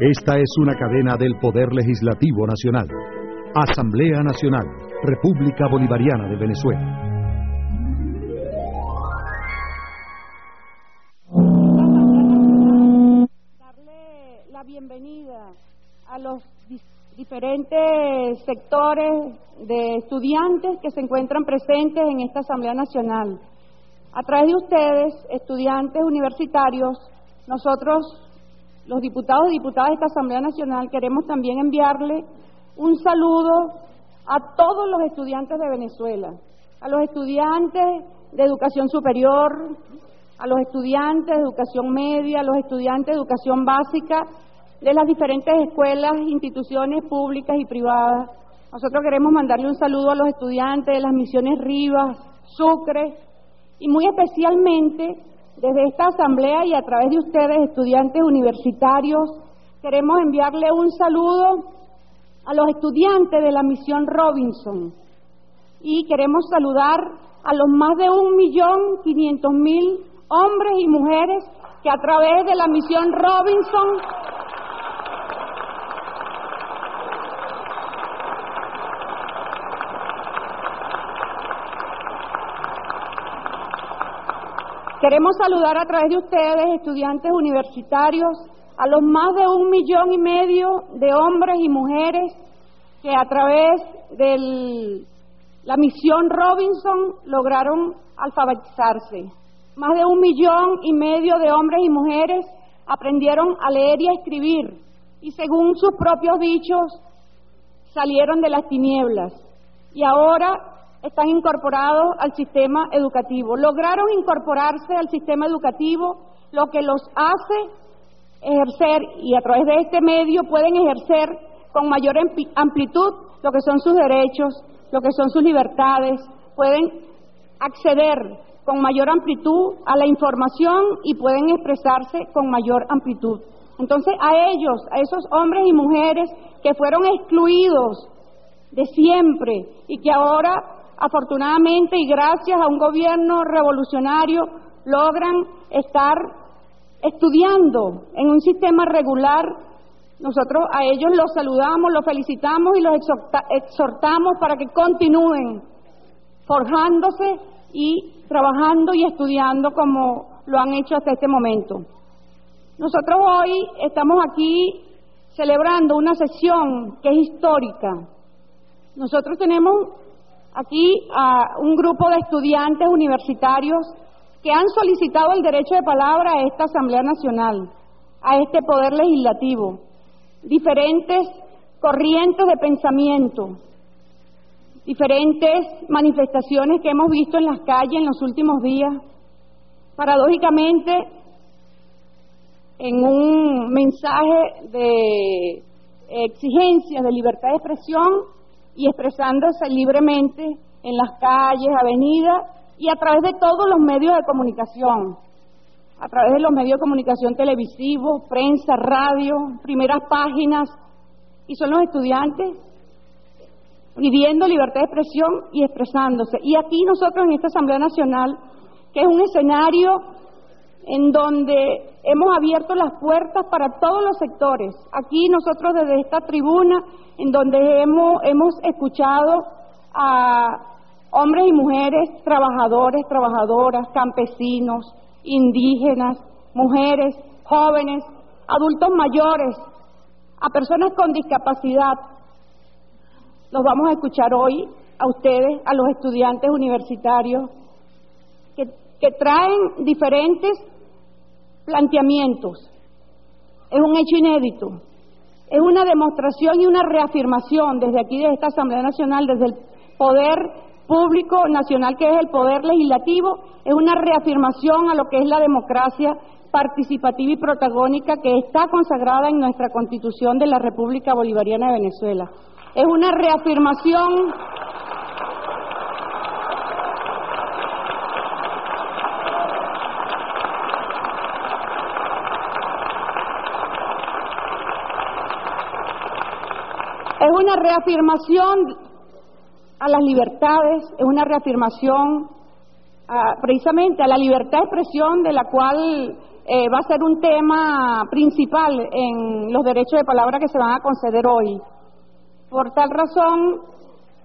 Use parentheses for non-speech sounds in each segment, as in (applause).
Esta es una cadena del Poder Legislativo Nacional. Asamblea Nacional, República Bolivariana de Venezuela. Darle la bienvenida a los diferentes sectores de estudiantes que se encuentran presentes en esta Asamblea Nacional. A través de ustedes, estudiantes universitarios, nosotros los diputados y diputadas de esta Asamblea Nacional queremos también enviarle un saludo a todos los estudiantes de Venezuela, a los estudiantes de educación superior, a los estudiantes de educación media, a los estudiantes de educación básica de las diferentes escuelas, instituciones públicas y privadas. Nosotros queremos mandarle un saludo a los estudiantes de las misiones Rivas, Sucre y muy especialmente desde esta asamblea y a través de ustedes, estudiantes universitarios, queremos enviarle un saludo a los estudiantes de la misión Robinson. Y queremos saludar a los más de un millón quinientos mil hombres y mujeres que a través de la misión Robinson Queremos saludar a través de ustedes, estudiantes universitarios, a los más de un millón y medio de hombres y mujeres que a través de la misión Robinson lograron alfabetizarse. Más de un millón y medio de hombres y mujeres aprendieron a leer y a escribir y según sus propios dichos salieron de las tinieblas. Y ahora están incorporados al sistema educativo. Lograron incorporarse al sistema educativo, lo que los hace ejercer, y a través de este medio pueden ejercer con mayor amplitud lo que son sus derechos, lo que son sus libertades, pueden acceder con mayor amplitud a la información y pueden expresarse con mayor amplitud. Entonces, a ellos, a esos hombres y mujeres que fueron excluidos de siempre y que ahora afortunadamente y gracias a un gobierno revolucionario, logran estar estudiando en un sistema regular. Nosotros a ellos los saludamos, los felicitamos y los exhortamos para que continúen forjándose y trabajando y estudiando como lo han hecho hasta este momento. Nosotros hoy estamos aquí celebrando una sesión que es histórica. Nosotros tenemos aquí a un grupo de estudiantes universitarios que han solicitado el derecho de palabra a esta Asamblea Nacional, a este Poder Legislativo. Diferentes corrientes de pensamiento, diferentes manifestaciones que hemos visto en las calles en los últimos días. Paradójicamente, en un mensaje de exigencias de libertad de expresión, y expresándose libremente en las calles, avenidas y a través de todos los medios de comunicación, a través de los medios de comunicación televisivos, prensa, radio, primeras páginas, y son los estudiantes viviendo libertad de expresión y expresándose. Y aquí nosotros en esta Asamblea Nacional, que es un escenario en donde hemos abierto las puertas para todos los sectores. Aquí nosotros desde esta tribuna, en donde hemos, hemos escuchado a hombres y mujeres, trabajadores, trabajadoras, campesinos, indígenas, mujeres, jóvenes, adultos mayores, a personas con discapacidad. Los vamos a escuchar hoy a ustedes, a los estudiantes universitarios, que, que traen diferentes planteamientos. Es un hecho inédito. Es una demostración y una reafirmación desde aquí, de esta Asamblea Nacional, desde el poder público nacional que es el poder legislativo, es una reafirmación a lo que es la democracia participativa y protagónica que está consagrada en nuestra Constitución de la República Bolivariana de Venezuela. Es una reafirmación Es una reafirmación a las libertades, es una reafirmación precisamente a la libertad de expresión de la cual eh, va a ser un tema principal en los derechos de palabra que se van a conceder hoy. Por tal razón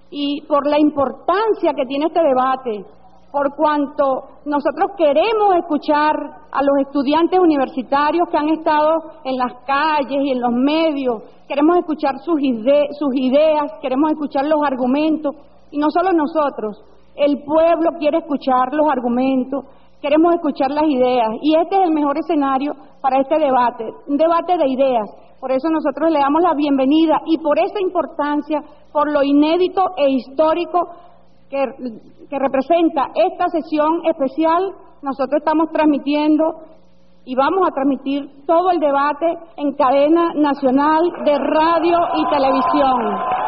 y por la importancia que tiene este debate, por cuanto nosotros queremos escuchar a los estudiantes universitarios que han estado en las calles y en los medios, queremos escuchar sus, sus ideas, queremos escuchar los argumentos, y no solo nosotros, el pueblo quiere escuchar los argumentos, queremos escuchar las ideas, y este es el mejor escenario para este debate, un debate de ideas. Por eso nosotros le damos la bienvenida y por esa importancia, por lo inédito e histórico que, representa esta sesión especial, nosotros estamos transmitiendo y vamos a transmitir todo el debate en cadena nacional de radio y televisión.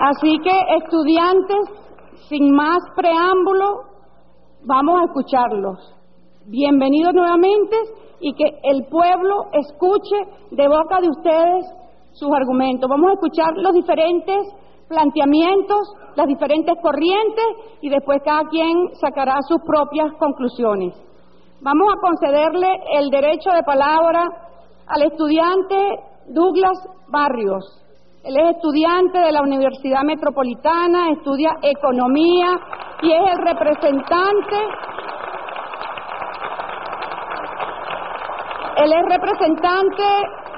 Así que estudiantes, sin más preámbulo, Vamos a escucharlos. Bienvenidos nuevamente y que el pueblo escuche de boca de ustedes sus argumentos. Vamos a escuchar los diferentes planteamientos, las diferentes corrientes y después cada quien sacará sus propias conclusiones. Vamos a concederle el derecho de palabra al estudiante Douglas Barrios. Él es estudiante de la Universidad Metropolitana, estudia economía y es el representante Él es representante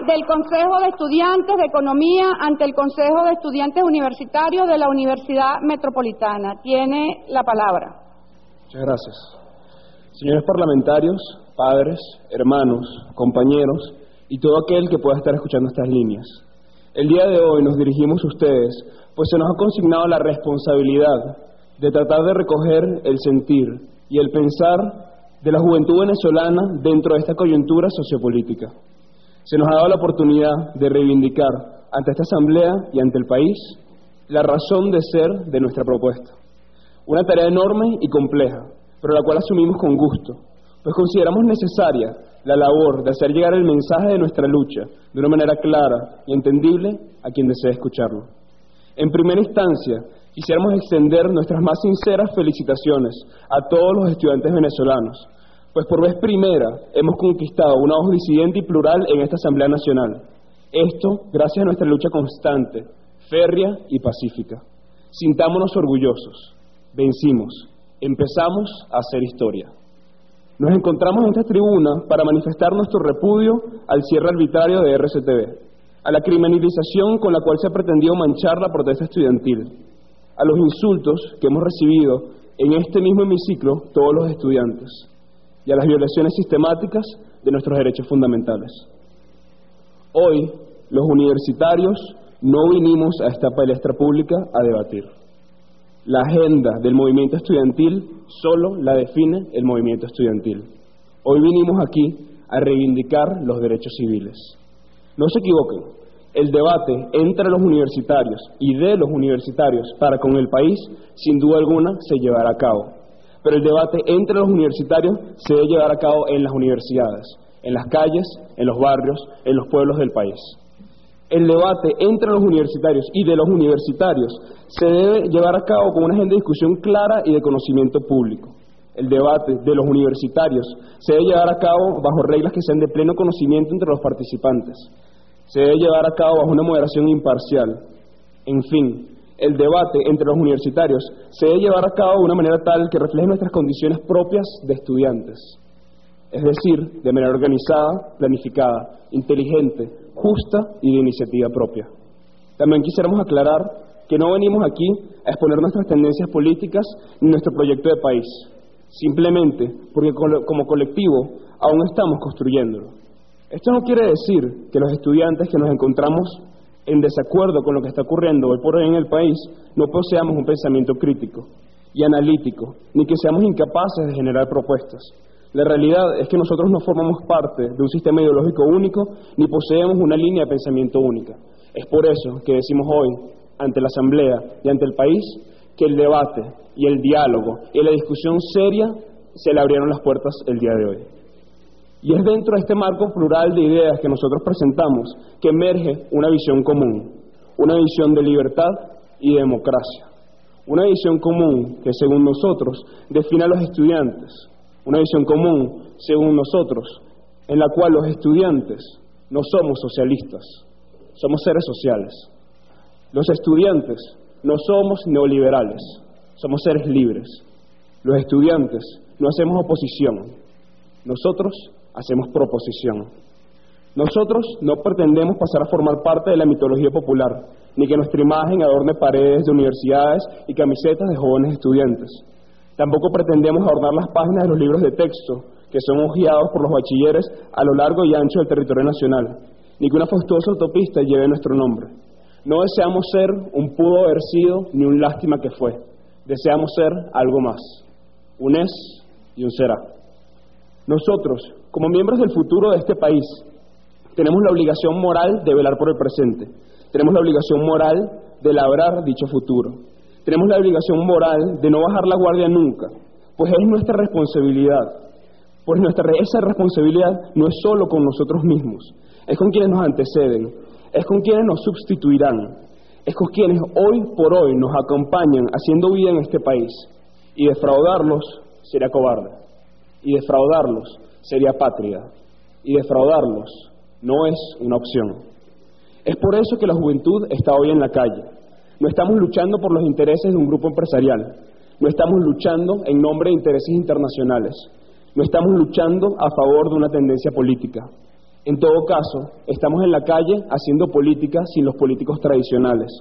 del Consejo de Estudiantes de Economía ante el Consejo de Estudiantes Universitarios de la Universidad Metropolitana. Tiene la palabra. Muchas gracias. Señores parlamentarios, padres, hermanos, compañeros y todo aquel que pueda estar escuchando estas líneas. El día de hoy nos dirigimos a ustedes, pues se nos ha consignado la responsabilidad de tratar de recoger el sentir y el pensar de la juventud venezolana dentro de esta coyuntura sociopolítica. Se nos ha dado la oportunidad de reivindicar ante esta Asamblea y ante el país la razón de ser de nuestra propuesta. Una tarea enorme y compleja, pero la cual asumimos con gusto, pues consideramos necesaria la labor de hacer llegar el mensaje de nuestra lucha de una manera clara y entendible a quien desee escucharlo. En primera instancia, quisiéramos extender nuestras más sinceras felicitaciones a todos los estudiantes venezolanos, pues por vez primera hemos conquistado una voz disidente y plural en esta Asamblea Nacional. Esto gracias a nuestra lucha constante, férrea y pacífica. Sintámonos orgullosos. Vencimos. Empezamos a hacer historia. Nos encontramos en esta tribuna para manifestar nuestro repudio al cierre arbitrario de RCTV, a la criminalización con la cual se ha pretendido manchar la protesta estudiantil, a los insultos que hemos recibido en este mismo hemiciclo todos los estudiantes y a las violaciones sistemáticas de nuestros derechos fundamentales. Hoy, los universitarios no vinimos a esta palestra pública a debatir. La agenda del movimiento estudiantil solo la define el movimiento estudiantil. Hoy vinimos aquí a reivindicar los derechos civiles. No se equivoquen, el debate entre los universitarios y de los universitarios para con el país, sin duda alguna, se llevará a cabo. Pero el debate entre los universitarios se debe llevar a cabo en las universidades, en las calles, en los barrios, en los pueblos del país el debate entre los universitarios y de los universitarios se debe llevar a cabo con una agenda de discusión clara y de conocimiento público. El debate de los universitarios se debe llevar a cabo bajo reglas que sean de pleno conocimiento entre los participantes. Se debe llevar a cabo bajo una moderación imparcial. En fin, el debate entre los universitarios se debe llevar a cabo de una manera tal que refleje nuestras condiciones propias de estudiantes es decir, de manera organizada, planificada, inteligente, justa y de iniciativa propia. También quisiéramos aclarar que no venimos aquí a exponer nuestras tendencias políticas ni nuestro proyecto de país, simplemente porque como colectivo aún estamos construyéndolo. Esto no quiere decir que los estudiantes que nos encontramos en desacuerdo con lo que está ocurriendo hoy por hoy en el país no poseamos un pensamiento crítico y analítico, ni que seamos incapaces de generar propuestas. La realidad es que nosotros no formamos parte de un sistema ideológico único ni poseemos una línea de pensamiento única. Es por eso que decimos hoy, ante la Asamblea y ante el país, que el debate y el diálogo y la discusión seria se le abrieron las puertas el día de hoy. Y es dentro de este marco plural de ideas que nosotros presentamos que emerge una visión común, una visión de libertad y democracia. Una visión común que, según nosotros, define a los estudiantes. Una visión común, según nosotros, en la cual los estudiantes no somos socialistas, somos seres sociales. Los estudiantes no somos neoliberales, somos seres libres. Los estudiantes no hacemos oposición, nosotros hacemos proposición. Nosotros no pretendemos pasar a formar parte de la mitología popular, ni que nuestra imagen adorne paredes de universidades y camisetas de jóvenes estudiantes. Tampoco pretendemos adornar las páginas de los libros de texto que son hojeados por los bachilleres a lo largo y ancho del territorio nacional, ni que una fastuosa autopista lleve nuestro nombre. No deseamos ser un pudo haber sido ni un lástima que fue. Deseamos ser algo más, un es y un será. Nosotros, como miembros del futuro de este país, tenemos la obligación moral de velar por el presente. Tenemos la obligación moral de labrar dicho futuro. Tenemos la obligación moral de no bajar la guardia nunca, pues es nuestra responsabilidad. Pues nuestra, esa responsabilidad no es solo con nosotros mismos, es con quienes nos anteceden, es con quienes nos sustituirán, es con quienes hoy por hoy nos acompañan haciendo vida en este país. Y defraudarlos sería cobarde, y defraudarlos sería patria, y defraudarlos no es una opción. Es por eso que la juventud está hoy en la calle. No estamos luchando por los intereses de un grupo empresarial, no estamos luchando en nombre de intereses internacionales, no estamos luchando a favor de una tendencia política. En todo caso, estamos en la calle haciendo política sin los políticos tradicionales.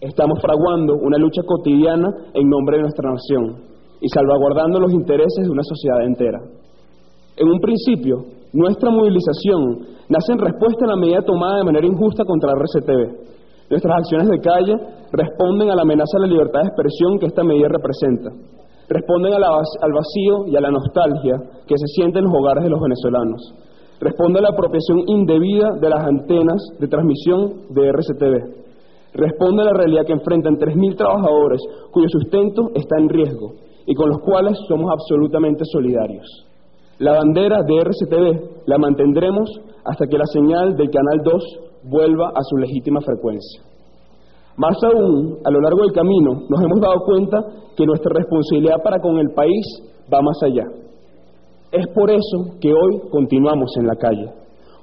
Estamos fraguando una lucha cotidiana en nombre de nuestra nación y salvaguardando los intereses de una sociedad entera. En un principio, nuestra movilización nace en respuesta a la medida tomada de manera injusta contra RCTV. Nuestras acciones de calle responden a la amenaza a la libertad de expresión que esta medida representa. Responden al vacío y a la nostalgia que se siente en los hogares de los venezolanos. Responde a la apropiación indebida de las antenas de transmisión de RCTV. Responde a la realidad que enfrentan 3.000 trabajadores cuyo sustento está en riesgo y con los cuales somos absolutamente solidarios. La bandera de RCTV la mantendremos hasta que la señal del Canal 2 vuelva a su legítima frecuencia. Más aún, a lo largo del camino nos hemos dado cuenta que nuestra responsabilidad para con el país va más allá. Es por eso que hoy continuamos en la calle,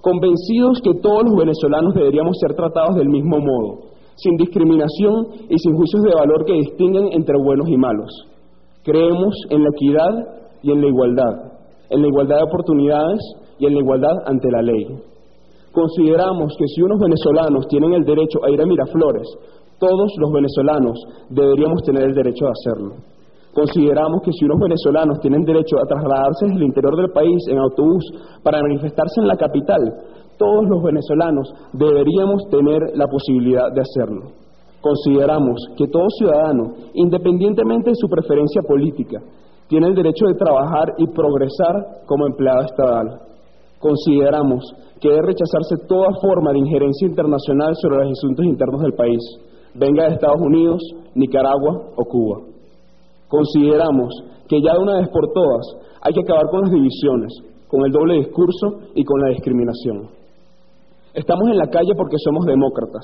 convencidos que todos los venezolanos deberíamos ser tratados del mismo modo, sin discriminación y sin juicios de valor que distinguen entre buenos y malos. Creemos en la equidad y en la igualdad, en la igualdad de oportunidades y en la igualdad ante la ley. Consideramos que si unos venezolanos tienen el derecho a ir a Miraflores, todos los venezolanos deberíamos tener el derecho a hacerlo. Consideramos que si unos venezolanos tienen derecho a trasladarse desde el interior del país en autobús para manifestarse en la capital, todos los venezolanos deberíamos tener la posibilidad de hacerlo. Consideramos que todo ciudadano, independientemente de su preferencia política, tiene el derecho de trabajar y progresar como empleado estatal. Consideramos que debe rechazarse toda forma de injerencia internacional sobre los asuntos internos del país, venga de Estados Unidos, Nicaragua o Cuba. Consideramos que ya de una vez por todas hay que acabar con las divisiones, con el doble discurso y con la discriminación. Estamos en la calle porque somos demócratas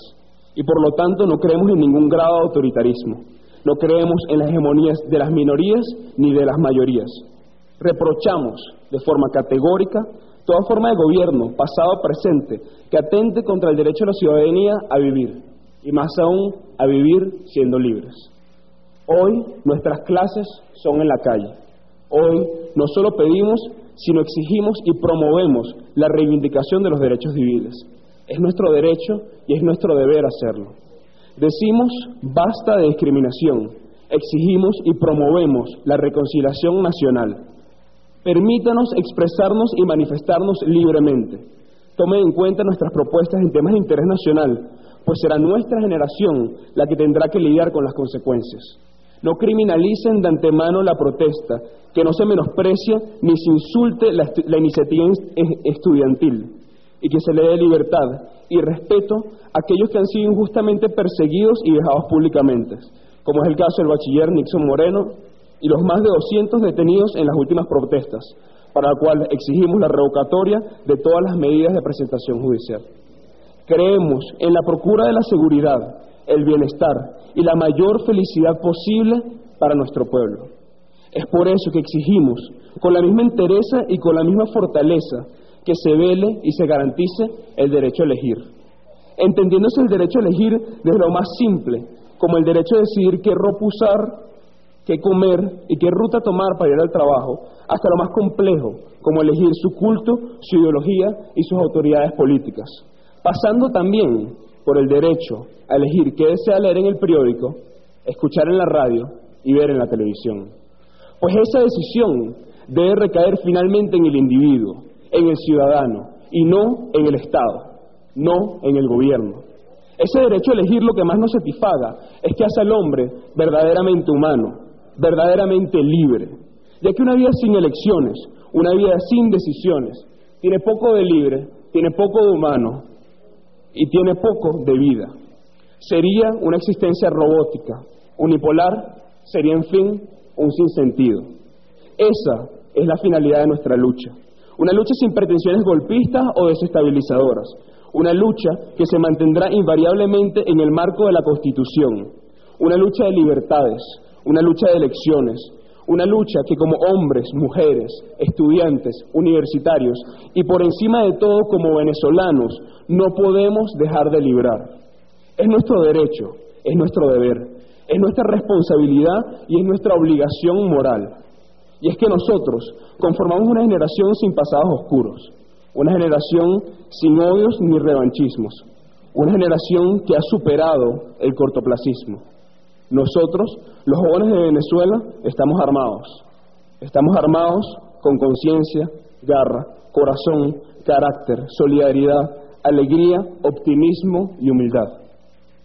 y por lo tanto no creemos en ningún grado de autoritarismo. No creemos en las hegemonías de las minorías ni de las mayorías. Reprochamos de forma categórica toda forma de gobierno, pasado presente, que atente contra el derecho de la ciudadanía a vivir, y más aún a vivir siendo libres. Hoy nuestras clases son en la calle. Hoy no solo pedimos, sino exigimos y promovemos la reivindicación de los derechos civiles. Es nuestro derecho y es nuestro deber hacerlo. Decimos basta de discriminación, exigimos y promovemos la reconciliación nacional. Permítanos expresarnos y manifestarnos libremente. Tomen en cuenta nuestras propuestas en temas de interés nacional, pues será nuestra generación la que tendrá que lidiar con las consecuencias. No criminalicen de antemano la protesta, que no se menosprecie ni se insulte la, la iniciativa estudiantil y que se le dé libertad y respeto a aquellos que han sido injustamente perseguidos y dejados públicamente, como es el caso del bachiller Nixon Moreno y los más de 200 detenidos en las últimas protestas, para la cual exigimos la revocatoria de todas las medidas de presentación judicial. Creemos en la procura de la seguridad, el bienestar y la mayor felicidad posible para nuestro pueblo. Es por eso que exigimos, con la misma entereza y con la misma fortaleza, que se vele y se garantice el derecho a elegir. Entendiéndose el derecho a elegir desde lo más simple, como el derecho a decidir qué ropa usar, qué comer y qué ruta tomar para ir al trabajo, hasta lo más complejo, como elegir su culto, su ideología y sus autoridades políticas, pasando también por el derecho a elegir qué desea leer en el periódico, escuchar en la radio y ver en la televisión. Pues esa decisión debe recaer finalmente en el individuo, en el ciudadano, y no en el Estado, no en el gobierno. Ese derecho a elegir lo que más nos satisfaga es que hace al hombre verdaderamente humano, verdaderamente libre, ya que una vida sin elecciones, una vida sin decisiones, tiene poco de libre, tiene poco de humano y tiene poco de vida. Sería una existencia robótica, unipolar, sería en fin un sinsentido. Esa es la finalidad de nuestra lucha. Una lucha sin pretensiones golpistas o desestabilizadoras. Una lucha que se mantendrá invariablemente en el marco de la Constitución. Una lucha de libertades, una lucha de elecciones, una lucha que como hombres, mujeres, estudiantes, universitarios y por encima de todo como venezolanos no podemos dejar de librar. Es nuestro derecho, es nuestro deber, es nuestra responsabilidad y es nuestra obligación moral. Y es que nosotros conformamos una generación sin pasados oscuros, una generación sin odios ni revanchismos, una generación que ha superado el cortoplacismo. Nosotros, los jóvenes de Venezuela, estamos armados. Estamos armados con conciencia, garra, corazón, carácter, solidaridad, alegría, optimismo y humildad.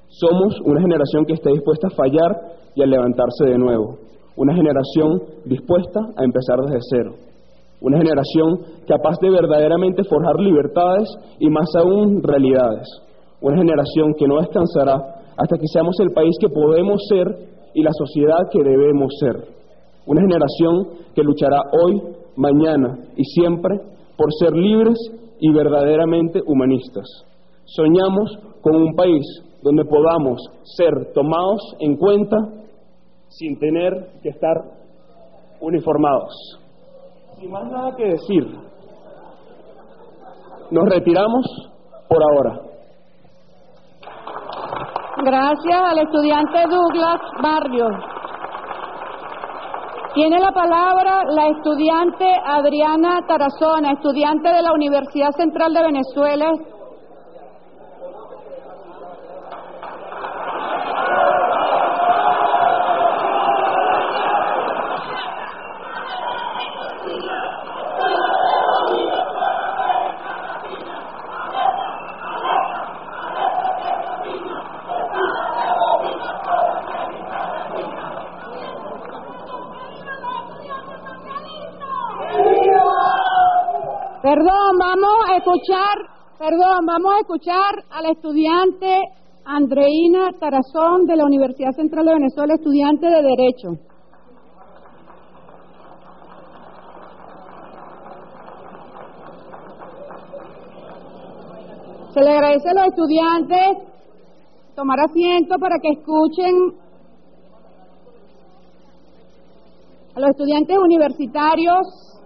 Somos una generación que está dispuesta a fallar y a levantarse de nuevo. Una generación dispuesta a empezar desde cero. Una generación capaz de verdaderamente forjar libertades y más aún realidades. Una generación que no descansará hasta que seamos el país que podemos ser y la sociedad que debemos ser. Una generación que luchará hoy, mañana y siempre por ser libres y verdaderamente humanistas. Soñamos con un país donde podamos ser tomados en cuenta sin tener que estar uniformados. Sin más nada que decir, nos retiramos por ahora. Gracias al estudiante Douglas Barrios. Tiene la palabra la estudiante Adriana Tarazona, estudiante de la Universidad Central de Venezuela. Perdón, vamos a escuchar, perdón, vamos a escuchar a la estudiante Andreina Tarazón de la Universidad Central de Venezuela, estudiante de Derecho. Se le agradece a los estudiantes tomar asiento para que escuchen a los estudiantes universitarios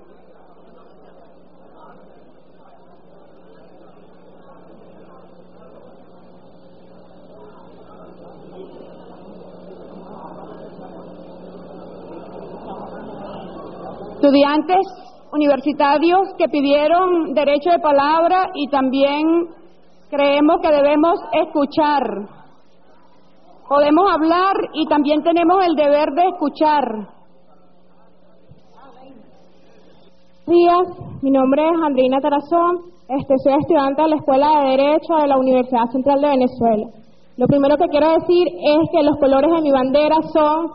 estudiantes universitarios que pidieron derecho de palabra y también creemos que debemos escuchar. Podemos hablar y también tenemos el deber de escuchar. Buenos días, mi nombre es Andreina Tarazón, este, soy estudiante de la Escuela de Derecho de la Universidad Central de Venezuela. Lo primero que quiero decir es que los colores de mi bandera son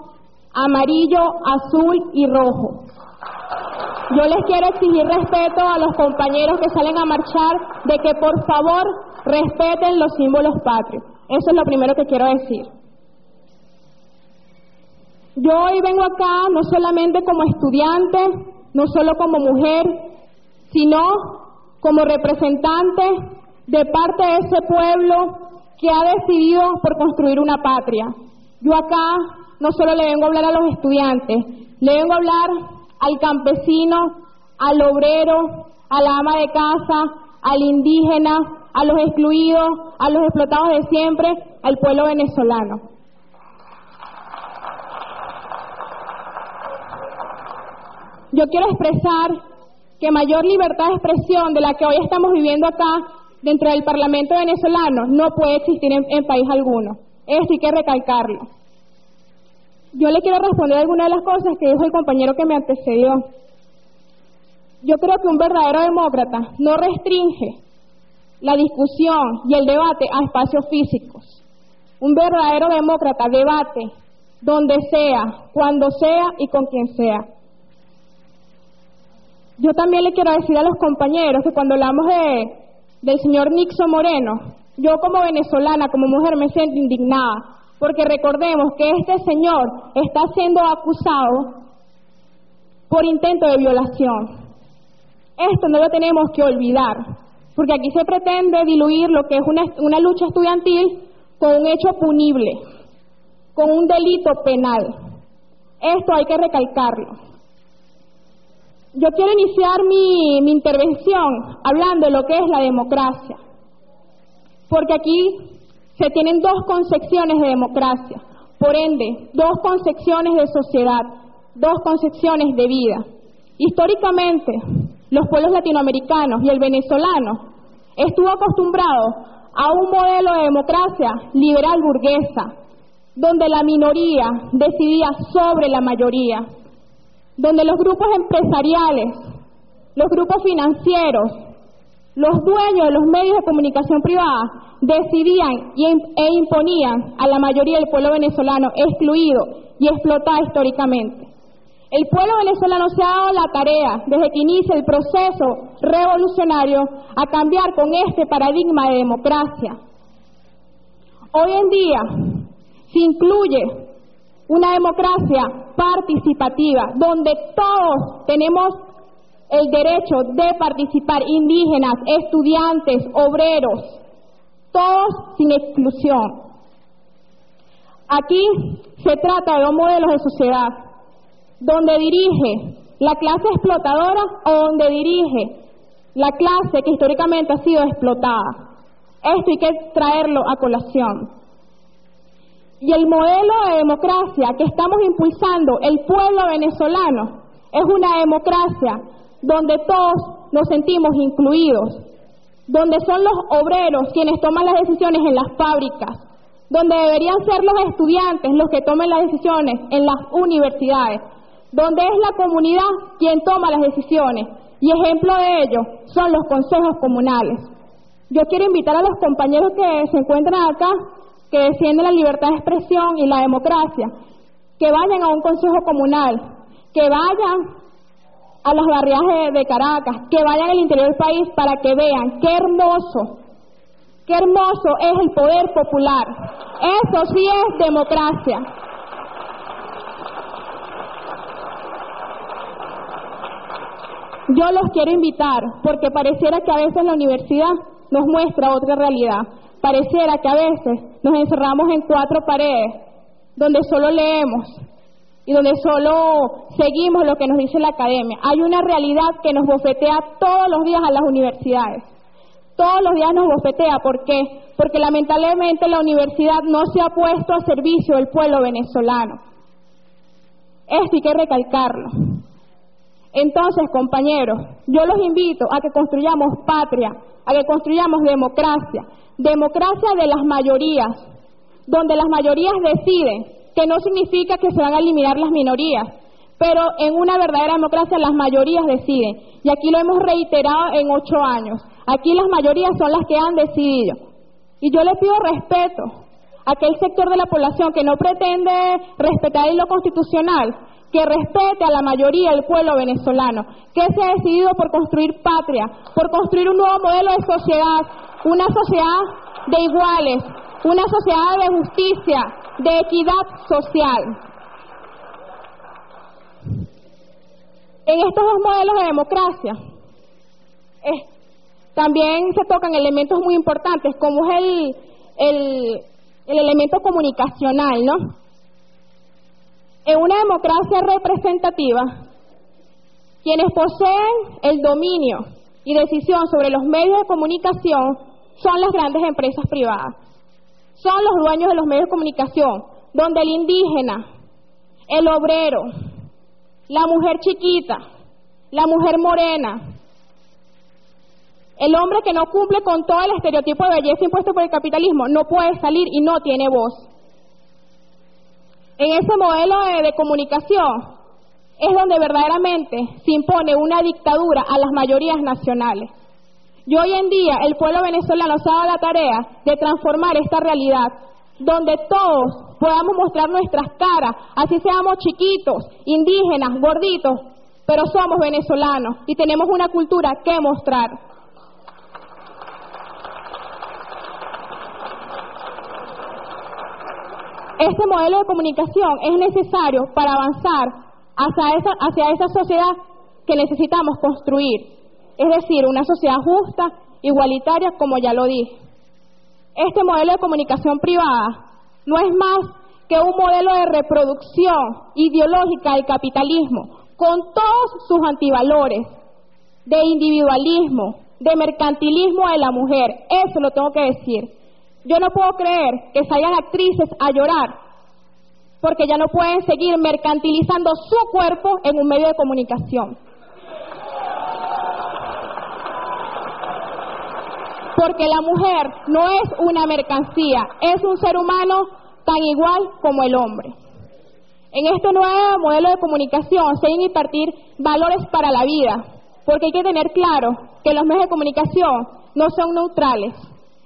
amarillo, azul y rojo. Yo les quiero exigir respeto a los compañeros que salen a marchar de que por favor respeten los símbolos patrios. Eso es lo primero que quiero decir. Yo hoy vengo acá no solamente como estudiante, no solo como mujer, sino como representante de parte de ese pueblo que ha decidido por construir una patria. Yo acá no solo le vengo a hablar a los estudiantes, le vengo a hablar al campesino, al obrero, a la ama de casa, al indígena, a los excluidos, a los explotados de siempre, al pueblo venezolano. Yo quiero expresar que mayor libertad de expresión de la que hoy estamos viviendo acá dentro del Parlamento venezolano no puede existir en, país alguno. Esto hay que recalcarlo. Yo le quiero responder algunas de las cosas que dijo el compañero que me antecedió. Yo creo que un verdadero demócrata no restringe la discusión y el debate a espacios físicos. Un verdadero demócrata debate donde sea, cuando sea y con quien sea. Yo también le quiero decir a los compañeros que cuando hablamos de, del señor Nixon Moreno, yo como venezolana, como mujer, me siento indignada, porque recordemos que este señor está siendo acusado por intento de violación. Esto no lo tenemos que olvidar, porque aquí se pretende diluir lo que es una, una lucha estudiantil con un hecho punible, con un delito penal. Esto hay que recalcarlo. Yo quiero iniciar mi, mi intervención hablando de lo que es la democracia, porque aquí se tienen dos concepciones de democracia, por ende, dos concepciones de sociedad, dos concepciones de vida. Históricamente, los pueblos latinoamericanos y el venezolano estuvo acostumbrado a un modelo de democracia liberal burguesa, donde la minoría decidía sobre la mayoría, donde los grupos empresariales, los grupos financieros, los dueños de los medios de comunicación privada decidían e imponían a la mayoría del pueblo venezolano excluido y explotado históricamente. El pueblo venezolano se ha dado la tarea, desde que inicia el proceso revolucionario, a cambiar con este paradigma de democracia. Hoy en día se incluye una democracia participativa, donde todos tenemos el derecho de participar, indígenas, estudiantes, obreros, todos sin exclusión. Aquí se trata de un modelo de sociedad donde dirige la clase explotadora o donde dirige la clase que históricamente ha sido explotada. Esto hay que traerlo a colación. Y el modelo de democracia que estamos impulsando el pueblo venezolano es una democracia donde todos nos sentimos incluidos, donde son los obreros quienes toman las decisiones en las fábricas, donde deberían ser los estudiantes los que tomen las decisiones en las universidades, donde es la comunidad quien toma las decisiones y ejemplo de ello son los consejos comunales. Yo quiero invitar a los compañeros que se encuentran acá que defienden la libertad de expresión y la democracia, que vayan a un consejo comunal, que vayan a las barriadas de, Caracas, que vayan al interior del país para que vean qué hermoso, qué hermoso es el poder popular. Eso sí es democracia. Yo los quiero invitar porque pareciera que a veces la universidad nos muestra otra realidad. Pareciera que a veces nos encerramos en cuatro paredes donde solo leemos y donde solo seguimos lo que nos dice la academia. Hay una realidad que nos bofetea todos los días a las universidades. Todos los días nos bofetea. ¿Por qué? Porque lamentablemente la universidad no se ha puesto a servicio del pueblo venezolano. Esto hay que recalcarlo. Entonces, compañeros, yo los invito a que construyamos patria, a que construyamos democracia, democracia de las mayorías, donde las mayorías deciden, que no significa que se van a eliminar las minorías, pero en una verdadera democracia las mayorías deciden. Y aquí lo hemos reiterado en ocho años. Aquí las mayorías son las que han decidido. Y yo le pido respeto a aquel sector de la población que no pretende respetar lo constitucional, que respete a la mayoría del pueblo venezolano, que se ha decidido por construir patria, por construir un nuevo modelo de sociedad, una sociedad de iguales, una sociedad de justicia, de equidad social. En estos dos modelos de democracia también se tocan elementos muy importantes como es el, el, el elemento comunicacional, ¿no? En una democracia representativa, quienes poseen el dominio y decisión sobre los medios de comunicación son las grandes empresas privadas. Son los dueños de los medios de comunicación, donde el indígena, el obrero, la mujer chiquita, la mujer morena, el hombre que no cumple con todo el estereotipo de belleza impuesto por el capitalismo no puede salir y no tiene voz. En ese modelo de, comunicación es donde verdaderamente se impone una dictadura a las mayorías nacionales. Y hoy en día el pueblo venezolano se ha la tarea de transformar esta realidad, donde todos podamos mostrar nuestras caras, así seamos chiquitos, indígenas, gorditos, pero somos venezolanos y tenemos una cultura que mostrar. Este modelo de comunicación es necesario para avanzar hacia esa, hacia esa sociedad que necesitamos construir, es decir, una sociedad justa, igualitaria, como ya lo dije. Este modelo de comunicación privada no es más que un modelo de reproducción ideológica del capitalismo, con todos sus antivalores, de individualismo, de mercantilismo de la mujer. Eso lo tengo que decir. Yo no puedo creer que salgan actrices a llorar porque ya no pueden seguir mercantilizando su cuerpo en un medio de comunicación. Porque la mujer no es una mercancía, es un ser humano tan igual como el hombre. En este nuevo modelo de comunicación se deben impartir valores para la vida, porque hay que tener claro que los medios de comunicación no son neutrales,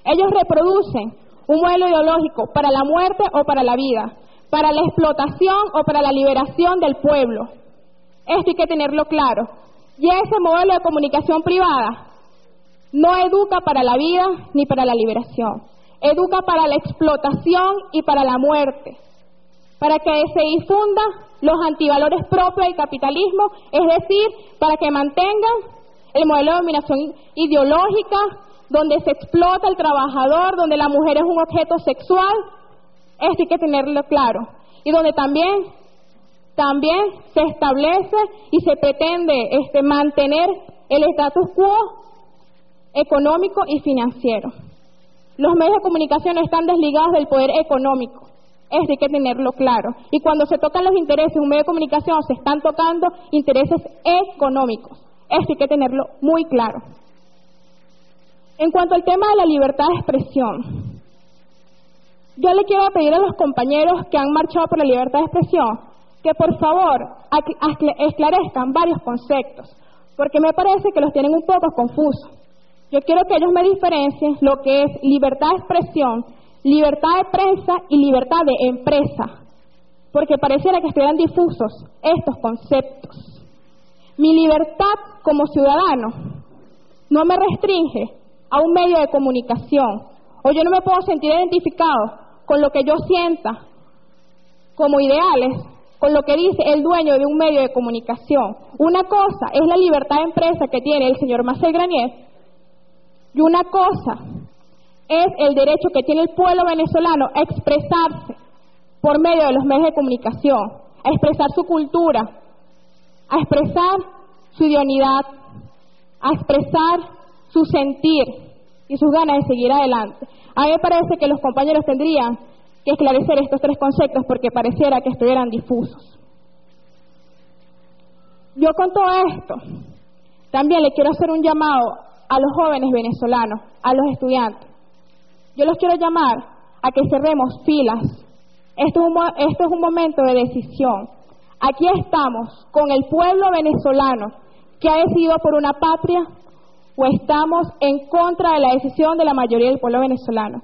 ellos reproducen un modelo ideológico para la muerte o para la vida, para la explotación o para la liberación del pueblo. Esto hay que tenerlo claro. Y ese modelo de comunicación privada no educa para la vida ni para la liberación. Educa para la explotación y para la muerte. Para que se difunda los antivalores propios del capitalismo, es decir, para que mantengan el modelo de dominación ideológica, donde se explota al trabajador, donde la mujer es un objeto sexual, esto hay que tenerlo claro. Y donde también, también se establece y se pretende este, mantener el status quo económico y financiero. Los medios de comunicación están desligados del poder económico. Esto hay que tenerlo claro. Y cuando se tocan los intereses de un medio de comunicación, se están tocando intereses económicos. Esto hay que tenerlo muy claro. En cuanto al tema de la libertad de expresión, yo le quiero pedir a los compañeros que han marchado por la libertad de expresión que por favor esclarezcan varios conceptos, porque me parece que los tienen un poco confusos. Yo quiero que ellos me diferencien lo que es libertad de expresión, libertad de prensa y libertad de empresa, porque pareciera que estuvieran difusos estos conceptos. Mi libertad como ciudadano no me restringe a un medio de comunicación, o yo no me puedo sentir identificado con lo que yo sienta como ideales, con lo que dice el dueño de un medio de comunicación. Una cosa es la libertad de empresa que tiene el señor Marcel Granier, y una cosa es el derecho que tiene el pueblo venezolano a expresarse por medio de los medios de comunicación, a expresar su cultura, a expresar su idoneidad, a expresar su sentir y sus ganas de seguir adelante. A mí me parece que los compañeros tendrían que esclarecer estos tres conceptos porque pareciera que estuvieran difusos. Yo con todo esto también le quiero hacer un llamado a los jóvenes venezolanos, a los estudiantes. Yo los quiero llamar a que cerremos filas. Esto es un, esto es un momento de decisión. Aquí estamos con el pueblo venezolano que ha decidido por una patria o estamos en contra de la decisión de la mayoría del pueblo venezolano.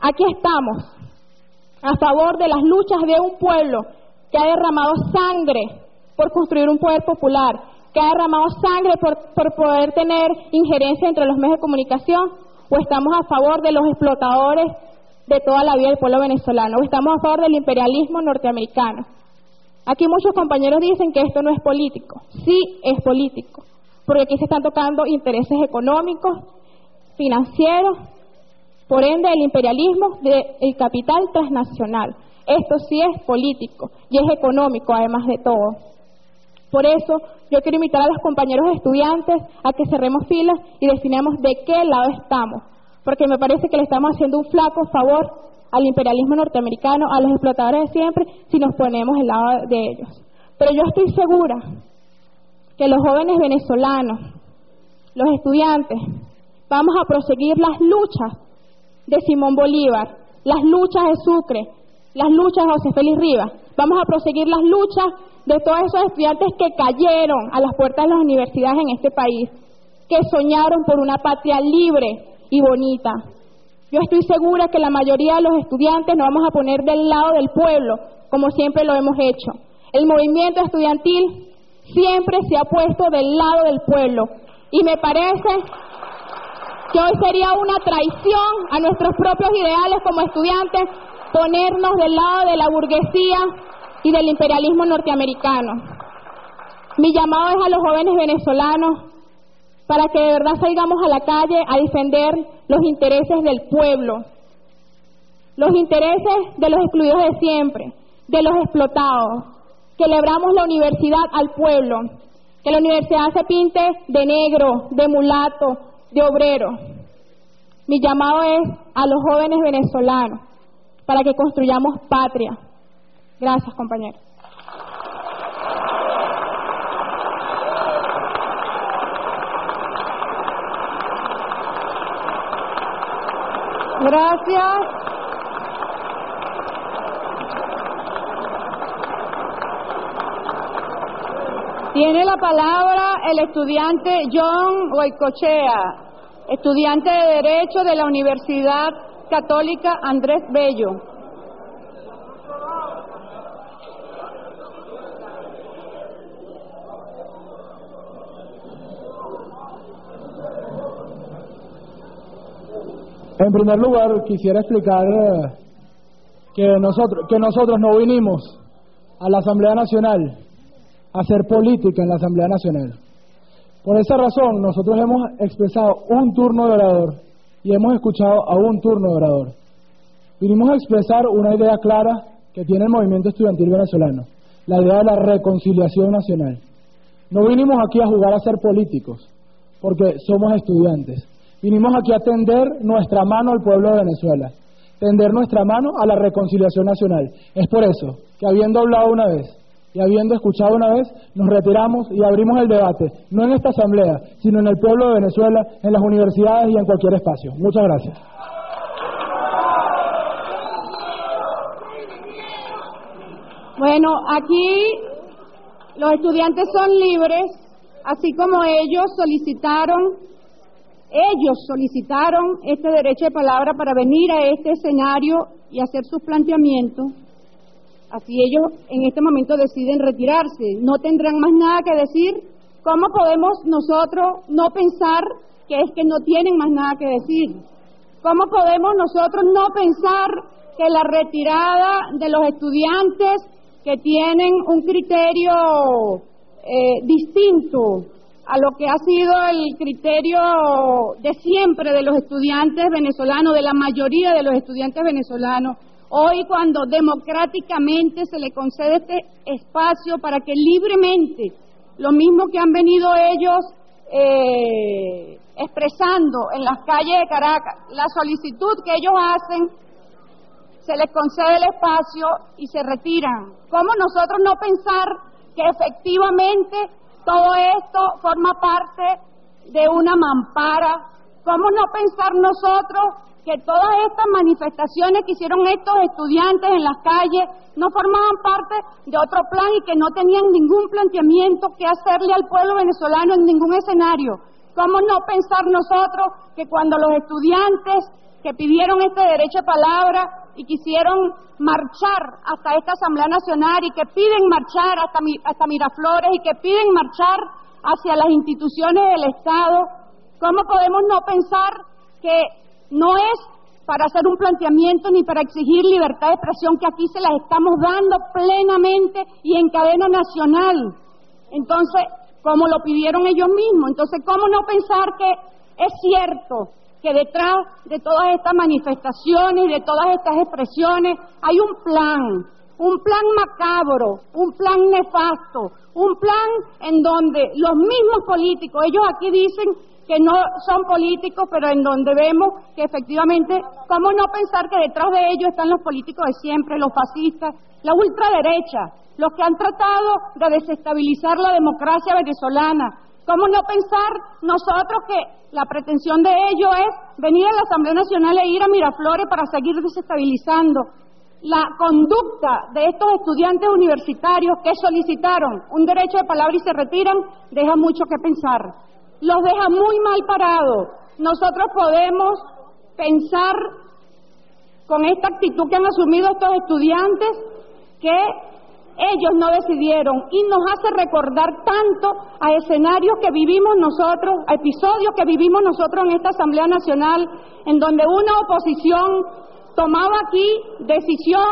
Aquí estamos a favor de las luchas de un pueblo que ha derramado sangre por construir un poder popular, que ha derramado sangre por, por poder tener injerencia entre los medios de comunicación, o estamos a favor de los explotadores de toda la vida del pueblo venezolano, o estamos a favor del imperialismo norteamericano. Aquí muchos compañeros dicen que esto no es político. Sí es político, porque aquí se están tocando intereses económicos, financieros, por ende el imperialismo del capital transnacional. Esto sí es político y es económico además de todo. Por eso yo quiero invitar a los compañeros estudiantes a que cerremos filas y definamos de qué lado estamos, porque me parece que le estamos haciendo un flaco favor al imperialismo norteamericano, a los explotadores de siempre, si nos ponemos del lado de ellos. Pero yo estoy segura que los jóvenes venezolanos, los estudiantes, vamos a proseguir las luchas de Simón Bolívar, las luchas de Sucre, las luchas de José Félix Rivas, vamos a proseguir las luchas de todos esos estudiantes que cayeron a las puertas de las universidades en este país, que soñaron por una patria libre y bonita. Yo estoy segura que la mayoría de los estudiantes nos vamos a poner del lado del pueblo, como siempre lo hemos hecho. El movimiento estudiantil siempre se ha puesto del lado del pueblo y me parece que hoy sería una traición a nuestros propios ideales como estudiantes ponernos del lado de la burguesía y del imperialismo norteamericano. Mi llamado es a los jóvenes venezolanos para que de verdad salgamos a la calle a defender los intereses del pueblo, los intereses de los excluidos de siempre, de los explotados, que lebramos la universidad al pueblo, que la universidad se pinte de negro, de mulato, de obrero. Mi llamado es a los jóvenes venezolanos para que construyamos patria. Gracias, compañero. Gracias. Tiene la palabra el estudiante John Huaycochea, estudiante de Derecho de la Universidad Católica Andrés Bello. En primer lugar, quisiera explicar eh, que nosotros, que nosotros no vinimos a la Asamblea Nacional a hacer política en la Asamblea Nacional. Por esa razón, nosotros hemos expresado un turno de orador y hemos escuchado a un turno de orador. Vinimos a expresar una idea clara que tiene el movimiento estudiantil venezolano, la idea de la reconciliación nacional. No vinimos aquí a jugar a ser políticos, porque somos estudiantes. Vinimos aquí a tender nuestra mano al pueblo de Venezuela, tender nuestra mano a la reconciliación nacional. Es por eso que habiendo hablado una vez y habiendo escuchado una vez, nos retiramos y abrimos el debate, no en esta asamblea, sino en el pueblo de Venezuela, en las universidades y en cualquier espacio. Muchas gracias. Bueno, aquí los estudiantes son libres, así como ellos solicitaron, ellos solicitaron este derecho de palabra para venir a este escenario y hacer sus planteamientos. Así ellos en este momento deciden retirarse, no tendrán más nada que decir. ¿Cómo podemos nosotros no pensar que es que no tienen más nada que decir? ¿Cómo podemos nosotros no pensar que la retirada de los estudiantes que tienen un criterio eh, distinto a lo que ha sido el criterio de siempre de los estudiantes venezolanos, de la mayoría de los estudiantes venezolanos, Hoy cuando democráticamente se le concede este espacio para que libremente, lo mismo que han venido ellos eh, expresando en las calles de Caracas, la solicitud que ellos hacen, se les concede el espacio y se retiran. ¿Cómo nosotros no pensar que efectivamente todo esto forma parte de una mampara? ¿Cómo no pensar nosotros que todas estas manifestaciones que hicieron estos estudiantes en las calles no formaban parte de otro plan y que no tenían ningún planteamiento que hacerle al pueblo venezolano en ningún escenario. ¿Cómo no pensar nosotros que cuando los estudiantes que pidieron este derecho de palabra y quisieron marchar hasta esta Asamblea Nacional y que piden marchar hasta, hasta Miraflores y que piden marchar hacia las instituciones del Estado, ¿cómo podemos no pensar que no es para hacer un planteamiento ni para exigir libertad de expresión que aquí se las estamos dando plenamente y en cadena nacional. Entonces, como lo pidieron ellos mismos, entonces, ¿cómo no pensar que es cierto que detrás de todas estas manifestaciones y de todas estas expresiones hay un plan, un plan macabro, un plan nefasto, un plan en donde los mismos políticos, ellos aquí dicen que no son políticos, pero en donde vemos que efectivamente, ¿cómo no pensar que detrás de ellos están los políticos de siempre, los fascistas, la ultraderecha, los que han tratado de desestabilizar la democracia venezolana? ¿Cómo no pensar nosotros que la pretensión de ellos es venir a la Asamblea Nacional e ir a Miraflores para seguir desestabilizando? La conducta de estos estudiantes universitarios que solicitaron un derecho de palabra y se retiran deja mucho que pensar los deja muy mal parados. Nosotros podemos pensar con esta actitud que han asumido estos estudiantes que ellos no decidieron y nos hace recordar tanto a escenarios que vivimos nosotros, a episodios que vivimos nosotros en esta Asamblea Nacional, en donde una oposición tomaba aquí decisión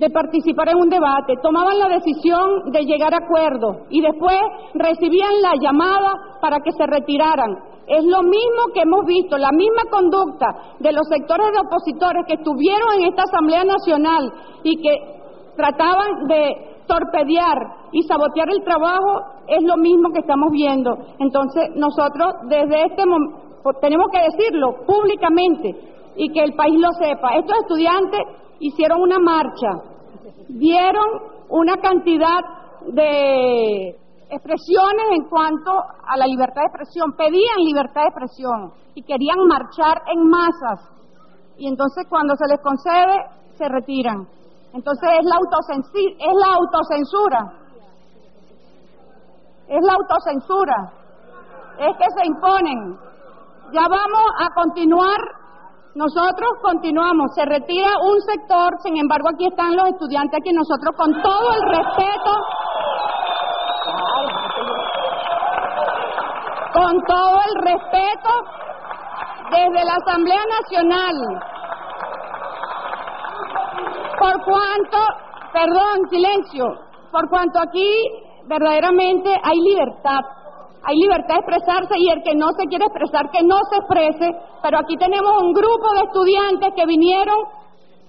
de participar en un debate, tomaban la decisión de llegar a acuerdos y después recibían la llamada para que se retiraran. Es lo mismo que hemos visto, la misma conducta de los sectores de opositores que estuvieron en esta Asamblea Nacional y que trataban de torpedear y sabotear el trabajo, es lo mismo que estamos viendo. Entonces, nosotros desde este momento tenemos que decirlo públicamente y que el país lo sepa. Estos estudiantes hicieron una marcha dieron una cantidad de expresiones en cuanto a la libertad de expresión, pedían libertad de expresión y querían marchar en masas. Y entonces cuando se les concede, se retiran. Entonces es la, es la autocensura. Es la autocensura. Es que se imponen. Ya vamos a continuar nosotros continuamos, se retira un sector, sin embargo aquí están los estudiantes, aquí nosotros con todo el respeto, con todo el respeto, desde la Asamblea Nacional, por cuanto, perdón, silencio, por cuanto aquí verdaderamente hay libertad hay libertad de expresarse y el que no se quiere expresar, que no se exprese, pero aquí tenemos un grupo de estudiantes que vinieron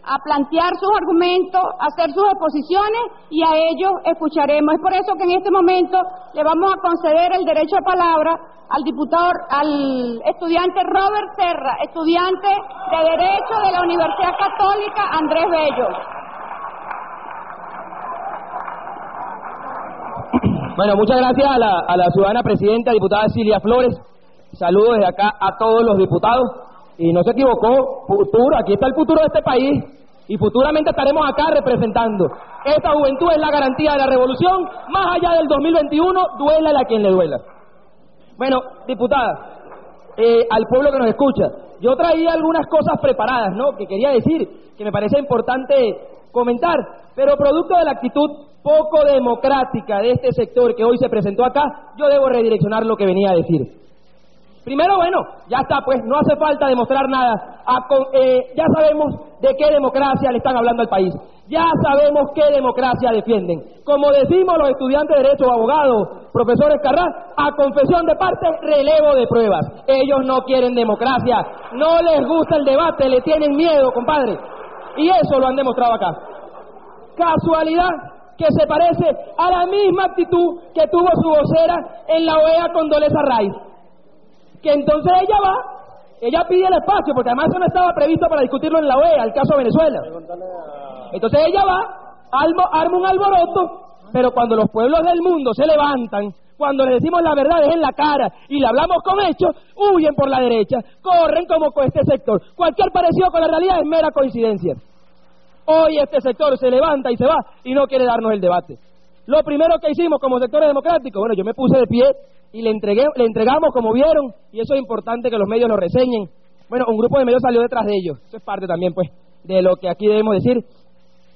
a plantear sus argumentos, a hacer sus exposiciones y a ellos escucharemos. Es por eso que en este momento le vamos a conceder el derecho a palabra al diputado, al estudiante Robert Serra, estudiante de Derecho de la Universidad Católica Andrés Bello. Bueno, muchas gracias a la, a la ciudadana presidenta, diputada Silvia Flores. Saludos desde acá a todos los diputados. Y no se equivocó, futuro, aquí está el futuro de este país. Y futuramente estaremos acá representando. Esta juventud es la garantía de la revolución. Más allá del 2021, duela a quien le duela. Bueno, diputada, eh, al pueblo que nos escucha, yo traía algunas cosas preparadas, ¿no? Que quería decir, que me parece importante comentar, pero producto de la actitud poco democrática de este sector que hoy se presentó acá, yo debo redireccionar lo que venía a decir. Primero, bueno, ya está, pues no hace falta demostrar nada. Eh, ya sabemos de qué democracia le están hablando al país. Ya sabemos qué democracia defienden. Como decimos los estudiantes de Derecho, abogados, profesores Carrá, a confesión de parte, relevo de pruebas. Ellos no quieren democracia, no les gusta el debate, le tienen miedo, compadre. Y eso lo han demostrado acá. Casualidad, que se parece a la misma actitud que tuvo su vocera en la OEA con Doleza Rice. Que entonces ella va, ella pide el espacio, porque además eso no estaba previsto para discutirlo en la OEA, el caso de Venezuela. Entonces ella va, arma un alboroto, pero cuando los pueblos del mundo se levantan, cuando le decimos la verdad es en la cara y le hablamos con hechos, huyen por la derecha, corren como con este sector. Cualquier parecido con la realidad es mera coincidencia. Hoy este sector se levanta y se va y no quiere darnos el debate. Lo primero que hicimos como sectores democráticos, bueno, yo me puse de pie y le, entregué, le entregamos, como vieron, y eso es importante que los medios lo reseñen. Bueno, un grupo de medios salió detrás de ellos. Eso es parte también, pues, de lo que aquí debemos decir.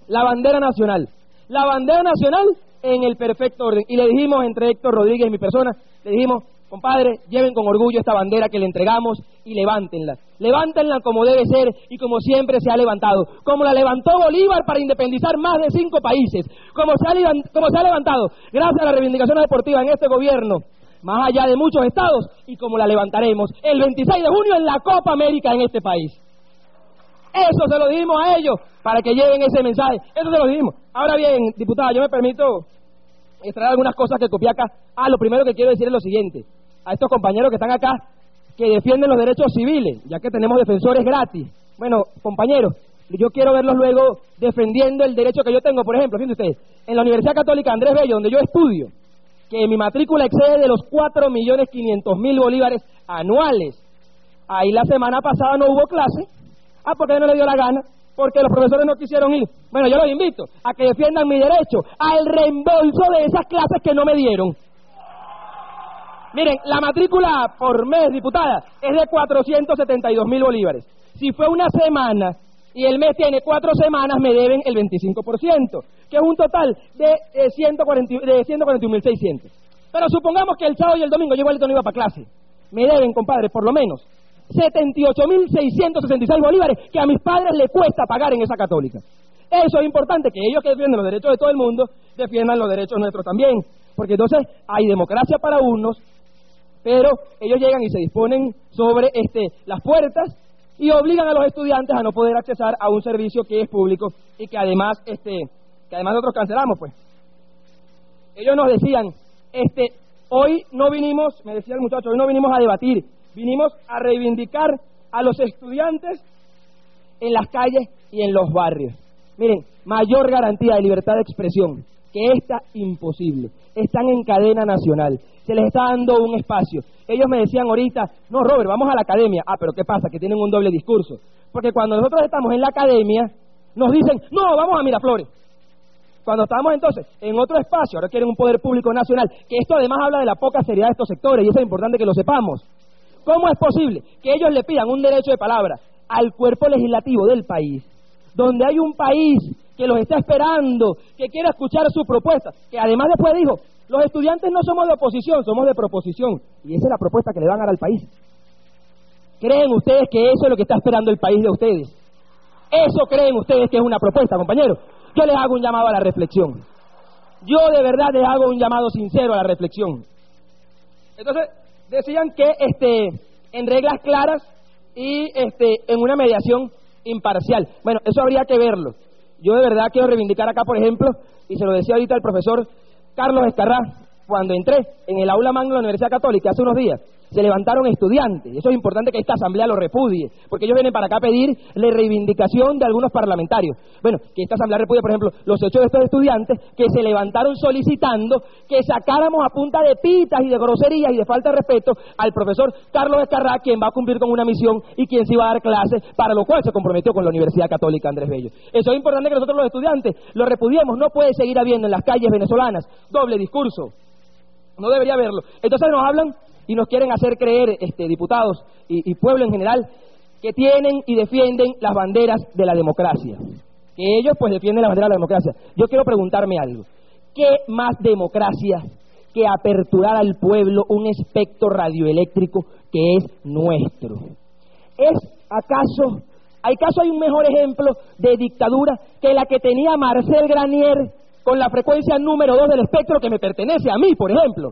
La bandera nacional. La bandera nacional en el perfecto orden. Y le dijimos entre Héctor Rodríguez y mi persona, le dijimos, Compadre, lleven con orgullo esta bandera que le entregamos y levántenla. Levántenla como debe ser y como siempre se ha levantado. Como la levantó Bolívar para independizar más de cinco países. Como se ha, como se ha levantado gracias a la reivindicación deportiva en este gobierno, más allá de muchos estados, y como la levantaremos el 26 de junio en la Copa América en este país. Eso se lo dijimos a ellos para que lleven ese mensaje. Eso se lo dijimos. Ahora bien, diputada, yo me permito extraer algunas cosas que copié acá. Ah, lo primero que quiero decir es lo siguiente a estos compañeros que están acá, que defienden los derechos civiles, ya que tenemos defensores gratis. Bueno, compañeros, yo quiero verlos luego defendiendo el derecho que yo tengo. Por ejemplo, fíjense ustedes, en la Universidad Católica Andrés Bello, donde yo estudio, que mi matrícula excede de los 4.500.000 bolívares anuales. Ahí la semana pasada no hubo clase. Ah, porque no le dio la gana. Porque los profesores no quisieron ir. Bueno, yo los invito a que defiendan mi derecho al reembolso de esas clases que no me dieron. Miren, la matrícula por mes, diputada, es de 472 mil bolívares. Si fue una semana y el mes tiene cuatro semanas, me deben el 25%, que es un total de, eh, 141.600. Pero supongamos que el sábado y el domingo yo igualito no iba para clase. Me deben, compadre, por lo menos 78.666 bolívares que a mis padres le cuesta pagar en esa católica. Eso es importante, que ellos que defienden los derechos de todo el mundo, defiendan los derechos nuestros también. Porque entonces hay democracia para unos pero ellos llegan y se disponen sobre este, las puertas y obligan a los estudiantes a no poder accesar a un servicio que es público y que además este que además nosotros cancelamos pues ellos nos decían este hoy no vinimos me decía el muchacho hoy no vinimos a debatir vinimos a reivindicar a los estudiantes en las calles y en los barrios miren mayor garantía de libertad de expresión que esta imposible están en cadena nacional se les está dando un espacio. Ellos me decían ahorita, no, Robert, vamos a la academia. Ah, pero ¿qué pasa? Que tienen un doble discurso. Porque cuando nosotros estamos en la academia, nos dicen, no, vamos a Miraflores. Cuando estamos entonces en otro espacio, ahora quieren un poder público nacional, que esto además habla de la poca seriedad de estos sectores, y eso es importante que lo sepamos. ¿Cómo es posible que ellos le pidan un derecho de palabra al cuerpo legislativo del país, donde hay un país que los está esperando, que quiere escuchar su propuesta, que además después dijo, los estudiantes no somos de oposición, somos de proposición. Y esa es la propuesta que le van a dar al país. ¿Creen ustedes que eso es lo que está esperando el país de ustedes? ¿Eso creen ustedes que es una propuesta, compañeros? Yo les hago un llamado a la reflexión. Yo de verdad les hago un llamado sincero a la reflexión. Entonces, decían que este, en reglas claras y este, en una mediación imparcial. Bueno, eso habría que verlo. Yo de verdad quiero reivindicar acá, por ejemplo, y se lo decía ahorita el profesor Carlos Escarrá, cuando entré en el aula magna de la Universidad Católica hace unos días, se levantaron estudiantes. Eso es importante que esta asamblea lo repudie, porque ellos vienen para acá a pedir la reivindicación de algunos parlamentarios. Bueno, que esta asamblea repudie, por ejemplo, los hechos de estos estudiantes que se levantaron solicitando que sacáramos a punta de pitas y de groserías y de falta de respeto al profesor Carlos Escarrá, quien va a cumplir con una misión y quien sí va a dar clases, para lo cual se comprometió con la Universidad Católica Andrés Bello. Eso es importante que nosotros los estudiantes lo repudiemos. No puede seguir habiendo en las calles venezolanas doble discurso. No debería haberlo. Entonces nos hablan y nos quieren hacer creer, este, diputados y, pueblo en general, que tienen y defienden las banderas de la democracia. Que ellos pues defienden la bandera de la democracia. Yo quiero preguntarme algo. ¿Qué más democracia que aperturar al pueblo un espectro radioeléctrico que es nuestro? ¿Es acaso, hay caso hay un mejor ejemplo de dictadura que la que tenía Marcel Granier con la frecuencia número dos del espectro que me pertenece a mí, por ejemplo?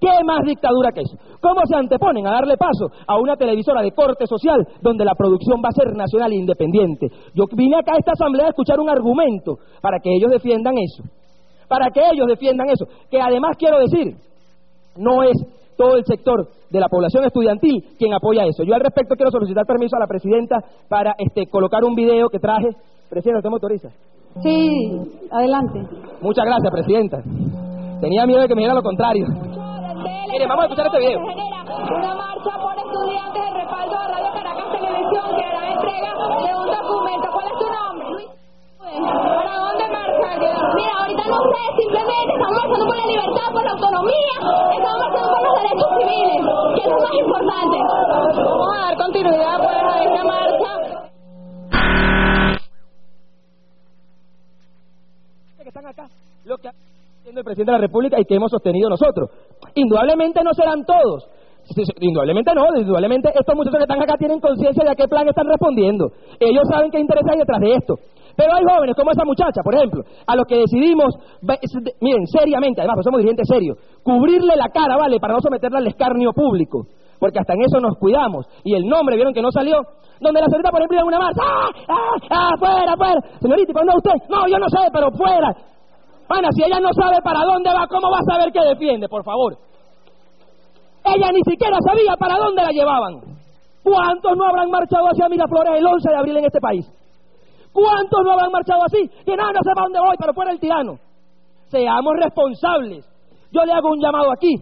¿Qué más dictadura que eso? ¿Cómo se anteponen a darle paso a una televisora de corte social donde la producción va a ser nacional e independiente? Yo vine acá a esta asamblea a escuchar un argumento para que ellos defiendan eso. Para que ellos defiendan eso. Que además quiero decir, no es todo el sector de la población estudiantil quien apoya eso. Yo al respecto quiero solicitar permiso a la presidenta para este, colocar un video que traje. Presidenta, ¿usted me autoriza? Sí, adelante. Muchas gracias, presidenta. Tenía miedo de que me diera lo contrario. Miren, vamos a escuchar este video. Una marcha por estudiantes de respaldo a Radio Caracas Televisión que hará entrega de un documento. ¿Cuál es tu nombre? Luis. ¿Para dónde marcha? Mira, ahorita no sé, simplemente estamos marchando por la libertad, por la autonomía, estamos marchando por los derechos civiles, que es lo más importante. Vamos a dar continuidad pues a esta marcha. que están acá, lo que ha haciendo el presidente de la República y que hemos sostenido nosotros. Indudablemente no serán todos, Indudablemente no, indudablemente estos muchachos que están acá tienen conciencia de a qué plan están respondiendo. Ellos saben qué interés hay detrás de esto. Pero hay jóvenes como esa muchacha, por ejemplo, a los que decidimos, miren, seriamente, además, pues somos dirigentes serios, cubrirle la cara, ¿vale? Para no someterla al escarnio público. Porque hasta en eso nos cuidamos. Y el nombre, ¿vieron que no salió? Donde la señorita, por ejemplo, iba en una marcha, ¡ah! ¡ah! ¡ah! ¡fuera, fuera! Señorita, ¿y para dónde usted? No, yo no sé, pero fuera. Bueno, si ella no sabe para dónde va, ¿cómo va a saber qué defiende, por favor? Ella ni siquiera sabía para dónde la llevaban. ¿Cuántos no habrán marchado hacia Miraflores el 11 de abril en este país? ¿Cuántos no habrán marchado así? Que no, no sé para dónde voy, pero fuera el tirano. Seamos responsables. Yo le hago un llamado aquí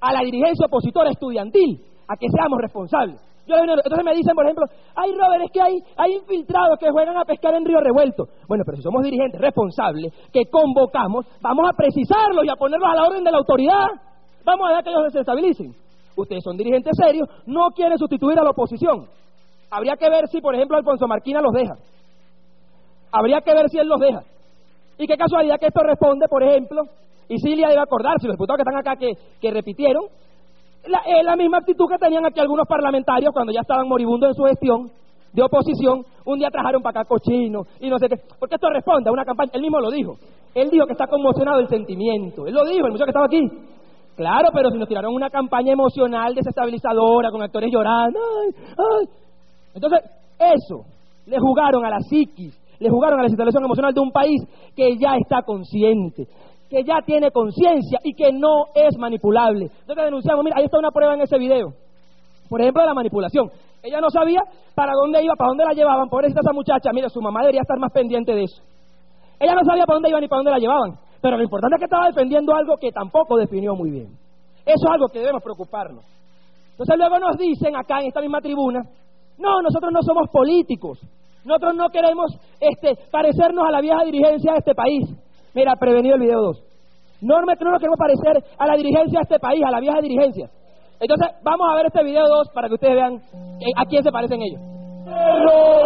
a la dirigencia opositora estudiantil a que seamos responsables. Yo entonces me dicen, por ejemplo, ay Robert, es que hay, hay infiltrados que juegan a pescar en Río Revuelto. Bueno, pero si somos dirigentes responsables que convocamos, vamos a precisarlos y a ponerlos a la orden de la autoridad. Vamos a dejar que ellos se. Ustedes son dirigentes serios, no quieren sustituir a la oposición. Habría que ver si, por ejemplo, Alfonso Marquina los deja. Habría que ver si él los deja. Y qué casualidad que esto responde, por ejemplo, y Cilia debe acordarse, los diputados que están acá que repitieron, la, eh, la misma actitud que tenían aquí algunos parlamentarios cuando ya estaban moribundos en su gestión de oposición, un día trajeron para acá cochino y no sé qué, porque esto responde a una campaña, él mismo lo dijo, él dijo que está conmocionado el sentimiento, él lo dijo, el muchacho que estaba aquí, claro, pero si nos tiraron una campaña emocional desestabilizadora con actores llorando, ay, ay. entonces eso, le jugaron a la psiquis, le jugaron a la situación emocional de un país que ya está consciente, que ya tiene conciencia y que no es manipulable. Entonces denunciamos, mira, ahí está una prueba en ese video. Por ejemplo, de la manipulación. Ella no sabía para dónde iba, para dónde la llevaban. Pobrecita esa muchacha, mire, su mamá debería estar más pendiente de eso. Ella no sabía para dónde iba ni para dónde la llevaban. Pero lo importante es que estaba defendiendo algo que tampoco definió muy bien. Eso es algo que debemos preocuparnos. Entonces luego nos dicen acá en esta misma tribuna, no, nosotros no somos políticos. Nosotros no queremos este, parecernos a la vieja dirigencia de este país. Mira, prevenido el video 2. No, no nos queremos parecer a la dirigencia de este país, a la vieja dirigencia. Entonces, vamos a ver este video 2 para que ustedes vean eh, a quién se parecen ellos. No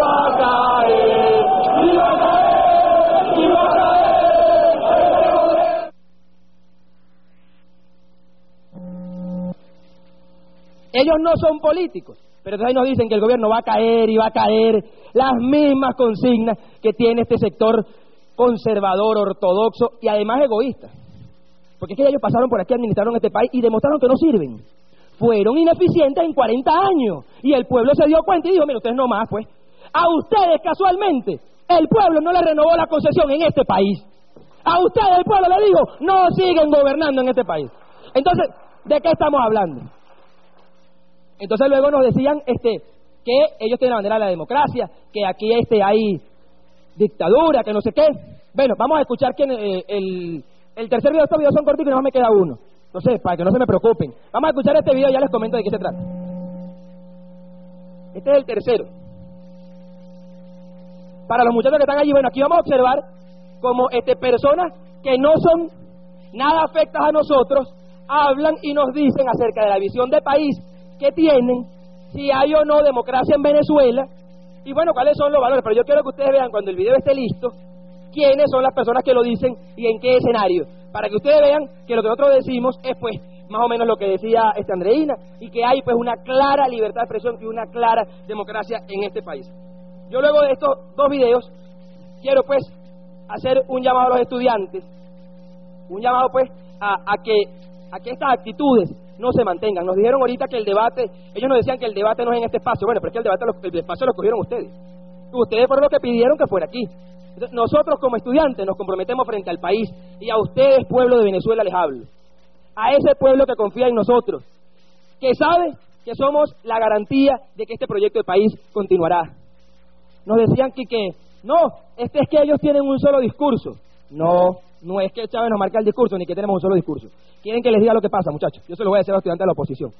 va a caer, a caer, a caer. Ellos no son políticos, pero entonces nos dicen que el gobierno va a caer y va a caer las mismas consignas que tiene este sector conservador, ortodoxo y además egoísta. Porque es que ellos pasaron por aquí, administraron este país y demostraron que no sirven. Fueron ineficientes en 40 años y el pueblo se dio cuenta y dijo, mira, ustedes no más, pues. A ustedes casualmente, el pueblo no le renovó la concesión en este país. A ustedes el pueblo le dijo, no siguen gobernando en este país. Entonces, ¿de qué estamos hablando? Entonces luego nos decían este, que ellos tienen la bandera de la democracia, que aquí este, hay dictadura, que no sé qué. Bueno, vamos a escuchar quién, eh, el, el tercer video, estos videos son cortitos y más me queda uno. No sé, para que no se me preocupen. Vamos a escuchar este video y ya les comento de qué se trata. Este es el tercero. Para los muchachos que están allí, bueno, aquí vamos a observar como este, personas que no son nada afectas a nosotros, hablan y nos dicen acerca de la visión de país que tienen, si hay o no democracia en Venezuela, y bueno, cuáles son los valores. Pero yo quiero que ustedes vean cuando el video esté listo, quiénes son las personas que lo dicen y en qué escenario, para que ustedes vean que lo que nosotros decimos es pues más o menos lo que decía este Andreina y que hay pues una clara libertad de expresión y una clara democracia en este país. Yo luego de estos dos videos quiero pues hacer un llamado a los estudiantes, un llamado pues a, a que a que estas actitudes no se mantengan. Nos dijeron ahorita que el debate, ellos nos decían que el debate no es en este espacio, bueno, pero es que el debate, el espacio lo cogieron ustedes. Ustedes fueron los que pidieron que fuera aquí. Nosotros como estudiantes nos comprometemos frente al país y a ustedes, pueblo de Venezuela, les hablo. A ese pueblo que confía en nosotros, que sabe que somos la garantía de que este proyecto de país continuará. Nos decían que, que no, este es que ellos tienen un solo discurso. No, no es que Chávez nos marca el discurso ni que tenemos un solo discurso. Quieren que les diga lo que pasa, muchachos. Yo se lo voy a decir a los estudiantes de la oposición.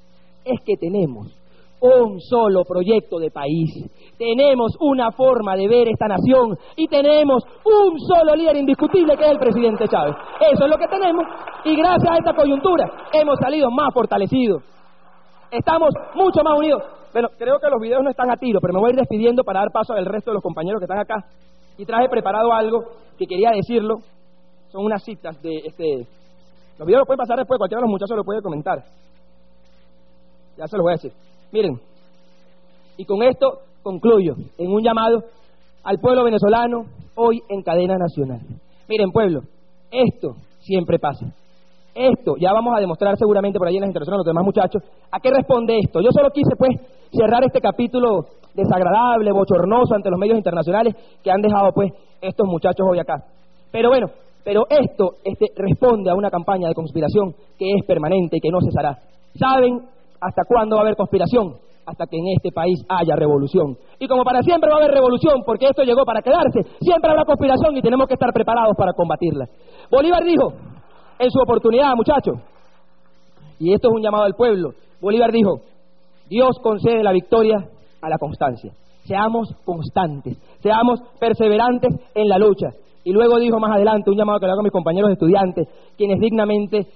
Es que tenemos un solo proyecto de país. Tenemos una forma de ver esta nación y tenemos un solo líder indiscutible que es el presidente Chávez. Eso es lo que tenemos y gracias a esta coyuntura hemos salido más fortalecidos. Estamos mucho más unidos. Bueno, creo que los videos no están a tiro, pero me voy a ir despidiendo para dar paso al resto de los compañeros que están acá. Y traje preparado algo que quería decirlo. Son unas citas de este. Los videos los pueden pasar después, cualquiera de los muchachos lo puede comentar. Ya se los voy a decir. Miren, y con esto concluyo en un llamado al pueblo venezolano hoy en cadena nacional. Miren, pueblo, esto siempre pasa. Esto, ya vamos a demostrar seguramente por ahí en las interacciones los demás muchachos, ¿a qué responde esto? Yo solo quise, pues, cerrar este capítulo desagradable, bochornoso ante los medios internacionales que han dejado, pues, estos muchachos hoy acá. Pero bueno, pero esto este, responde a una campaña de conspiración que es permanente y que no cesará. ¿Saben hasta cuándo va a haber conspiración? Hasta que en este país haya revolución. Y como para siempre va a haber revolución, porque esto llegó para quedarse, siempre habrá conspiración y tenemos que estar preparados para combatirla. Bolívar dijo, en su oportunidad, muchachos. Y esto es un llamado al pueblo. Bolívar dijo, Dios concede la victoria a la constancia. Seamos constantes, seamos perseverantes en la lucha. Y luego dijo más adelante, un llamado que le hago a mis compañeros estudiantes, quienes dignamente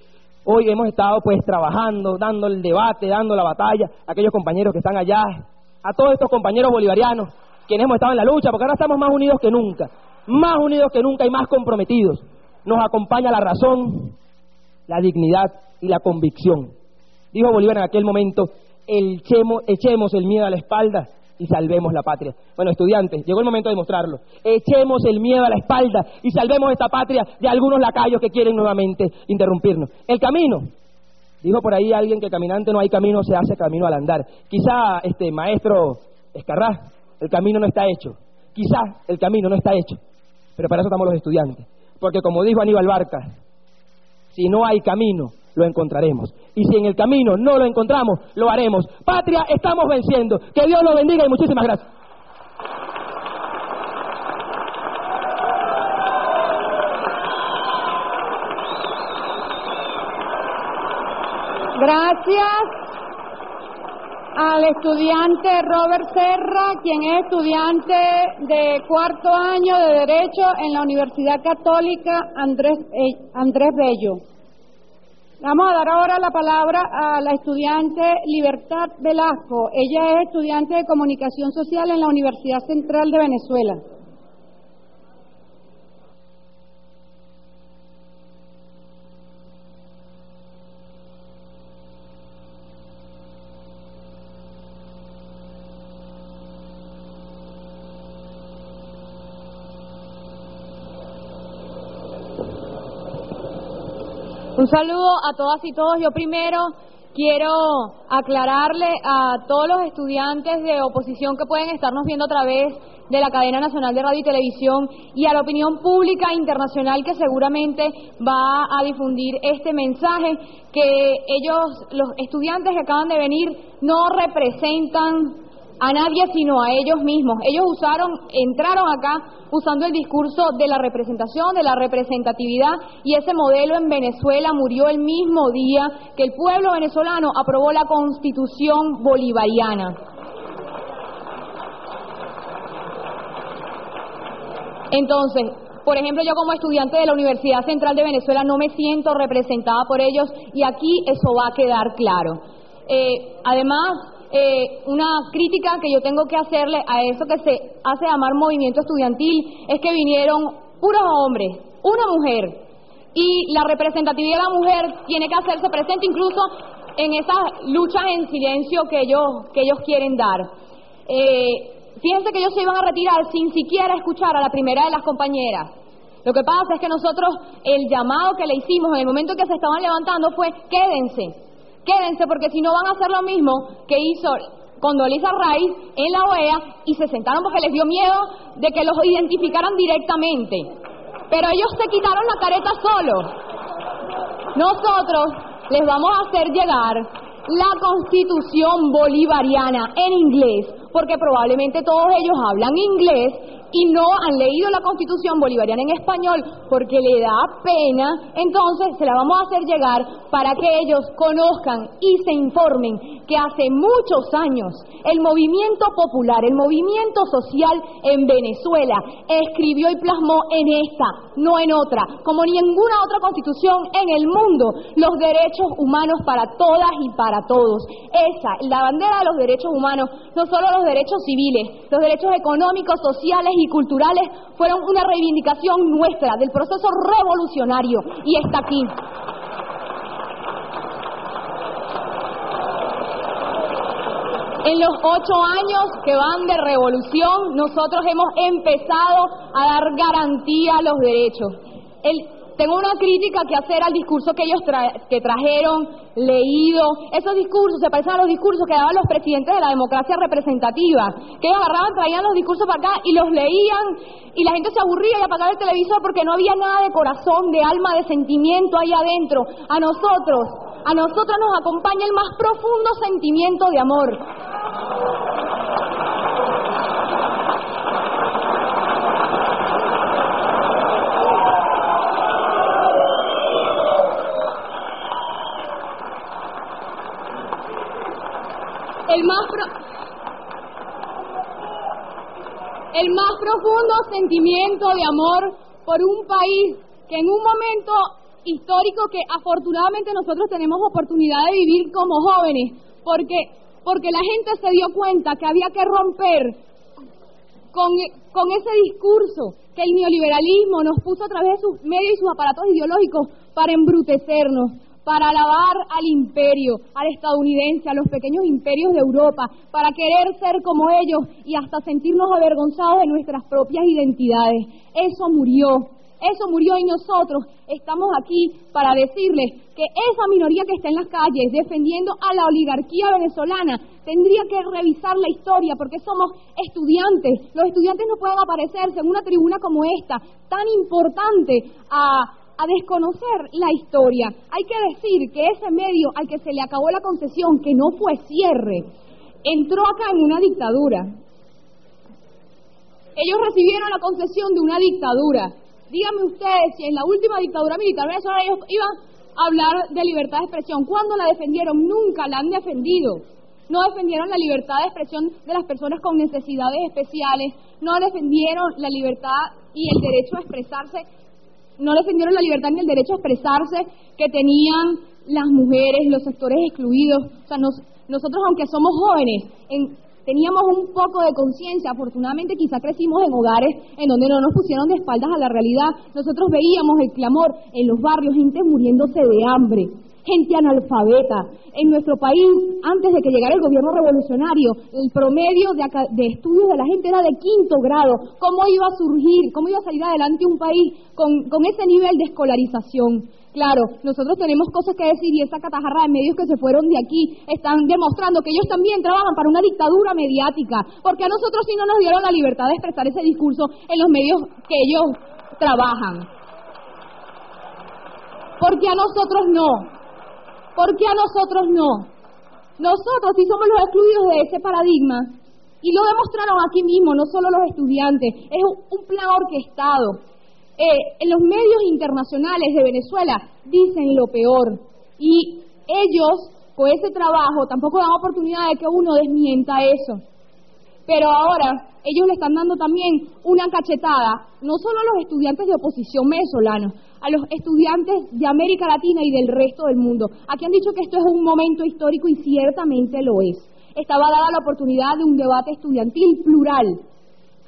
hoy hemos estado pues trabajando, dando el debate, dando la batalla, aquellos compañeros que están allá, a todos estos compañeros bolivarianos, quienes hemos estado en la lucha, porque ahora estamos más unidos que nunca, más unidos que nunca y más comprometidos nos acompaña la razón, la dignidad y la convicción. Dijo Bolívar en aquel momento, echemos, echemos el miedo a la espalda y salvemos la patria. Bueno, estudiantes, llegó el momento de demostrarlo. Echemos el miedo a la espalda y salvemos esta patria de algunos lacayos que quieren nuevamente interrumpirnos. El camino. Dijo por ahí alguien que caminante no hay camino, se hace camino al andar. Quizá, este maestro Escarrá, el camino no está hecho. Quizá el camino no está hecho. Pero para eso estamos los estudiantes. Porque como dijo Aníbal Barca, si no hay camino, lo encontraremos. Y si en el camino no lo encontramos, lo haremos. Patria, estamos venciendo. Que Dios lo bendiga y muchísimas gracias. Gracias al estudiante Robert Serra, quien es estudiante de cuarto año de Derecho en la Universidad Católica Andrés, eh, Andrés Bello. Vamos a dar ahora la palabra a la estudiante Libertad Velasco. Ella es estudiante de Comunicación Social en la Universidad Central de Venezuela. Saludo a todas y todos. Yo primero quiero aclararle a todos los estudiantes de oposición que pueden estarnos viendo a través de la cadena nacional de radio y televisión y a la opinión pública internacional que seguramente va a difundir este mensaje que ellos, los estudiantes que acaban de venir, no representan a nadie sino a ellos mismos. Ellos usaron, entraron acá usando el discurso de la representación, de la representatividad, y ese modelo en Venezuela murió el mismo día que el pueblo venezolano aprobó la constitución bolivariana. Entonces, por ejemplo, yo como estudiante de la Universidad Central de Venezuela no me siento representada por ellos y aquí eso va a quedar claro. Eh, además, eh, una crítica que yo tengo que hacerle a eso que se hace llamar movimiento estudiantil es que vinieron puros hombres, una mujer, y la representatividad de la mujer tiene que hacerse presente incluso en esas luchas en silencio que ellos, que ellos quieren dar. Eh, fíjense que ellos se iban a retirar sin siquiera escuchar a la primera de las compañeras. Lo que pasa es que nosotros, el llamado que le hicimos en el momento en que se estaban levantando fue, quédense, quédense porque si no van a hacer lo mismo que hizo Condoleezza Rice en la OEA y se sentaron porque les dio miedo de que los identificaran directamente. Pero ellos se quitaron la careta solos. Nosotros les vamos a hacer llegar la constitución bolivariana en inglés, porque probablemente todos ellos hablan inglés y no han leído la Constitución bolivariana en español porque le da pena, entonces se la vamos a hacer llegar para que ellos conozcan y se informen que hace muchos años el movimiento popular, el movimiento social en Venezuela escribió y plasmó en esta, no en otra, como ninguna otra constitución en el mundo, los derechos humanos para todas y para todos. Esa, la bandera de los derechos humanos, no solo los derechos civiles, los derechos económicos, sociales y culturales fueron una reivindicación nuestra del proceso revolucionario y está aquí. En los ocho años que van de revolución, nosotros hemos empezado a dar garantía a los derechos. Tengo una crítica que hacer al discurso que ellos que trajeron, leído. Esos discursos se parecen a los discursos que daban los presidentes de la democracia representativa, que ellos agarraban, traían los discursos para acá y los leían y la gente se aburría y apagaba el televisor porque no había nada de corazón, de alma, de sentimiento ahí adentro. A nosotros, a nosotros nos acompaña el más profundo sentimiento de amor. El más, el más profundo sentimiento de amor por un país que en un momento histórico que afortunadamente nosotros tenemos oportunidad de vivir como jóvenes, porque porque la gente se dio cuenta que había que romper con, con ese discurso que el neoliberalismo nos puso a través de sus medios y sus aparatos ideológicos para embrutecernos, para alabar al imperio, al estadounidense, a los pequeños imperios de Europa, para querer ser como ellos y hasta sentirnos avergonzados de nuestras propias identidades. Eso murió. Eso murió y nosotros estamos aquí para decirles que esa minoría que está en las calles defendiendo a la oligarquía venezolana tendría que revisar la historia porque somos estudiantes. Los estudiantes no pueden aparecerse en una tribuna como esta, tan importante a, a desconocer la historia. Hay que decir que ese medio al que se le acabó la concesión, que no fue cierre, entró acá en una dictadura. Ellos recibieron la concesión de una dictadura Díganme ustedes si en la última dictadura militar ellos iban a hablar de libertad de expresión. ¿Cuándo la defendieron? Nunca la han defendido. No defendieron la libertad de expresión de las personas con necesidades especiales, no defendieron la libertad y el derecho a expresarse, no defendieron la libertad ni el derecho a expresarse que tenían las mujeres, los sectores excluidos. O sea, nosotros aunque somos jóvenes, en, teníamos un poco de conciencia, afortunadamente quizá crecimos en hogares en donde no nos pusieron de espaldas a la realidad, nosotros veíamos el clamor en los barrios, gente muriéndose de hambre, gente analfabeta. En nuestro país, antes de que llegara el gobierno revolucionario, el promedio de, de, estudios de la gente era de quinto grado. ¿Cómo iba a surgir, cómo iba a salir adelante un país con, con ese nivel de escolarización? Claro, nosotros tenemos cosas que decir y esa catajarra de medios que se fueron de aquí están demostrando que ellos también trabajan para una dictadura mediática, porque a nosotros sí no nos dieron la libertad de expresar ese discurso en los medios que ellos trabajan. Porque a nosotros no. Porque a nosotros no. Nosotros sí somos los excluidos de ese paradigma. Y lo demostraron aquí mismo, no solo los estudiantes. Es un plan orquestado eh, en los medios internacionales de Venezuela dicen lo peor y ellos con ese trabajo tampoco dan oportunidad de que uno desmienta eso. Pero ahora ellos le están dando también una cachetada, no solo a los estudiantes de oposición venezolanos, a los estudiantes de América Latina y del resto del mundo. Aquí han dicho que esto es un momento histórico y ciertamente lo es. Estaba dada la oportunidad de un debate estudiantil plural,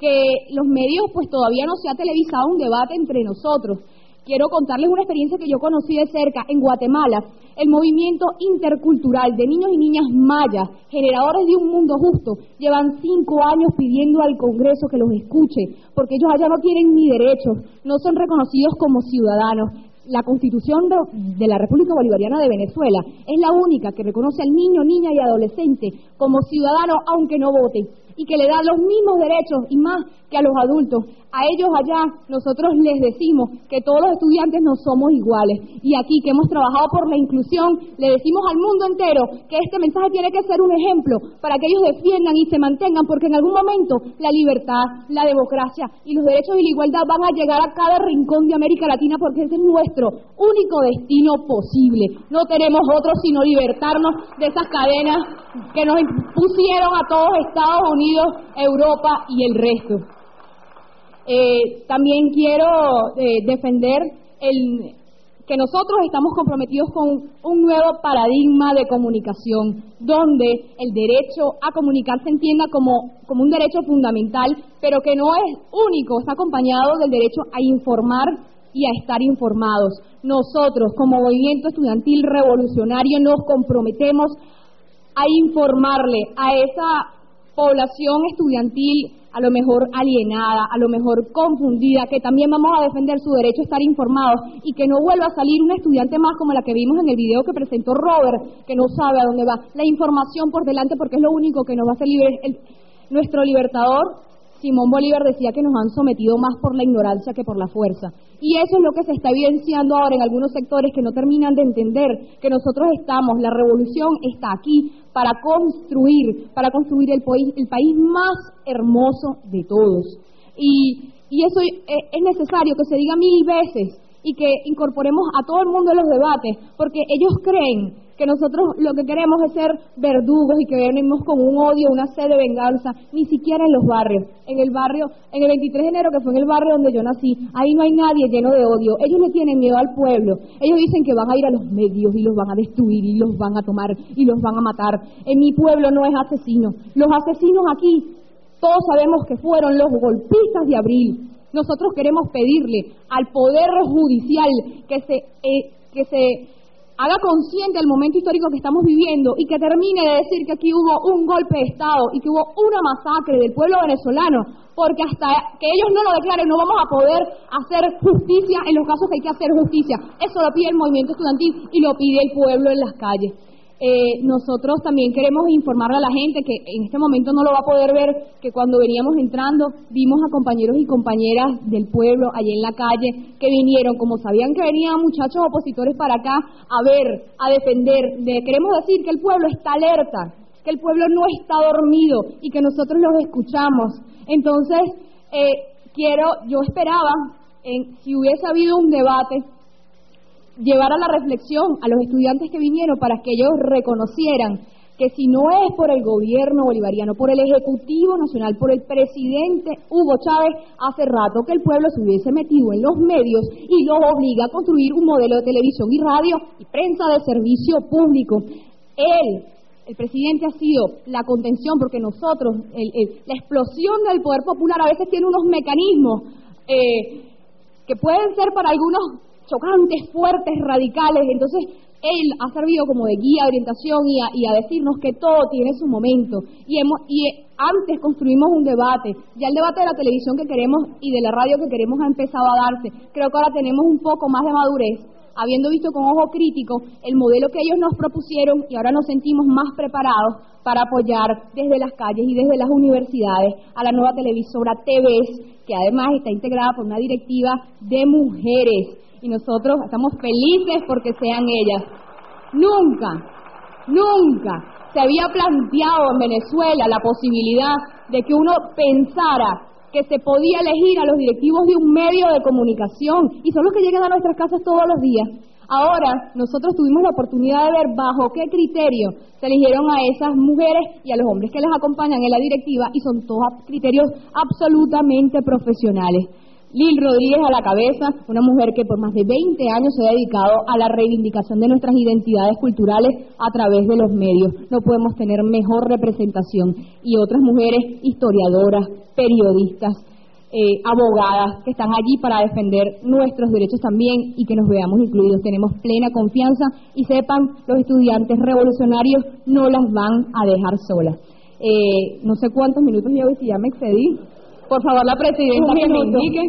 que los medios pues todavía no se ha televisado un debate entre nosotros. Quiero contarles una experiencia que yo conocí de cerca en Guatemala, el movimiento intercultural de niños y niñas mayas, generadores de un mundo justo, llevan cinco años pidiendo al Congreso que los escuche, porque ellos allá no tienen ni derechos, no son reconocidos como ciudadanos. La Constitución de, la República Bolivariana de Venezuela es la única que reconoce al niño, niña y adolescente como ciudadano aunque no vote y que le da los mismos derechos y más que a los adultos. A ellos allá nosotros les decimos que todos los estudiantes no somos iguales. Y aquí que hemos trabajado por la inclusión, le decimos al mundo entero que este mensaje tiene que ser un ejemplo para que ellos defiendan y se mantengan, porque en algún momento la libertad, la democracia y los derechos y la igualdad van a llegar a cada rincón de América Latina porque ese es nuestro único destino posible. No tenemos otro sino libertarnos de esas cadenas que nos impusieron a todos Estados Unidos, Europa y el resto. Eh, también quiero eh, defender que nosotros estamos comprometidos con un nuevo paradigma de comunicación, donde el derecho a comunicar se entienda como, como un derecho fundamental, pero que no es único, está acompañado del derecho a informar y a estar informados. Nosotros, como movimiento estudiantil revolucionario, nos comprometemos a informarle a esa población estudiantil a lo mejor alienada, a lo mejor confundida, que también vamos a defender su derecho a estar informados y que no vuelva a salir un estudiante más como la que vimos en el video que presentó Robert, que no sabe a dónde va. La información por delante porque es lo único que nos va a hacer libre. El, nuestro libertador Simón Bolívar decía que nos han sometido más por la ignorancia que por la fuerza. Y eso es lo que se está evidenciando ahora en algunos sectores que no terminan de entender que nosotros estamos, la revolución está aquí para construir, para construir el país, el país más hermoso de todos. Y, y eso es necesario que se diga mil veces y que incorporemos a todo el mundo en los debates, porque ellos creen que nosotros lo que queremos es ser verdugos y que venimos con un odio, una sed de venganza, ni siquiera en los barrios. En el barrio, en el 23 de enero, que fue en el barrio donde yo nací, ahí no hay nadie lleno de odio. Ellos le tienen miedo al pueblo. Ellos dicen que van a ir a los medios y los van a destruir y los van a tomar y los van a matar. En mi pueblo no es asesino. Los asesinos aquí, todos sabemos que fueron los golpistas de abril. Nosotros queremos pedirle al Poder Judicial que se, eh, que se haga consciente del momento histórico que estamos viviendo y que termine de decir que aquí hubo un golpe de Estado y que hubo una masacre del pueblo venezolano, porque hasta que ellos no lo declaren no vamos a poder hacer justicia en los casos que hay que hacer justicia. Eso lo pide el movimiento estudiantil y lo pide el pueblo en las calles. Eh, nosotros también queremos informarle a la gente que en este momento no lo va a poder ver, que cuando veníamos entrando vimos a compañeros y compañeras del pueblo allí en la calle que vinieron, como sabían que venían muchachos opositores para acá a ver, a defender. queremos decir que el pueblo está alerta, que el pueblo no está dormido y que nosotros los escuchamos. Entonces, eh, quiero, yo esperaba, en, si hubiese habido un debate, llevar a la reflexión a los estudiantes que vinieron para que ellos reconocieran que si no es por el gobierno bolivariano, por el Ejecutivo Nacional, por el presidente Hugo Chávez, hace rato que el pueblo se hubiese metido en los medios y los obliga a construir un modelo de televisión y radio y prensa de servicio público. Él, el presidente, ha sido la contención porque nosotros, la explosión del poder popular a veces tiene unos mecanismos eh, que pueden ser para algunos chocantes, fuertes, radicales. Entonces, él ha servido como de guía, orientación y a, decirnos que todo tiene su momento. Y, hemos, y antes construimos un debate. Ya el debate de la televisión que queremos y de la radio que queremos ha empezado a darse. Creo que ahora tenemos un poco más de madurez, habiendo visto con ojo crítico el modelo que ellos nos propusieron y ahora nos sentimos más preparados para apoyar desde las calles y desde las universidades a la nueva televisora TVS, que además está integrada por una directiva de mujeres y nosotros estamos felices porque sean ellas. Nunca, nunca se había planteado en Venezuela la posibilidad de que uno pensara que se podía elegir a los directivos de un medio de comunicación y son los que llegan a nuestras casas todos los días. Ahora nosotros tuvimos la oportunidad de ver bajo qué criterio se eligieron a esas mujeres y a los hombres que les acompañan en la directiva y son todos criterios absolutamente profesionales. Lil Rodríguez a la cabeza, una mujer que por más de 20 años se ha dedicado a la reivindicación de nuestras identidades culturales a través de los medios. No podemos tener mejor representación. Y otras mujeres historiadoras, periodistas, eh, abogadas que están allí para defender nuestros derechos también y que nos veamos incluidos. Tenemos plena confianza y sepan, los estudiantes revolucionarios no las van a dejar solas. Eh, no sé cuántos minutos llevo y si ya me excedí. Por favor, la presidenta que me indique.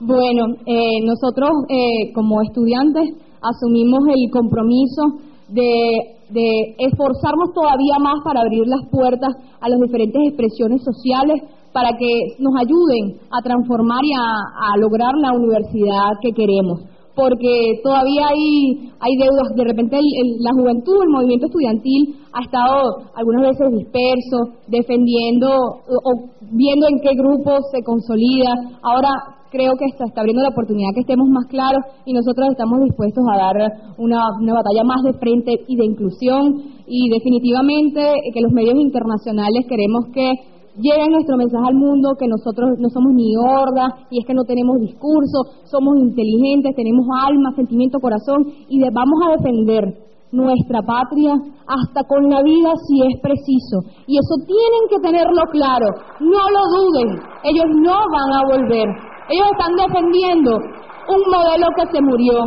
Bueno, eh, nosotros eh, como estudiantes asumimos el compromiso de, de esforzarnos todavía más para abrir las puertas a las diferentes expresiones sociales para que nos ayuden a transformar y a lograr la universidad que queremos porque todavía hay, deudas. De repente la juventud, el movimiento estudiantil ha estado algunas veces disperso, defendiendo o, viendo en qué grupo se consolida. Ahora creo que está, está abriendo la oportunidad que estemos más claros y nosotros estamos dispuestos a dar una, una batalla más de frente y de inclusión y definitivamente que los medios internacionales queremos que llegue nuestro mensaje al mundo que nosotros no somos ni hordas y es que no tenemos discurso, somos inteligentes, tenemos alma, sentimiento, corazón y vamos a defender nuestra patria hasta con la vida si es preciso. Y eso tienen que tenerlo claro, no lo duden, ellos no van a volver. Ellos están defendiendo un modelo que se murió.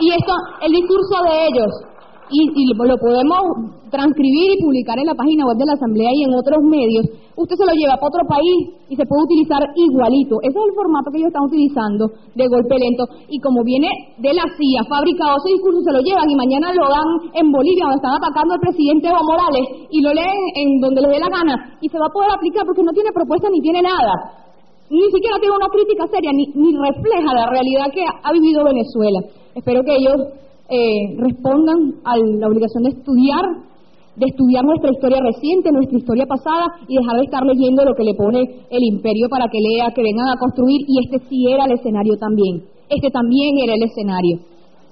Y esto, el discurso de ellos y, y lo podemos transcribir y publicar en la página web de la Asamblea y en otros medios, usted se lo lleva para otro país y se puede utilizar igualito. Ese es el formato que ellos están utilizando de golpe lento. Y como viene de la CIA, fabricado ese discurso, se lo llevan y mañana lo dan en Bolivia, donde están atacando al presidente Evo Morales, y lo leen en donde les dé la gana, y se va a poder aplicar porque no tiene propuesta ni tiene nada. Ni siquiera tiene una crítica seria, ni, ni refleja la realidad que ha vivido Venezuela. Espero que ellos eh, respondan a la obligación de estudiar, de estudiar nuestra historia reciente, nuestra historia pasada y dejar de estar leyendo lo que le pone el imperio para que lea, que vengan a construir y este sí era el escenario también, este también era el escenario.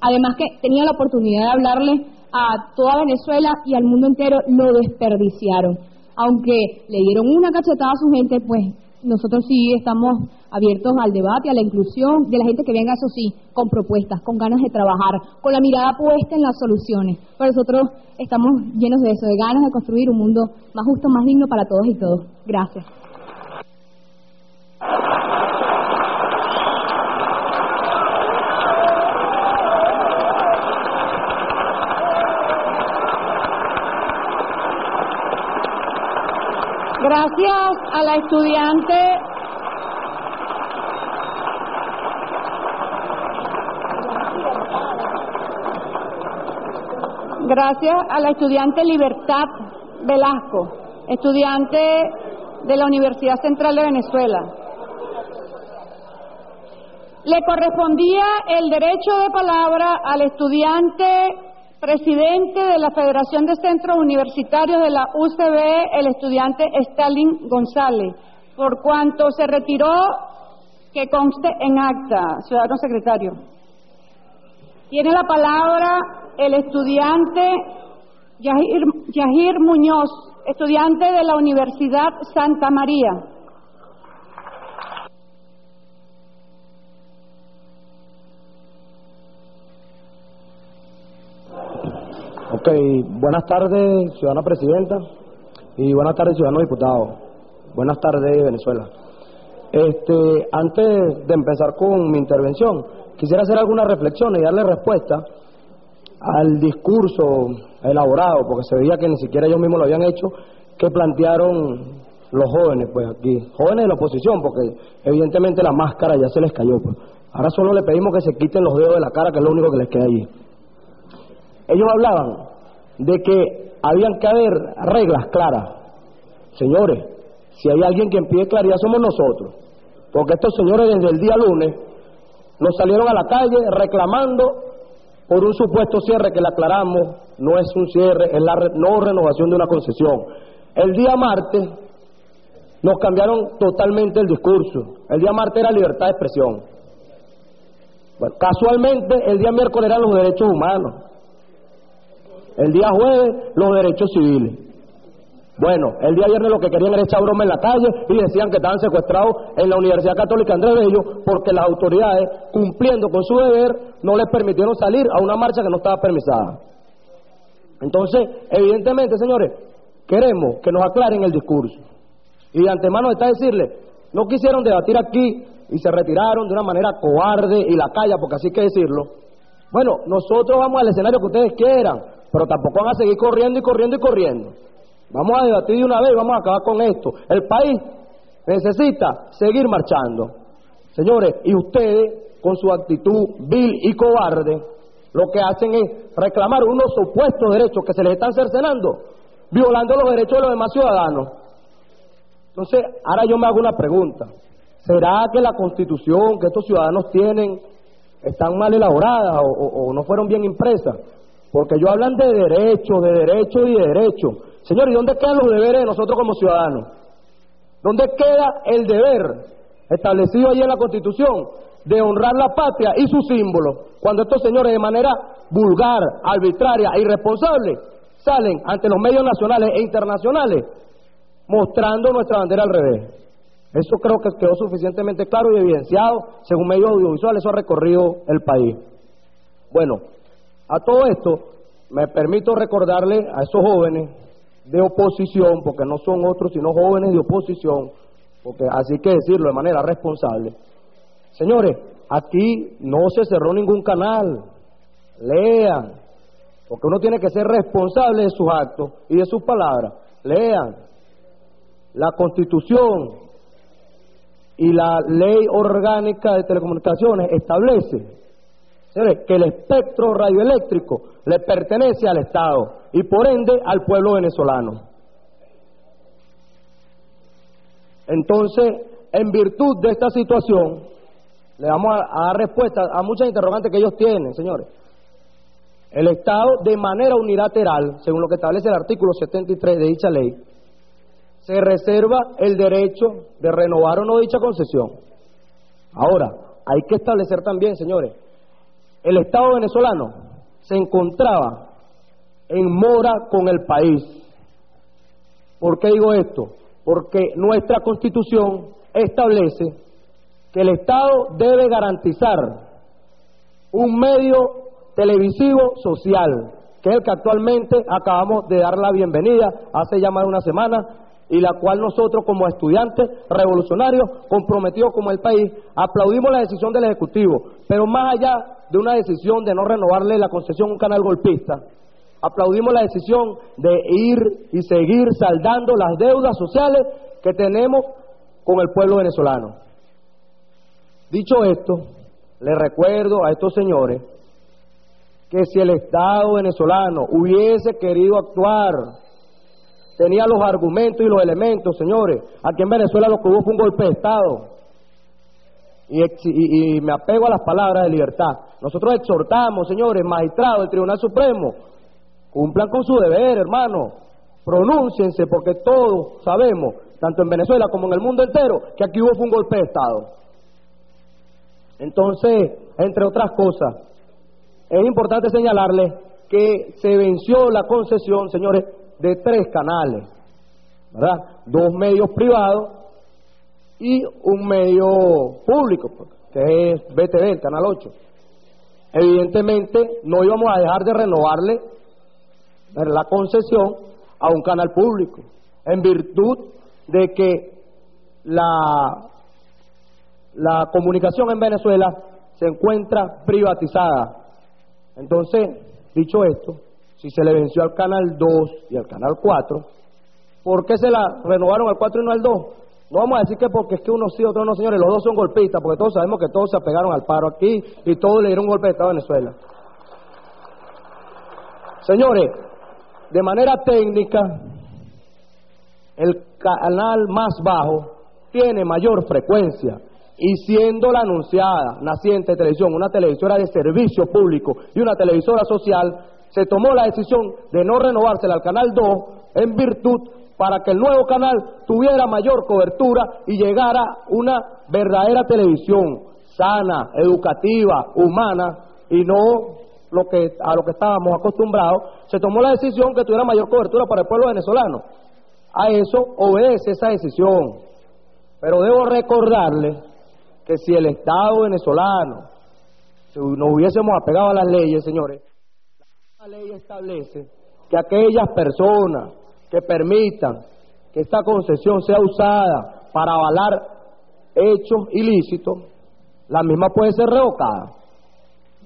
Además que tenía la oportunidad de hablarle a toda Venezuela y al mundo entero, lo desperdiciaron. Aunque le dieron una cachetada a su gente, pues nosotros sí estamos abiertos al debate, a la inclusión de la gente que venga, eso sí, con propuestas, con ganas de trabajar, con la mirada puesta en las soluciones. Pero nosotros estamos llenos de eso, de ganas de construir un mundo más justo, más digno para todos y todos. Gracias. Gracias a la estudiante Gracias a la estudiante Libertad Velasco, estudiante de la Universidad Central de Venezuela. Le correspondía el derecho de palabra al estudiante presidente de la Federación de Centros Universitarios de la UCB, el estudiante Stalin González, por cuanto se retiró que conste en acta, ciudadano secretario. Tiene la palabra el estudiante Yahir, Yahir Muñoz, estudiante de la Universidad Santa María. Ok, buenas tardes, ciudadana presidenta, y buenas tardes, ciudadanos diputados. Buenas tardes, Venezuela. Este, antes de empezar con mi intervención, quisiera hacer algunas reflexiones y darle respuesta al discurso elaborado, porque se veía que ni siquiera ellos mismos lo habían hecho, que plantearon los jóvenes, pues aquí, jóvenes de la oposición, porque evidentemente la máscara ya se les cayó. Pues. Ahora solo le pedimos que se quiten los dedos de la cara, que es lo único que les queda allí. Ellos hablaban de que habían que haber reglas claras. Señores, si hay alguien que pide claridad somos nosotros, porque estos señores desde el día lunes nos salieron a la calle reclamando por un supuesto cierre que le aclaramos, no es un cierre, es la no renovación de una concesión. El día martes nos cambiaron totalmente el discurso. El día martes era libertad de expresión. Casualmente el día miércoles eran los derechos humanos. El día jueves los derechos civiles. Bueno, el día viernes lo que querían era echar broma en la calle y decían que estaban secuestrados en la Universidad Católica Andrés Bello porque las autoridades, cumpliendo con su deber, no les permitieron salir a una marcha que no estaba permisada. Entonces, evidentemente, señores, queremos que nos aclaren el discurso. Y de antemano está decirle, no quisieron debatir aquí y se retiraron de una manera cobarde y la calla, porque así hay que decirlo. Bueno, nosotros vamos al escenario que ustedes quieran, pero tampoco van a seguir corriendo y corriendo y corriendo. Vamos a debatir de una vez vamos a acabar con esto. El país necesita seguir marchando. Señores, y ustedes, con su actitud vil y cobarde, lo que hacen es reclamar unos supuestos derechos que se les están cercenando, violando los derechos de los demás ciudadanos. Entonces, ahora yo me hago una pregunta. ¿Será que la constitución que estos ciudadanos tienen están mal elaborada o, o no fueron bien impresas? Porque ellos hablan de derecho, de derecho y de derecho. Señor, ¿y dónde quedan los deberes de nosotros como ciudadanos? ¿Dónde queda el deber establecido ahí en la Constitución de honrar la patria y sus símbolos cuando estos señores de manera vulgar, arbitraria e irresponsable salen ante los medios nacionales e internacionales mostrando nuestra bandera al revés? Eso creo que quedó suficientemente claro y evidenciado según medios audiovisuales, eso ha recorrido el país. Bueno, a todo esto me permito recordarle a esos jóvenes de oposición, porque no son otros sino jóvenes de oposición, porque así que decirlo de manera responsable. Señores, aquí no se cerró ningún canal, lean, porque uno tiene que ser responsable de sus actos y de sus palabras. Lean, la constitución y la ley orgánica de telecomunicaciones establece que el espectro radioeléctrico le pertenece al Estado y por ende al pueblo venezolano. Entonces, en virtud de esta situación, le vamos a, dar respuesta a muchas interrogantes que ellos tienen, señores. El Estado, de manera unilateral, según lo que establece el artículo 73 de dicha ley, se reserva el derecho de renovar o no dicha concesión. Ahora, hay que establecer también, señores, el Estado venezolano se encontraba en mora con el país. ¿Por qué digo esto? Porque nuestra constitución establece que el Estado debe garantizar un medio televisivo social, que es el que actualmente acabamos de dar la bienvenida hace ya más de una semana y la cual nosotros como estudiantes revolucionarios comprometidos como el país aplaudimos la decisión del Ejecutivo, pero más allá de una decisión de no renovarle la concesión a un canal golpista, aplaudimos la decisión de ir y seguir saldando las deudas sociales que tenemos con el pueblo venezolano. Dicho esto, le recuerdo a estos señores que si el Estado venezolano hubiese querido actuar tenía los argumentos y los elementos, señores. Aquí en Venezuela lo que hubo fue un golpe de Estado. Y, me apego a las palabras de libertad. Nosotros exhortamos, señores, magistrados del Tribunal Supremo, cumplan con su deber, hermano. Pronúnciense, porque todos sabemos, tanto en Venezuela como en el mundo entero, que aquí hubo un golpe de Estado. Entonces, entre otras cosas, es importante señalarles que se venció la concesión, señores, de tres canales, ¿verdad? Dos medios privados y un medio público, que es BTV, el Canal 8. Evidentemente no íbamos a dejar de renovarle la concesión a un canal público, en virtud de que la, la comunicación en Venezuela se encuentra privatizada. Entonces, dicho esto, si se le venció al Canal 2 y al Canal 4, ¿por qué se la renovaron al 4 y no al 2? Vamos a decir que porque es que uno sí, otro no, señores, los dos son golpistas, porque todos sabemos que todos se apegaron al paro aquí y todos le dieron un golpe de Estado a Venezuela. Señores, de manera técnica, el canal más bajo tiene mayor frecuencia y siendo la anunciada naciente televisión una televisora de servicio público y una televisora social, se tomó la decisión de no renovársela al Canal 2 en virtud para que el nuevo canal tuviera mayor cobertura y llegara una verdadera televisión sana, educativa, humana y no lo que a lo que estábamos acostumbrados, se tomó la decisión que tuviera mayor cobertura para el pueblo venezolano. A eso obedece esa decisión. Pero debo recordarle que si el Estado venezolano, nos hubiésemos apegado a las leyes, señores, la ley establece que aquellas personas que permitan que esta concesión sea usada para avalar hechos ilícitos, la misma puede ser revocada.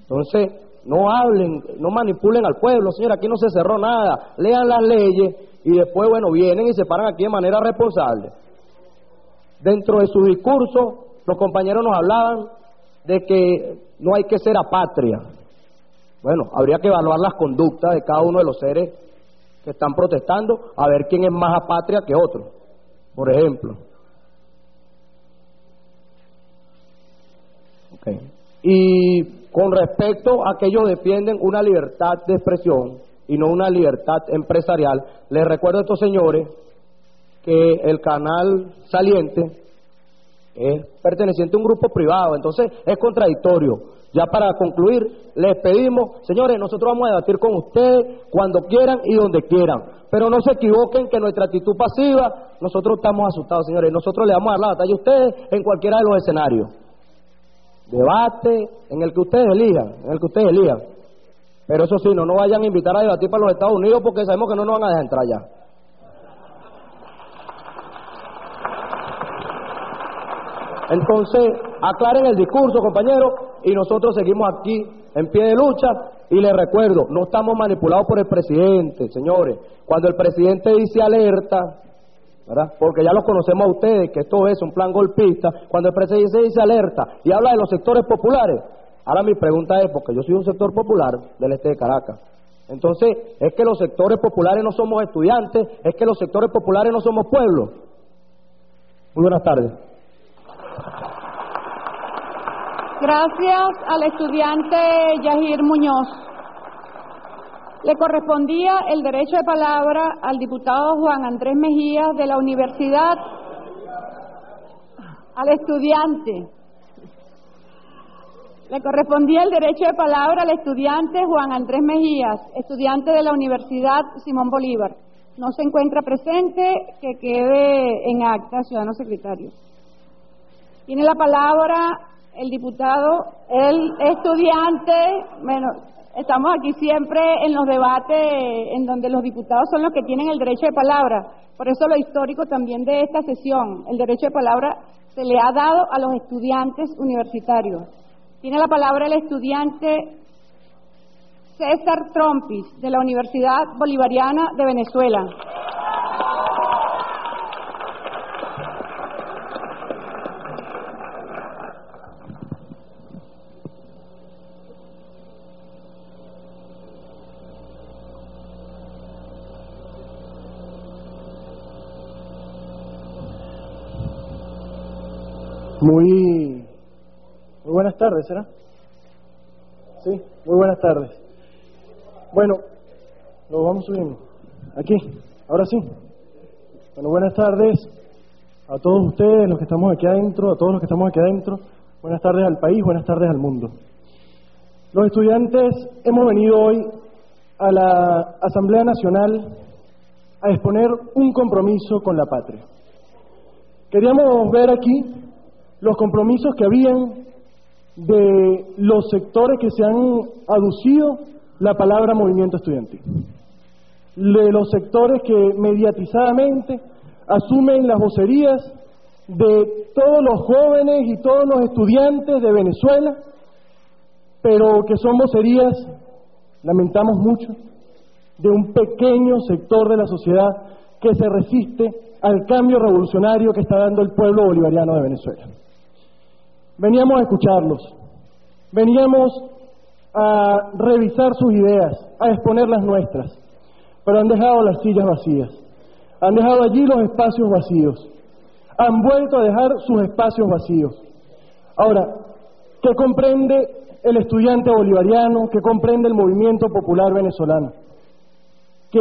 Entonces, no hablen, no manipulen al pueblo, señor, aquí no se cerró nada, lean las leyes y después, bueno, vienen y se paran aquí de manera responsable. Dentro de su discurso, los compañeros nos hablaban de que no hay que ser apatria, bueno, habría que evaluar las conductas de cada uno de los seres que están protestando, a ver quién es más apatria que otro, por ejemplo. Y con respecto a que ellos defienden una libertad de expresión y no una libertad empresarial, les recuerdo a estos señores que el canal saliente es perteneciente a un grupo privado, entonces es contradictorio. Ya para concluir, les pedimos, señores, nosotros vamos a debatir con ustedes cuando quieran y donde quieran. Pero no se equivoquen que nuestra actitud pasiva, nosotros estamos asustados, señores. Nosotros le vamos a dar la batalla a ustedes en cualquiera de los escenarios. Debate en el que ustedes elijan, en el que ustedes elijan. Pero eso sí, no nos vayan a invitar a debatir para los Estados Unidos porque sabemos que no nos van a dejar entrar ya. Entonces, aclaren el discurso, compañeros, y nosotros seguimos aquí en pie de lucha Y les recuerdo, no estamos manipulados por el presidente, señores. Cuando el presidente dice alerta, ¿verdad? Porque ya lo conocemos a ustedes, que esto es un plan golpista. Cuando el presidente dice alerta y habla de los sectores populares, ahora mi pregunta es, porque yo soy un sector popular del este de Caracas, entonces, ¿es que los sectores populares no somos estudiantes? ¿Es que los sectores populares no somos pueblos? Muy buenas tardes. Gracias al estudiante Yahir Muñoz. Le correspondía el derecho de palabra al diputado Juan Andrés Mejías de la Universidad, al estudiante. Le correspondía el derecho de palabra al estudiante Juan Andrés Mejías, estudiante de la Universidad Simón Bolívar. No se encuentra presente, que quede en acta, ciudadano secretario. Tiene la palabra el diputado, el estudiante, bueno, estamos aquí siempre en los debates en donde los diputados son los que tienen el derecho de palabra. Por eso lo histórico también de esta sesión, el derecho de palabra se le ha dado a los estudiantes universitarios. Tiene la palabra el estudiante César Trompis, de la Universidad Bolivariana de Venezuela. Muy, muy buenas tardes, ¿será? Sí, muy buenas tardes. Bueno, lo vamos subiendo. Aquí, ahora sí. Bueno, buenas tardes a todos ustedes, los que estamos aquí adentro, a todos los que estamos aquí adentro. Buenas tardes al país, buenas tardes al mundo. Los estudiantes hemos venido hoy a la Asamblea Nacional a exponer un compromiso con la patria. Queríamos ver aquí los compromisos que habían de los sectores que se han aducido la palabra movimiento estudiantil, de los sectores que mediatizadamente asumen las vocerías de todos los jóvenes y todos los estudiantes de Venezuela, pero que son vocerías, lamentamos mucho, de un pequeño sector de la sociedad que se resiste al cambio revolucionario que está dando el pueblo bolivariano de Venezuela. Veníamos a escucharlos, veníamos a revisar sus ideas, a exponer las nuestras, pero han dejado las sillas vacías, han dejado allí los espacios vacíos, han vuelto a dejar sus espacios vacíos. Ahora, ¿qué comprende el estudiante bolivariano, qué comprende el movimiento popular venezolano? Que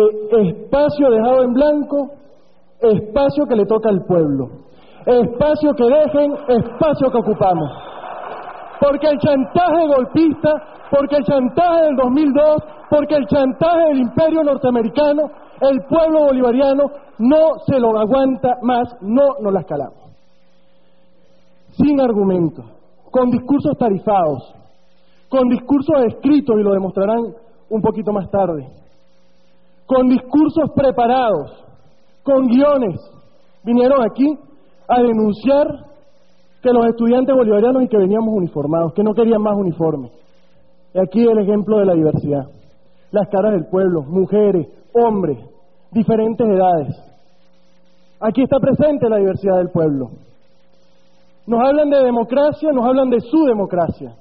espacio dejado en blanco, espacio que le toca al pueblo espacio que dejen, espacio que ocupamos. Porque el chantaje golpista, porque el chantaje del 2002, porque el chantaje del imperio norteamericano, el pueblo bolivariano no se lo aguanta más, no nos la escalamos. Sin argumentos, con discursos tarifados, con discursos escritos, y lo demostrarán un poquito más tarde, con discursos preparados, con guiones, vinieron aquí a denunciar que los estudiantes bolivarianos y que veníamos uniformados, que no querían más uniformes. Y aquí el ejemplo de la diversidad. Las caras del pueblo, mujeres, hombres, diferentes edades. Aquí está presente la diversidad del pueblo. Nos hablan de democracia, nos hablan de su democracia.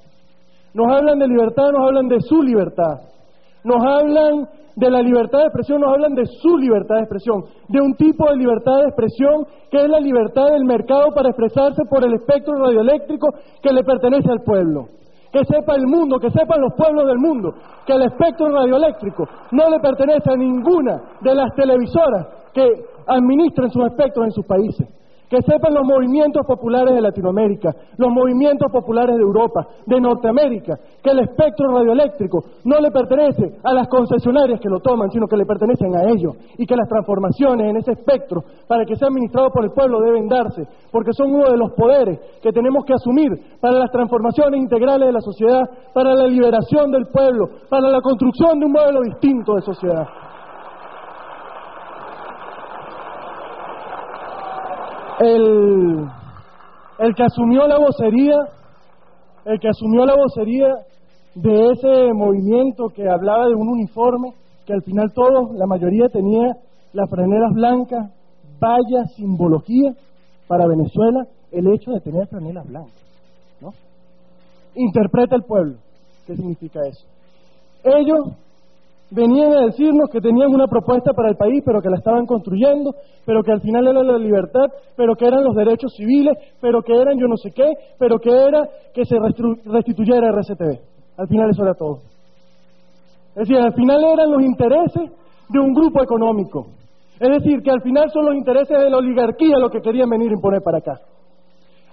Nos hablan de libertad, nos hablan de su libertad. Nos hablan de la libertad de expresión, nos hablan de su libertad de expresión, de un tipo de libertad de expresión que es la libertad del mercado para expresarse por el espectro radioeléctrico que le pertenece al pueblo. Que sepa el mundo, que sepan los pueblos del mundo, que el espectro radioeléctrico no le pertenece a ninguna de las televisoras que administran sus espectros en sus países que sepan los movimientos populares de Latinoamérica, los movimientos populares de Europa, de Norteamérica, que el espectro radioeléctrico no le pertenece a las concesionarias que lo toman, sino que le pertenecen a ellos, y que las transformaciones en ese espectro, para que sea administrado por el pueblo, deben darse, porque son uno de los poderes que tenemos que asumir para las transformaciones integrales de la sociedad, para la liberación del pueblo, para la construcción de un modelo distinto de sociedad. El, el que asumió la vocería, el que asumió la vocería de ese movimiento que hablaba de un uniforme, que al final todos, la mayoría tenía las franelas blancas, vaya simbología para Venezuela el hecho de tener franelas blancas, ¿no? Interpreta el pueblo, ¿qué significa eso? Ellos venían a decirnos que tenían una propuesta para el país, pero que la estaban construyendo, pero que al final era la libertad, pero que eran los derechos civiles, pero que eran yo no sé qué, pero que era que se restituyera RCTV. Al final eso era todo. Es decir, al final eran los intereses de un grupo económico. Es decir, que al final son los intereses de la oligarquía los que querían venir a imponer para acá.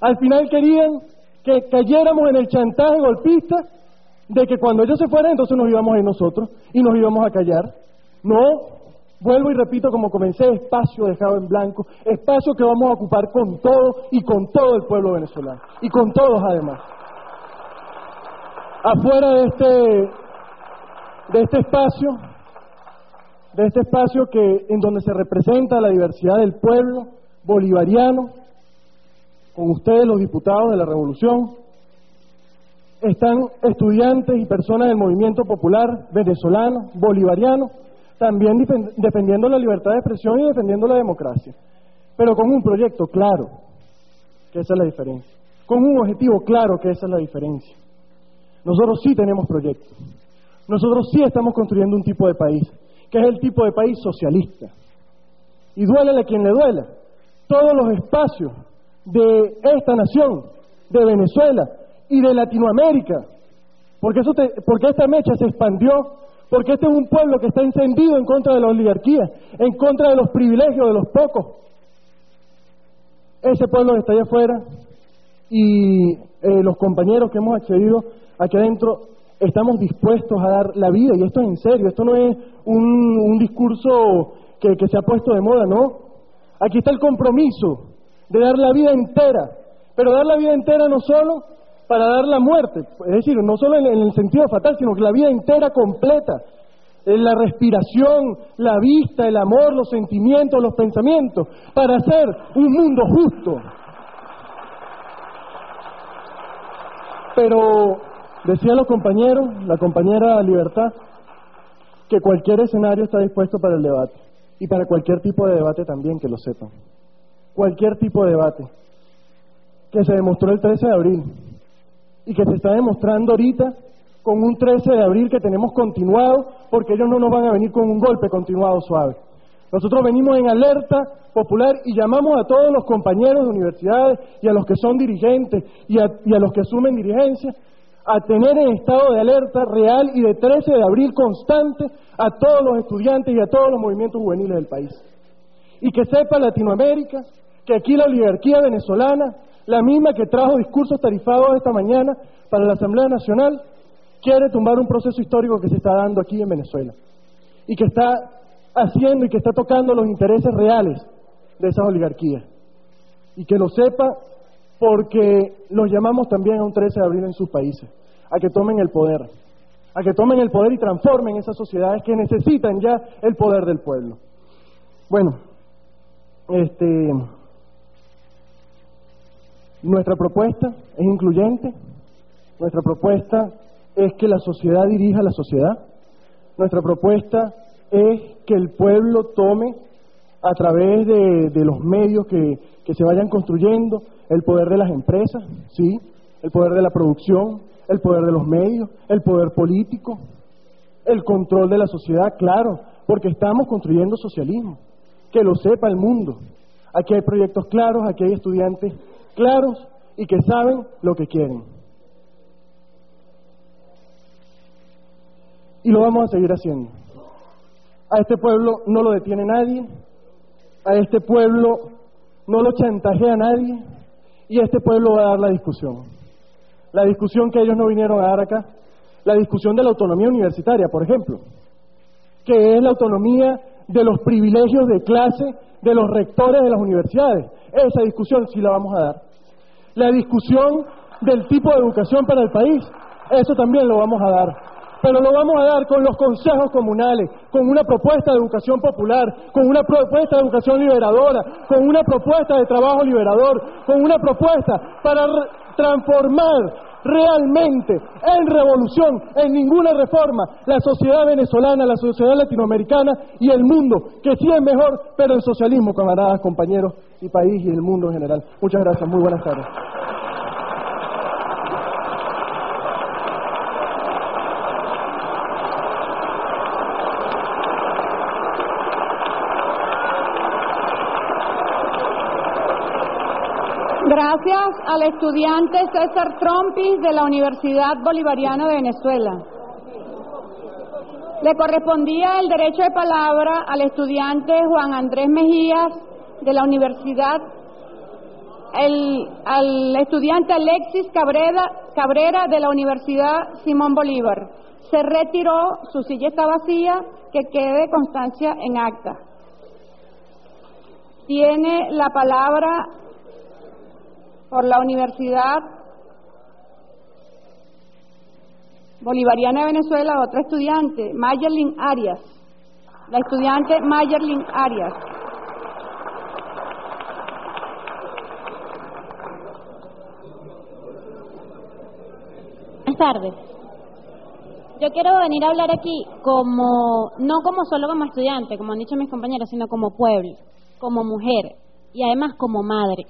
Al final querían que cayéramos en el chantaje golpista de que cuando ellos se fueran, entonces nos íbamos a ir nosotros y nos íbamos a callar. No, vuelvo y repito como comencé, espacio dejado en blanco, espacio que vamos a ocupar con todo y con todo el pueblo venezolano, y con todos además. Afuera de este, de este espacio, de este espacio que en donde se representa la diversidad del pueblo bolivariano, con ustedes los diputados de la revolución, están estudiantes y personas del movimiento popular venezolano, bolivariano, también defendiendo la libertad de expresión y defendiendo la democracia, pero con un proyecto claro, que esa es la diferencia, con un objetivo claro, que esa es la diferencia. Nosotros sí tenemos proyectos, nosotros sí estamos construyendo un tipo de país, que es el tipo de país socialista. Y duele a quien le duela, todos los espacios de esta nación, de Venezuela, y de Latinoamérica, porque, eso porque esta mecha se expandió, porque este es un pueblo que está encendido en contra de la oligarquía, en contra de los privilegios de los pocos. Ese pueblo está allá afuera y eh, los compañeros que hemos accedido aquí adentro estamos dispuestos a dar la vida, y esto es en serio, esto no es un, discurso que se ha puesto de moda, no. Aquí está el compromiso de dar la vida entera, pero dar la vida entera no solo para dar la muerte, es decir, no solo en, el sentido fatal, sino que la vida entera completa, la respiración, la vista, el amor, los sentimientos, los pensamientos, para hacer un mundo justo. Pero decían los compañeros, la compañera Libertad, que cualquier escenario está dispuesto para el debate. Y para cualquier tipo de debate también, que lo sepan. Cualquier tipo de debate. Que se demostró el 13 de abril, y que se está demostrando ahorita con un 13 de abril que tenemos continuado, porque ellos no nos van a venir con un golpe continuado suave. Nosotros venimos en alerta popular y llamamos a todos los compañeros de universidades y a los que son dirigentes y a, los que asumen dirigencia a tener en estado de alerta real y de 13 de abril constante a todos los estudiantes y a todos los movimientos juveniles del país. Y que sepa Latinoamérica que aquí la oligarquía venezolana la misma que trajo discursos tarifados esta mañana para la Asamblea Nacional, quiere tumbar un proceso histórico que se está dando aquí en Venezuela y que está haciendo y que está tocando los intereses reales de esas oligarquías. Y que lo sepa porque los llamamos también a un 13 de abril en sus países, a que tomen el poder, a que tomen el poder y transformen esas sociedades que necesitan ya el poder del pueblo. Bueno, este nuestra propuesta es incluyente, nuestra propuesta es que la sociedad dirija la sociedad, nuestra propuesta es que el pueblo tome a través de, los medios que, que se vayan construyendo el poder de las empresas, sí, el poder de la producción, el poder de los medios, el poder político, el control de la sociedad, claro, porque estamos construyendo socialismo, que lo sepa el mundo. Aquí hay proyectos claros, aquí hay estudiantes claros y que saben lo que quieren. Y lo vamos a seguir haciendo. A este pueblo no lo detiene nadie, a este pueblo no lo chantajea nadie y este pueblo va a dar la discusión. La discusión que ellos no vinieron a dar acá, la discusión de la autonomía universitaria, por ejemplo, que es la autonomía de los privilegios de clase de los rectores de las universidades. Esa discusión sí la vamos a dar la discusión del tipo de educación para el país, eso también lo vamos a dar. Pero lo vamos a dar con los consejos comunales, con una propuesta de educación popular, con una propuesta de educación liberadora, con una propuesta de trabajo liberador, con una propuesta para transformar realmente en revolución, en ninguna reforma, la sociedad venezolana, la sociedad latinoamericana y el mundo, que sí es mejor, pero el socialismo, camaradas, compañeros y país y el mundo en general. Muchas gracias, muy buenas tardes. Gracias al estudiante César Trompis de la Universidad Bolivariana de Venezuela. Le correspondía el derecho de palabra al estudiante Juan Andrés Mejías de la Universidad, el, al estudiante Alexis Cabrera, Cabrera de la Universidad Simón Bolívar. Se retiró, su silla está vacía, que quede constancia en acta. Tiene la palabra por la Universidad Bolivariana de Venezuela, otra estudiante, Mayerlin Arias. La estudiante Mayerlin Arias. Buenas tardes. Yo quiero venir a hablar aquí como, no como solo como estudiante, como han dicho mis compañeros, sino como pueblo, como mujer y además como madre.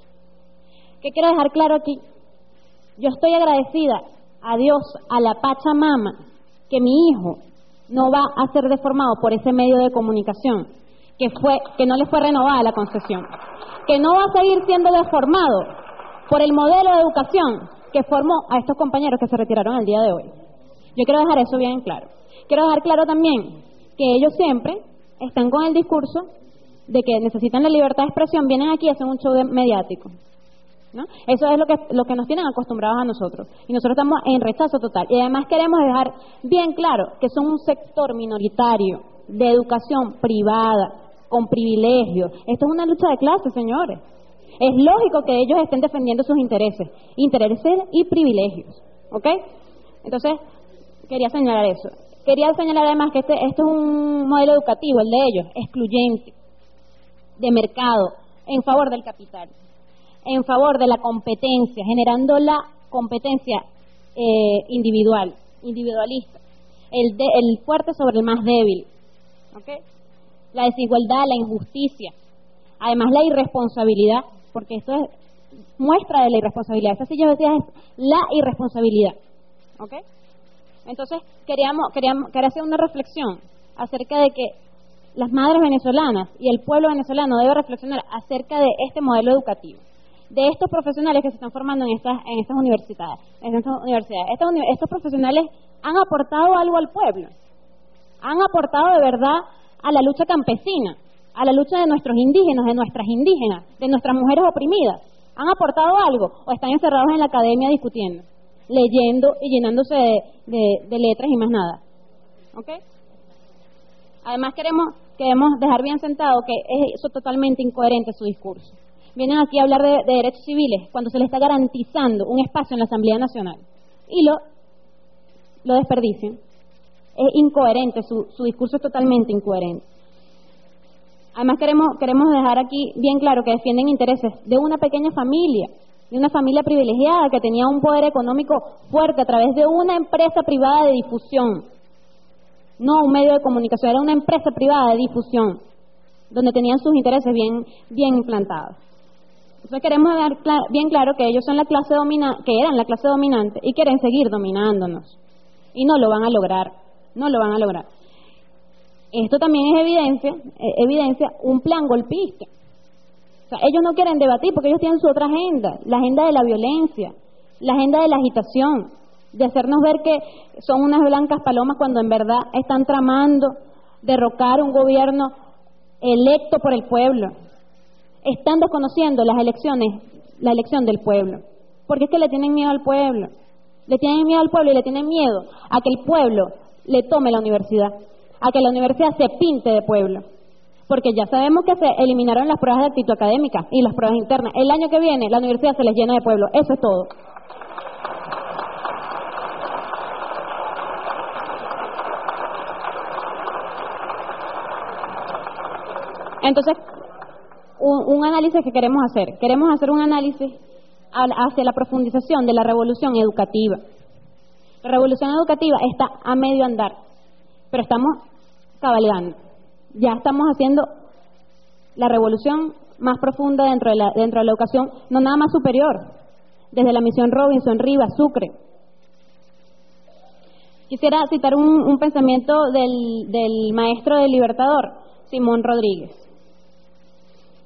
¿Qué quiero dejar claro aquí? Yo estoy agradecida a Dios, a la Pachamama, que mi hijo no va a ser deformado por ese medio de comunicación, que, fue, que no le fue renovada la concesión, que no va a seguir siendo deformado por el modelo de educación que formó a estos compañeros que se retiraron el día de hoy. Yo quiero dejar eso bien claro. Quiero dejar claro también que ellos siempre están con el discurso de que necesitan la libertad de expresión, vienen aquí y hacen un show mediático. ¿No? Eso es lo que, lo que nos tienen acostumbrados a nosotros. Y nosotros estamos en rechazo total. Y además queremos dejar bien claro que son un sector minoritario de educación privada, con privilegios. Esto es una lucha de clases, señores. Es lógico que ellos estén defendiendo sus intereses, intereses y privilegios. ¿Ok? Entonces, quería señalar eso. Quería señalar además que este, esto es un modelo educativo, el de ellos, excluyente, de mercado, en favor del capital en favor de la competencia, generando la competencia eh, individual, individualista, el, de, el fuerte sobre el más débil, ¿okay? la desigualdad, la injusticia, además la irresponsabilidad, porque esto es muestra de la irresponsabilidad. Sí yo decía es la irresponsabilidad. ¿Ok? Entonces, queríamos, queríamos, quería hacer una reflexión acerca de que las madres venezolanas y el pueblo venezolano debe reflexionar acerca de este modelo educativo de estos profesionales que se están formando en estas, en estas universidades. En estas universidades. Estos, estos profesionales han aportado algo al pueblo, han aportado de verdad a la lucha campesina, a la lucha de nuestros indígenas, de nuestras indígenas, de nuestras mujeres oprimidas. ¿Han aportado algo o están encerrados en la academia discutiendo, leyendo y llenándose de, letras y más nada? ¿Ok? Además queremos, queremos dejar bien sentado que es totalmente incoherente su discurso vienen aquí a hablar de, derechos civiles cuando se les está garantizando un espacio en la Asamblea Nacional y lo, lo desperdician. Es incoherente, su, su discurso es totalmente incoherente. Además queremos, queremos dejar aquí bien claro que defienden intereses de una pequeña familia, de una familia privilegiada que tenía un poder económico fuerte a través de una empresa privada de difusión, no un medio de comunicación, era una empresa privada de difusión, donde tenían sus intereses bien, bien implantados. Entonces queremos dar bien claro que ellos son la clase dominante, que eran la clase dominante y quieren seguir dominándonos. Y no lo van a lograr, no lo van a lograr. Esto también es evidencia, eh, evidencia un plan golpista. O sea, ellos no quieren debatir porque ellos tienen su otra agenda, la agenda de la violencia, la agenda de la agitación, de hacernos ver que son unas blancas palomas cuando en verdad están tramando derrocar un gobierno electo por el pueblo están desconociendo las elecciones, la elección del pueblo. Porque es que le tienen miedo al pueblo. Le tienen miedo al pueblo y le tienen miedo a que el pueblo le tome la universidad, a que la universidad se pinte de pueblo. Porque ya sabemos que se eliminaron las pruebas de actitud académica y las pruebas internas. El año que viene la universidad se les llena de pueblo. Eso es todo. Entonces, un, análisis que queremos hacer. Queremos hacer un análisis hacia la profundización de la revolución educativa. La revolución educativa está a medio andar, pero estamos cabalgando. Ya estamos haciendo la revolución más profunda dentro de la, dentro de la educación, no nada más superior, desde la misión Robinson, Rivas, Sucre. Quisiera citar un, un pensamiento del, del maestro del Libertador, Simón Rodríguez,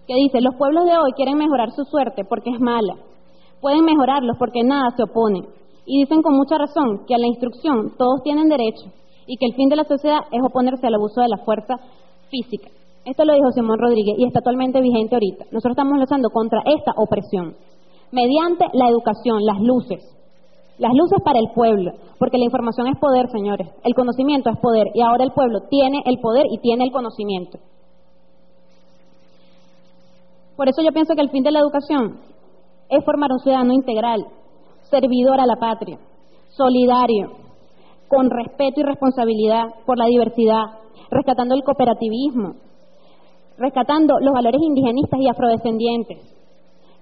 que dice, los pueblos de hoy quieren mejorar su suerte porque es mala, pueden mejorarlos porque nada se opone, y dicen con mucha razón que a la instrucción todos tienen derecho y que el fin de la sociedad es oponerse al abuso de la fuerza física. Esto lo dijo Simón Rodríguez y está actualmente vigente ahorita. Nosotros estamos luchando contra esta opresión mediante la educación, las luces. Las luces para el pueblo, porque la información es poder, señores. El conocimiento es poder y ahora el pueblo tiene el poder y tiene el conocimiento. Por eso yo pienso que el fin de la educación es formar un ciudadano integral, servidor a la patria, solidario, con respeto y responsabilidad por la diversidad, rescatando el cooperativismo, rescatando los valores indigenistas y afrodescendientes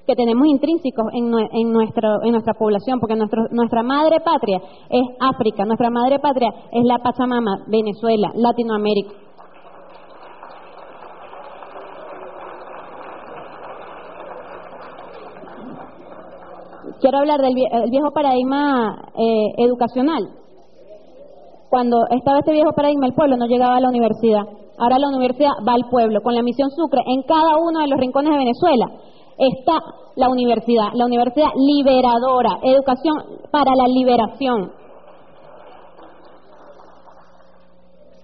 que tenemos intrínsecos en, nuestra población, porque nuestra madre patria es África, nuestra madre patria es la Pachamama, Venezuela, Latinoamérica. Quiero hablar del viejo paradigma eh, educacional. Cuando estaba este viejo paradigma, el pueblo no llegaba a la universidad. Ahora la universidad va al pueblo, con la misión Sucre en cada uno de los rincones de Venezuela está la universidad, la universidad liberadora, educación para la liberación.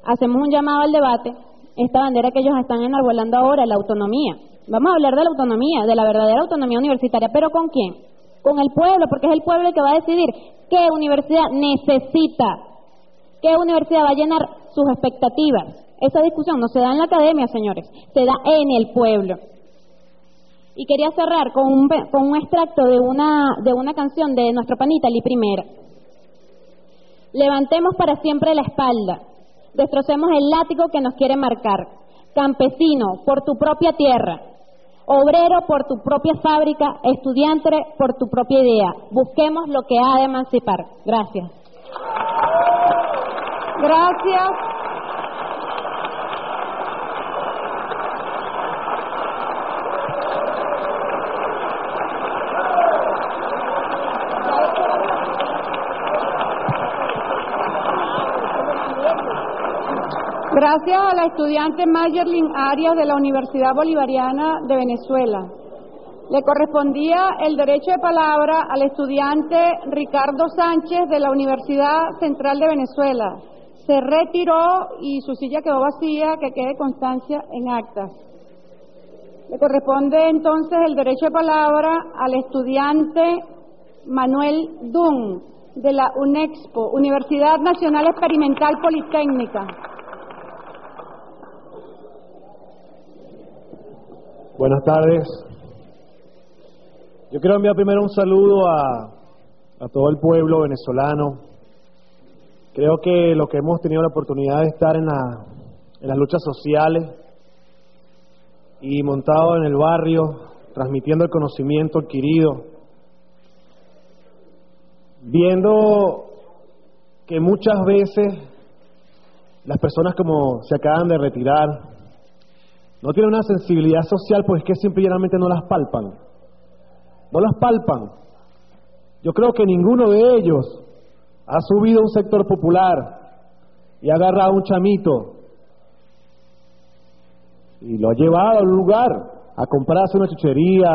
Hacemos un llamado al debate, esta bandera que ellos están enarbolando ahora, la autonomía. Vamos a hablar de la autonomía, de la verdadera autonomía universitaria, pero ¿con quién? Con el pueblo, porque es el pueblo el que va a decidir qué universidad necesita, qué universidad va a llenar sus expectativas. Esa discusión no se da en la academia, señores, se da en el pueblo. Y quería cerrar con un, con un extracto de una, de una canción de nuestro panita, Li Primera. Levantemos para siempre la espalda, destrocemos el látigo que nos quiere marcar. Campesino, por tu propia tierra. Obrero, por tu propia fábrica. Estudiante, por tu propia idea. Busquemos lo que ha de emancipar. Gracias. Gracias. Gracias a la estudiante Mayerlin Arias de la Universidad Bolivariana de Venezuela. Le correspondía el derecho de palabra al estudiante Ricardo Sánchez de la Universidad Central de Venezuela. Se retiró y su silla quedó vacía, que quede constancia en actas. Le corresponde entonces el derecho de palabra al estudiante Manuel Dun de la UNEXPO, Universidad Nacional Experimental Politécnica. Buenas tardes. Yo quiero enviar primero un saludo a, a todo el pueblo venezolano. Creo que lo que hemos tenido la oportunidad de estar en, la, en las luchas sociales y montado en el barrio, transmitiendo el conocimiento adquirido, viendo que muchas veces las personas como se acaban de retirar, no tienen una sensibilidad social, pues es que simplemente no las palpan. No las palpan. Yo creo que ninguno de ellos ha subido a un sector popular y ha agarrado un chamito y lo ha llevado a un lugar a comprarse una chuchería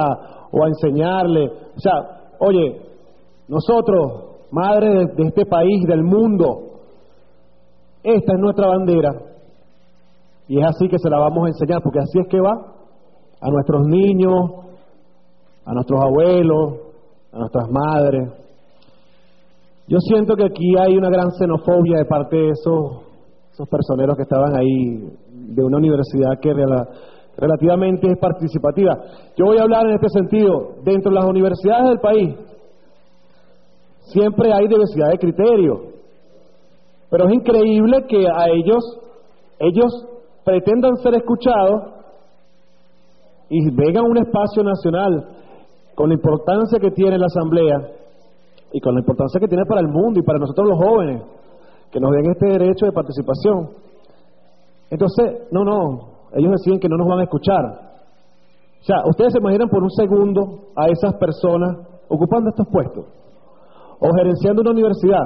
o a enseñarle. O sea, oye, nosotros, madre de este país, del mundo, esta es nuestra bandera y es así que se la vamos a enseñar, porque así es que va a nuestros niños, a nuestros abuelos, a nuestras madres. Yo siento que aquí hay una gran xenofobia de parte de esos, esos personeros que estaban ahí, de una universidad que relativamente es participativa. Yo voy a hablar en este sentido, dentro de las universidades del país, siempre hay diversidad de criterios, pero es increíble que a ellos, ellos pretendan ser escuchados y vengan a un espacio nacional con la importancia que tiene la Asamblea y con la importancia que tiene para el mundo y para nosotros los jóvenes, que nos den este derecho de participación. Entonces, no, no, ellos deciden que no nos van a escuchar. O sea, ustedes se imaginan por un segundo a esas personas ocupando estos puestos, o gerenciando una universidad,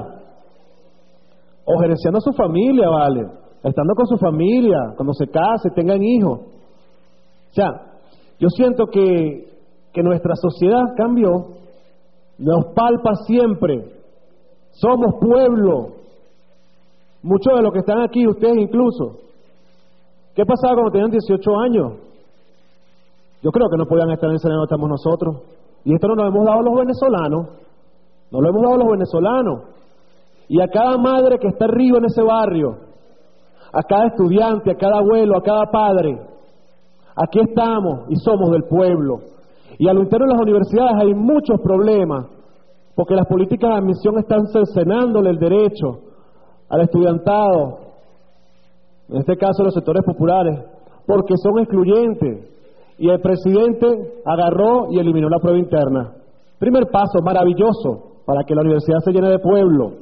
o gerenciando a su familia, ¿vale? Estando con su familia, cuando se case, tengan hijos. O sea, yo siento que, que nuestra sociedad cambió, nos palpa siempre. Somos pueblo. Muchos de los que están aquí, ustedes incluso. ¿Qué pasaba cuando tenían 18 años? Yo creo que no podían estar en ese donde estamos nosotros. Y esto no lo hemos dado los venezolanos. No lo hemos dado los venezolanos. Y a cada madre que está arriba en ese barrio, a cada estudiante, a cada abuelo, a cada padre, aquí estamos y somos del pueblo. Y a lo interno de las universidades hay muchos problemas, porque las políticas de admisión están cercenándole el derecho al estudiantado, en este caso los sectores populares, porque son excluyentes. Y el presidente agarró y eliminó la prueba interna. Primer paso, maravilloso, para que la universidad se llene de pueblo.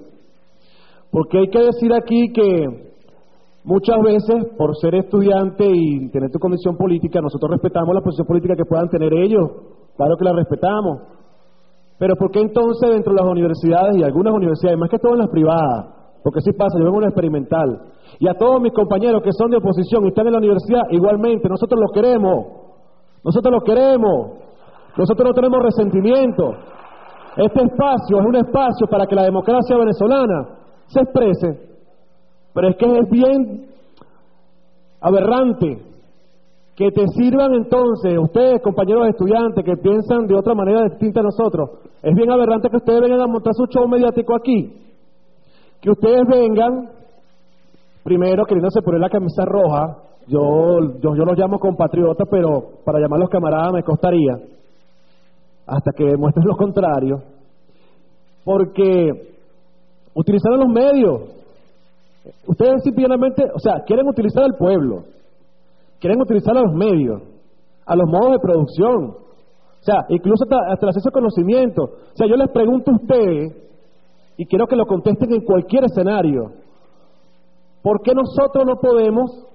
Porque hay que decir aquí que muchas veces, por ser estudiante y tener tu condición política, nosotros respetamos la posición política que puedan tener ellos, claro que la respetamos. Pero ¿por qué entonces dentro de las universidades y algunas universidades, más que todo en las privadas, porque sí pasa, yo vengo una experimental, y a todos mis compañeros que son de oposición y están en la universidad, igualmente, nosotros los queremos, nosotros los queremos, nosotros no tenemos resentimiento. Este espacio es un espacio para que la democracia venezolana se exprese. Pero es que es bien aberrante que te sirvan entonces, ustedes compañeros estudiantes que piensan de otra manera distinta a nosotros, es bien aberrante que ustedes vengan a montar su show mediático aquí. Que ustedes vengan, primero queriéndose poner la camisa roja, yo, yo, yo los llamo compatriotas, pero para llamarlos camaradas me costaría, hasta que demuestren lo contrario, porque utilizaron los medios. Ustedes simplemente, o sea, quieren utilizar al pueblo, quieren utilizar a los medios, a los modos de producción, o sea, incluso hasta, el acceso al conocimiento. O sea, yo les pregunto a ustedes, y quiero que lo contesten en cualquier escenario, ¿por qué nosotros no podemos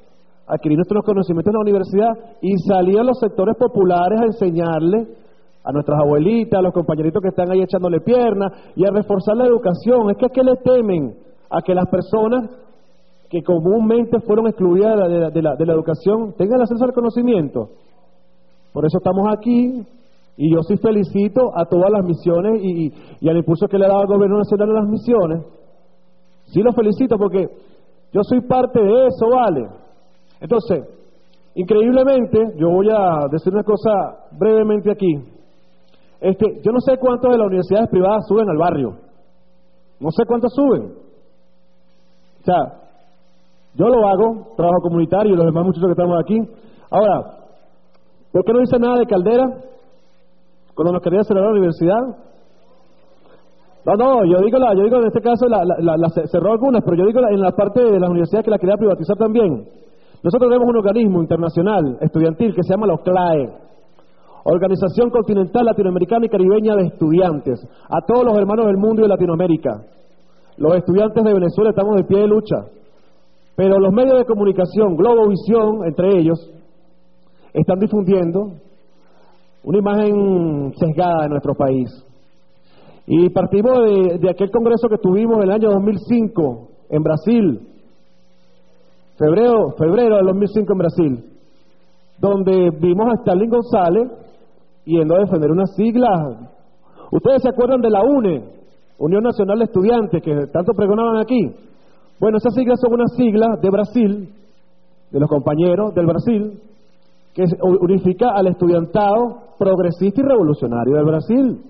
adquirir nuestros conocimientos en la universidad y salir a los sectores populares a enseñarles a nuestras abuelitas, a los compañeritos que están ahí echándole piernas y a reforzar la educación. Es que a qué le temen a que las personas que comúnmente fueron excluidas de la, educación tengan acceso al conocimiento. Por eso estamos aquí y yo sí felicito a todas las misiones y, al impulso que le ha dado el gobierno nacional a las misiones. Sí lo felicito porque yo soy parte de eso, ¿vale? Entonces, increíblemente, yo voy a decir una cosa brevemente aquí. Este, yo no sé cuántos de las universidades privadas suben al barrio. No sé cuántos suben. O sea, yo lo hago, trabajo comunitario y los demás muchachos que estamos aquí. Ahora, ¿por qué no dice nada de Caldera? Cuando nos quería cerrar la universidad. No, no, yo digo, la, yo digo en este caso la, la, la, cerró algunas, pero yo digo en la parte de las universidades que la quería privatizar también. Nosotros tenemos un organismo internacional, estudiantil, que se llama la OCLAE, Organización Continental Latinoamericana y Caribeña de Estudiantes, a todos los hermanos del mundo y de Latinoamérica. Los estudiantes de Venezuela estamos de pie de lucha, pero los medios de comunicación, Globovisión, entre ellos, están difundiendo una imagen sesgada de nuestro país. Y partimos de, aquel congreso que tuvimos en el año 2005 en Brasil, febrero, febrero del 2005 en Brasil, donde vimos a Stalin González yendo a defender unas siglas. Ustedes se acuerdan de la UNE, Unión Nacional de Estudiantes, que tanto pregonaban aquí. Bueno, esas siglas son unas siglas de Brasil, de los compañeros del Brasil, que unifica al estudiantado progresista y revolucionario del Brasil.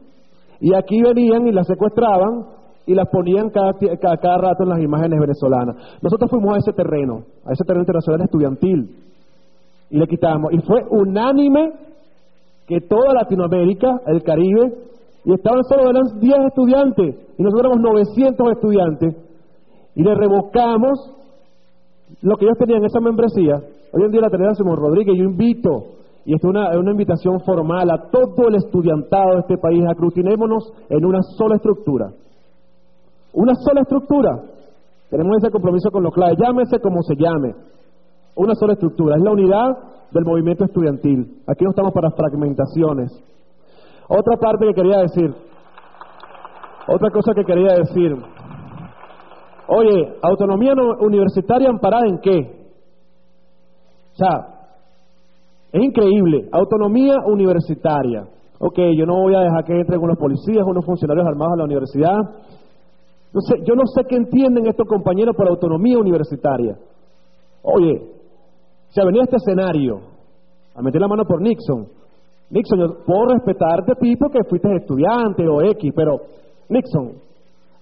Y aquí venían y las secuestraban y las ponían cada, cada, cada rato en las imágenes venezolanas. Nosotros fuimos a ese terreno, a ese terreno internacional estudiantil, y le quitamos. Y fue unánime que toda Latinoamérica, el Caribe, y estaban solo eran 10 estudiantes, y nosotros éramos 900 estudiantes, y le revocamos lo que ellos tenían, esa membresía. Hoy en día la tenemos Simón Rodríguez, yo invito, y esta es una, una invitación formal a todo el estudiantado de este país, aglutinémonos en una sola estructura. Una sola estructura. Tenemos ese compromiso con los claves, llámese como se llame. Una sola estructura, es la unidad del movimiento estudiantil. Aquí no estamos para fragmentaciones. Otra parte que quería decir, otra cosa que quería decir. Oye, autonomía no- universitaria amparada en qué? O sea, es increíble. Autonomía universitaria. Ok, yo no voy a dejar que entren unos policías, unos funcionarios armados a la universidad. No sé, yo no sé qué entienden estos compañeros por autonomía universitaria. Oye, se venía este escenario a meter la mano por Nixon. Nixon, yo puedo respetarte, Pipo, que fuiste estudiante o X, pero Nixon,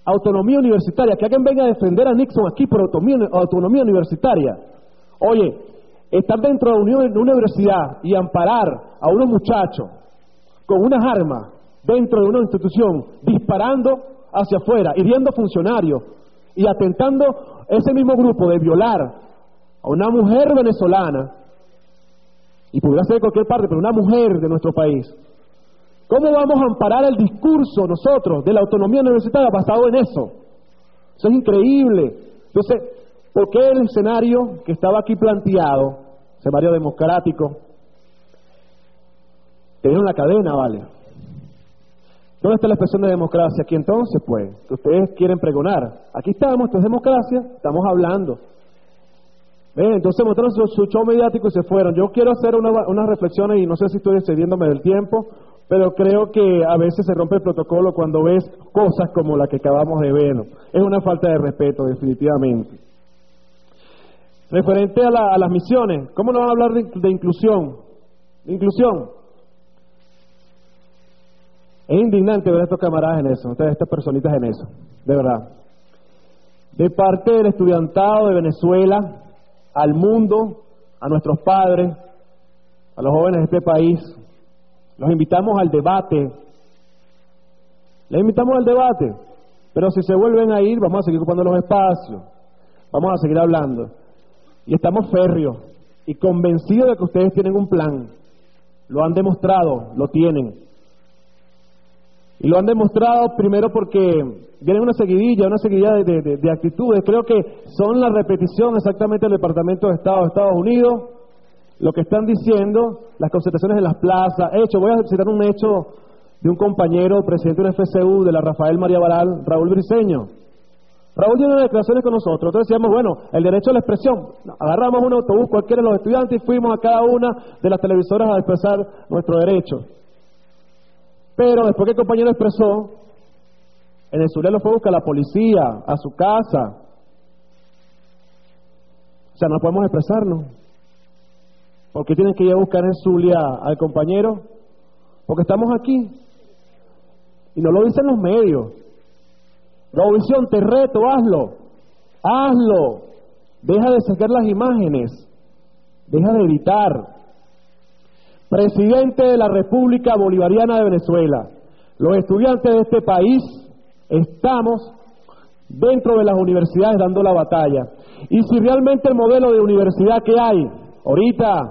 autonomía universitaria, que alguien venga a defender a Nixon aquí por autonomía, autonomía universitaria. Oye, estar dentro de una universidad y amparar a unos muchachos con unas armas dentro de una institución, disparando hacia afuera, hiriendo funcionarios y atentando ese mismo grupo de violar a una mujer venezolana, y pudiera ser de cualquier parte, pero una mujer de nuestro país. ¿Cómo vamos a amparar el discurso nosotros de la autonomía universitaria basado en eso? Eso es increíble. Entonces, ¿por qué el escenario que estaba aquí planteado, escenario democrático, tener la cadena, vale? ¿Dónde está la expresión de democracia? Aquí entonces, pues, que ustedes quieren pregonar. Aquí estamos, esto es democracia, estamos hablando. ¿Ven? Entonces montaron su, show mediático y se fueron. Yo quiero hacer una- unas reflexiones y no sé si estoy excediéndome del tiempo, pero creo que a veces se rompe el protocolo cuando ves cosas como la que acabamos de ver. Es una falta de respeto, definitivamente. Referente a, la- a las misiones, ¿cómo no van a hablar de, inclusión? De inclusión. Es indignante ver a estos camaradas en eso, ustedes, estas personitas en eso, de verdad. De parte del estudiantado de Venezuela, al mundo, a nuestros padres, a los jóvenes de este país, los invitamos al debate. Les invitamos al debate, pero si se vuelven a ir, vamos a seguir ocupando los espacios, vamos a seguir hablando. Y estamos férreos y convencidos de que ustedes tienen un plan. Lo han demostrado, lo tienen. Y lo han demostrado primero porque viene una seguidilla, una seguidilla de, de- de- de actitudes. Creo que son la repetición exactamente del Departamento de Estado de Estados Unidos, lo que están diciendo, las concentraciones en las plazas. Hecho, voy a citar un hecho de un compañero, presidente de la FCU, de la Rafael María Baral, Raúl Briceño. Raúl dio unas declaraciones con nosotros. Entonces decíamos, bueno, el derecho a la expresión. Agarramos un autobús cualquiera de los estudiantes y fuimos a cada una de las televisoras a expresar nuestro derecho. Pero después que el compañero expresó, en el Zulia lo fue a buscar la policía, a su casa. O sea, no podemos expresarnos. ¿Por qué tienen que ir a buscar en Zulia al compañero? Porque estamos aquí. Y no lo dicen los medios. Provisión, te reto, hazlo. Hazlo. Deja de sacar las imágenes. Deja de editar. Presidente de la República Bolivariana de Venezuela. Los estudiantes de este país estamos dentro de las universidades dando la batalla. Y si realmente el modelo de universidad que hay ahorita,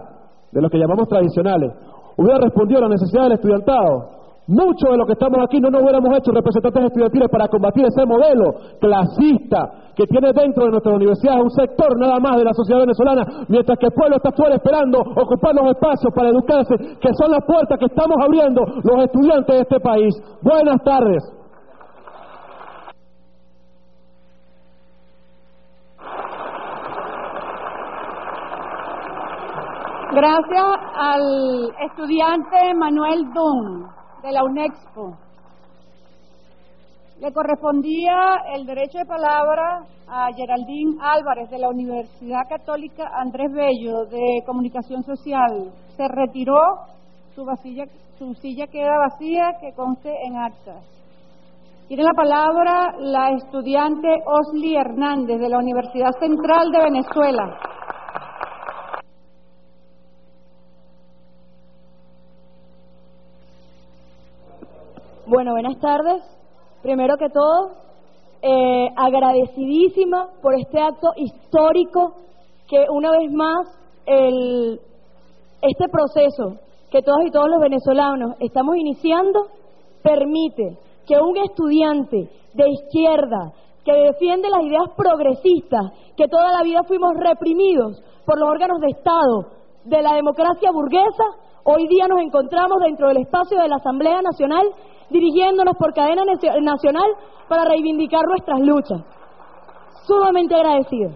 de lo que llamamos tradicionales, hubiera respondido a la necesidad del estudiantado, mucho de lo que estamos aquí no nos hubiéramos hecho representantes estudiantiles para combatir ese modelo clasista que tiene dentro de nuestras universidades un sector nada más de la sociedad venezolana, mientras que el pueblo está fuera esperando ocupar los espacios para educarse, que son las puertas que estamos abriendo los estudiantes de este país. Buenas tardes. Gracias al estudiante Manuel Dunn de la UNEXPO. Le correspondía el derecho de palabra a Geraldine Álvarez de la Universidad Católica Andrés Bello de Comunicación Social. Se retiró, su, su silla queda vacía, que conste en actas. Tiene la palabra la estudiante Osli Hernández de la Universidad Central de Venezuela. Bueno, buenas tardes. Primero que todo, eh, agradecidísima por este acto histórico que una vez más el este proceso que todas y todos los venezolanos estamos iniciando permite que un estudiante de izquierda que defiende las ideas progresistas, que toda la vida fuimos reprimidos por los órganos de Estado de la democracia burguesa, hoy día nos encontramos dentro del espacio de la Asamblea Nacional dirigiéndonos por cadena nacional para reivindicar nuestras luchas. Sumamente agradecido.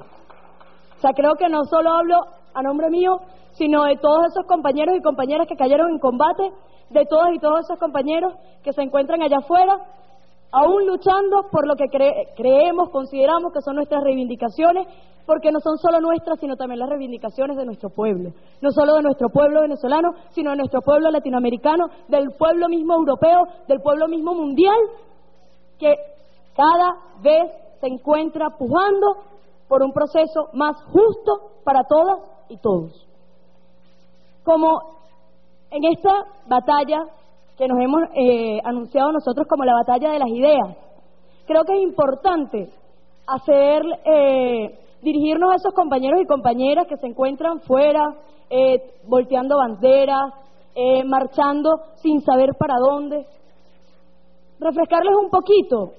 O sea, creo que no solo hablo a nombre mío, sino de todos esos compañeros y compañeras que cayeron en combate, de todos y todos esos compañeros que se encuentran allá afuera, aún luchando por lo que creemos, consideramos que son nuestras reivindicaciones, porque no son solo nuestras, sino también las reivindicaciones de nuestro pueblo. No solo de nuestro pueblo venezolano, sino de nuestro pueblo latinoamericano, del pueblo mismo europeo, del pueblo mismo mundial, que cada vez se encuentra pujando por un proceso más justo para todas y todos. Como en esta batalla que nos hemos eh, anunciado nosotros como la batalla de las ideas, creo que es importante hacer, eh, dirigirnos a esos compañeros y compañeras que se encuentran fuera, eh, volteando banderas, marchando sin saber para dónde, refrescarles un poquito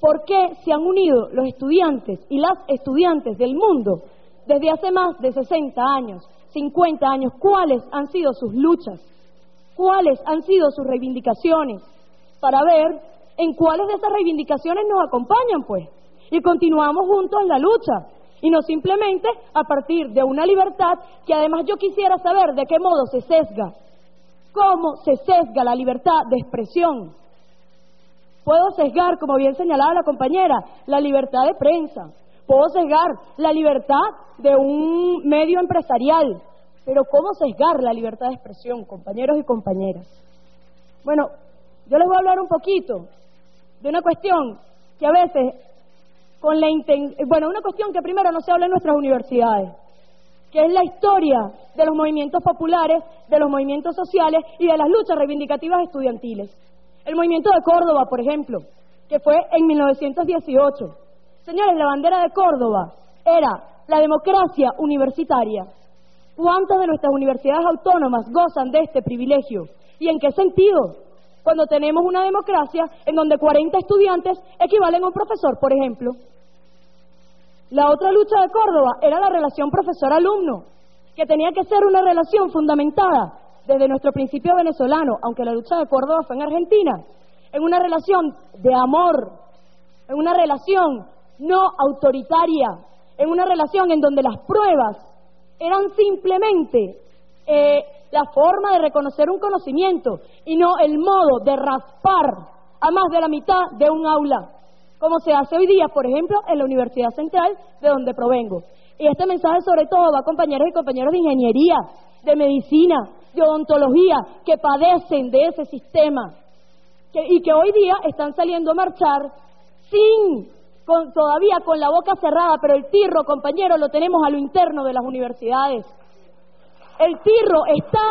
por qué se han unido los estudiantes y las estudiantes del mundo desde hace más de 60 años, 50 años, cuáles han sido sus luchas, cuáles han sido sus reivindicaciones, para ver en cuáles de esas reivindicaciones nos acompañan, pues, y continuamos juntos en la lucha, y no simplemente a partir de una libertad que además yo quisiera saber de qué modo se sesga, cómo se sesga la libertad de expresión, Puedo sesgar, como bien señalaba la compañera, la libertad de prensa. Puedo sesgar la libertad de un medio empresarial. Pero ¿cómo sesgar la libertad de expresión, compañeros y compañeras? Bueno, yo les voy a hablar un poquito de una cuestión que a veces, con la bueno, una cuestión que primero no se habla en nuestras universidades, que es la historia de los movimientos populares, de los movimientos sociales y de las luchas reivindicativas estudiantiles. El movimiento de Córdoba, por ejemplo, que fue en 1918. Señores, la bandera de Córdoba era la democracia universitaria. ¿Cuántas de nuestras universidades autónomas gozan de este privilegio? ¿Y en qué sentido? Cuando tenemos una democracia en donde 40 estudiantes equivalen a un profesor, por ejemplo. La otra lucha de Córdoba era la relación profesor-alumno, que tenía que ser una relación fundamentada desde nuestro principio venezolano, aunque la lucha de Córdoba fue en Argentina, en una relación de amor, en una relación no autoritaria, en una relación en donde las pruebas eran simplemente eh, la forma de reconocer un conocimiento y no el modo de raspar a más de la mitad de un aula, como se hace hoy día, por ejemplo, en la Universidad Central de donde provengo. Y este mensaje sobre todo va a compañeros y compañeros de ingeniería, de medicina, de odontología que padecen de ese sistema y que hoy día están saliendo a marchar sin, todavía con la boca cerrada, pero el tirro, compañero, lo tenemos a lo interno de las universidades. El tirro está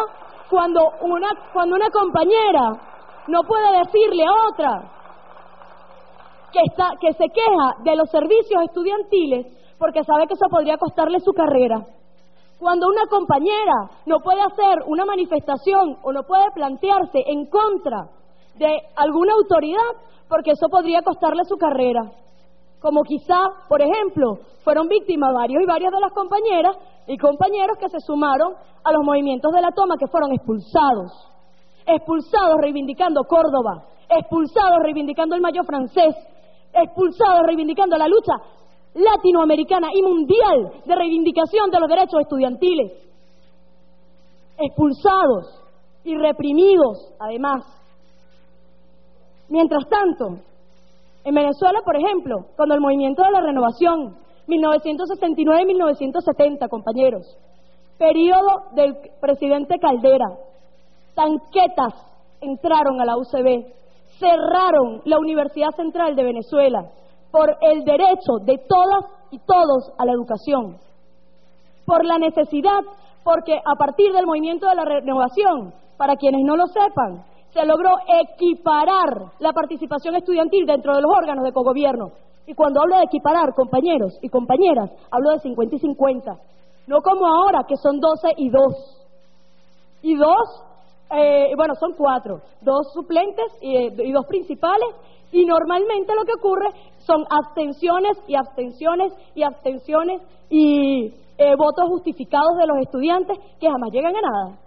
cuando una, cuando una compañera no puede decirle a otra que, está, que se queja de los servicios estudiantiles porque sabe que eso podría costarle su carrera. Cuando una compañera no puede hacer una manifestación o no puede plantearse en contra de alguna autoridad, porque eso podría costarle su carrera. Como quizá, por ejemplo, fueron víctimas varios y varias de las compañeras y compañeros que se sumaron a los movimientos de la toma que fueron expulsados. Expulsados reivindicando Córdoba, expulsados reivindicando el mayo francés, expulsados reivindicando la lucha latinoamericana y mundial de reivindicación de los derechos estudiantiles, expulsados y reprimidos además. Mientras tanto, en Venezuela, por ejemplo, cuando el movimiento de la renovación, 1969-1970, compañeros, periodo del presidente Caldera, tanquetas entraron a la UCB, cerraron la Universidad Central de Venezuela, por el derecho de todas y todos a la educación, por la necesidad, porque a partir del movimiento de la renovación, para quienes no lo sepan, se logró equiparar la participación estudiantil dentro de los órganos de cogobierno. Y cuando hablo de equiparar, compañeros y compañeras, hablo de 50 y 50, no como ahora, que son 12 y 2. y dos, eh, bueno, son cuatro, dos suplentes y, y dos principales, y normalmente lo que ocurre son abstenciones y abstenciones y abstenciones y eh, votos justificados de los estudiantes que jamás llegan a nada.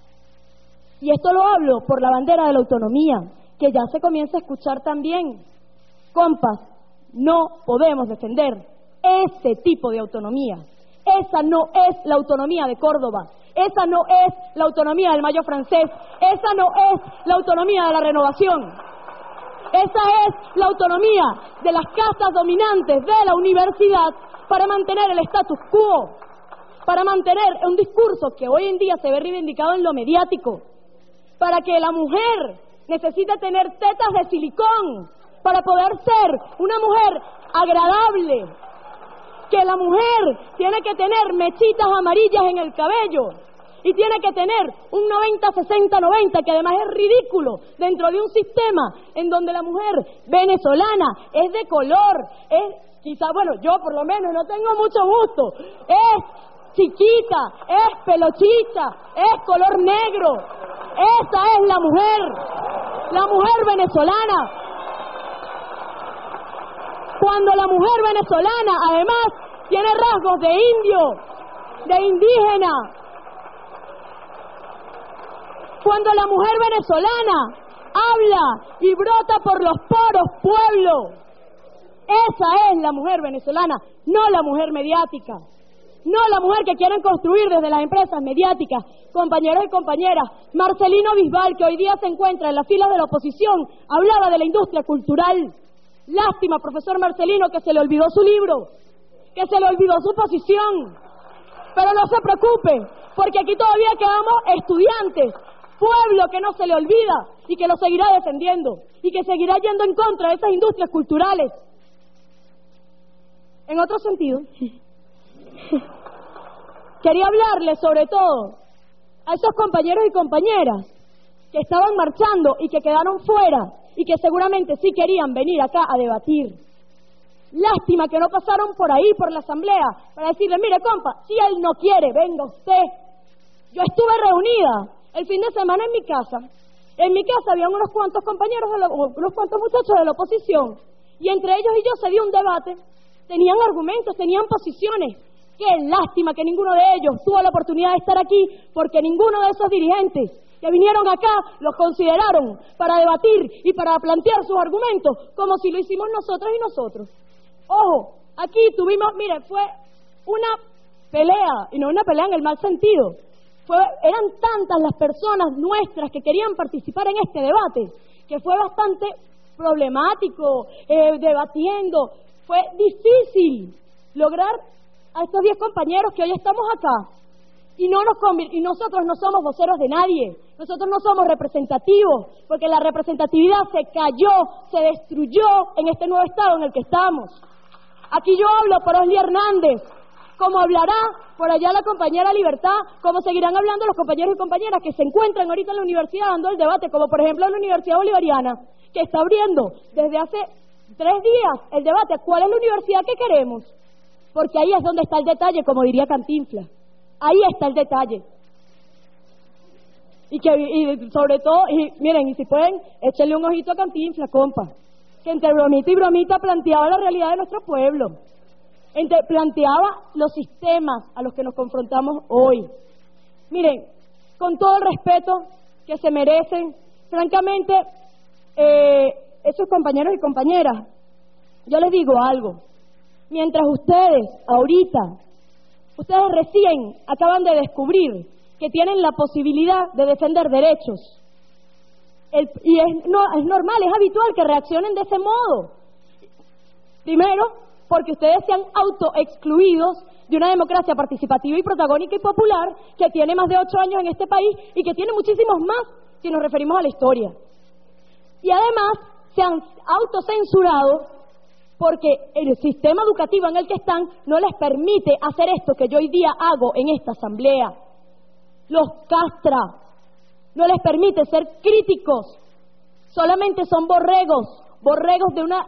Y esto lo hablo por la bandera de la autonomía, que ya se comienza a escuchar también. Compas, no podemos defender ese tipo de autonomía. Esa no es la autonomía de Córdoba. Esa no es la autonomía del Mayo francés. Esa no es la autonomía de la renovación. Esa es la autonomía de las casas dominantes de la universidad para mantener el status quo, para mantener un discurso que hoy en día se ve reivindicado en lo mediático, para que la mujer necesite tener tetas de silicón para poder ser una mujer agradable, que la mujer tiene que tener mechitas amarillas en el cabello y tiene que tener un 90, 60, 90, que además es ridículo dentro de un sistema en donde la mujer venezolana es de color, es quizá, bueno, yo por lo menos no tengo mucho gusto, es chiquita, es pelochita, es color negro, esa es la mujer, la mujer venezolana. Cuando la mujer venezolana además tiene rasgos de indio, de indígena, cuando la mujer venezolana habla y brota por los poros pueblo, esa es la mujer venezolana, no la mujer mediática. No la mujer que quieren construir desde las empresas mediáticas, compañeros y compañeras. Marcelino Bisbal, que hoy día se encuentra en las filas de la oposición, hablaba de la industria cultural. Lástima, profesor Marcelino, que se le olvidó su libro, que se le olvidó su posición. Pero no se preocupe, porque aquí todavía quedamos estudiantes, pueblo que no se le olvida y que lo seguirá defendiendo y que seguirá yendo en contra de esas industrias culturales. En otro sentido, (laughs) quería hablarles sobre todo a esos compañeros y compañeras que estaban marchando y que quedaron fuera y que seguramente sí querían venir acá a debatir. Lástima que no pasaron por ahí, por la asamblea, para decirle, mire compa, si él no quiere, venga usted. Yo estuve reunida el fin de semana en mi casa. En mi casa había unos cuantos compañeros, de la, unos cuantos muchachos de la oposición, y entre ellos y yo se dio un debate. Tenían argumentos, tenían posiciones. Qué lástima que ninguno de ellos tuvo la oportunidad de estar aquí, porque ninguno de esos dirigentes que vinieron acá los consideraron para debatir y para plantear sus argumentos, como si lo hicimos nosotros y nosotros. Ojo, aquí tuvimos, mire, fue una pelea, y no una pelea en el mal sentido, fue, eran tantas las personas nuestras que querían participar en este debate, que fue bastante problemático, eh, debatiendo, fue difícil lograr a estos diez compañeros que hoy estamos acá. Y, no nos y nosotros no somos voceros de nadie, nosotros no somos representativos, porque la representatividad se cayó, se destruyó en este nuevo estado en el que estamos. Aquí yo hablo por Osli Hernández, como hablará por allá la compañera Libertad, como seguirán hablando los compañeros y compañeras que se encuentran ahorita en la universidad dando el debate, como por ejemplo en la Universidad Bolivariana, que está abriendo desde hace tres días el debate, ¿cuál es la universidad que queremos? Porque ahí es donde está el detalle, como diría Cantinfla. Ahí está el detalle. Y que y sobre todo, y miren, y si pueden, échenle un ojito a Cantinfla, compa, que entre bromita y bromita planteaba la realidad de nuestro pueblo. Entre, planteaba los sistemas a los que nos confrontamos hoy. Miren, con todo el respeto que se merecen, francamente, eh, esos compañeros y compañeras, yo les digo algo. Mientras ustedes, ahorita, ustedes recién acaban de descubrir que tienen la posibilidad de defender derechos. y es, no, es normal, es habitual que reaccionen de ese modo. Primero, porque ustedes se han autoexcluidos de una democracia participativa y protagónica y popular que tiene más de ocho años en este país y que tiene muchísimos más si nos referimos a la historia. Y además se han autocensurado porque el sistema educativo en el que están no les permite hacer esto que yo hoy día hago en esta asamblea. Los castra, no les permite ser críticos, solamente son borregos, borregos de una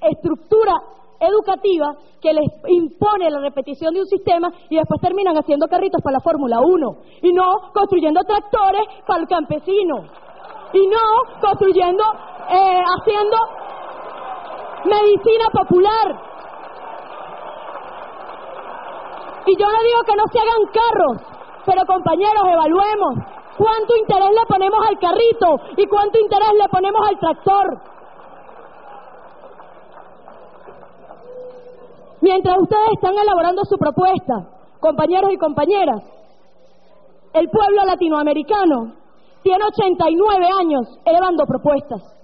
estructura educativa que les impone la repetición de un sistema y después terminan haciendo carritos para la Fórmula 1 y no construyendo tractores para el campesino. Y no construyendo, eh, haciendo medicina popular. Y yo no digo que no se hagan carros, pero compañeros, evaluemos cuánto interés le ponemos al carrito y cuánto interés le ponemos al tractor. Mientras ustedes están elaborando su propuesta, compañeros y compañeras, el pueblo latinoamericano tiene 89 años elevando propuestas.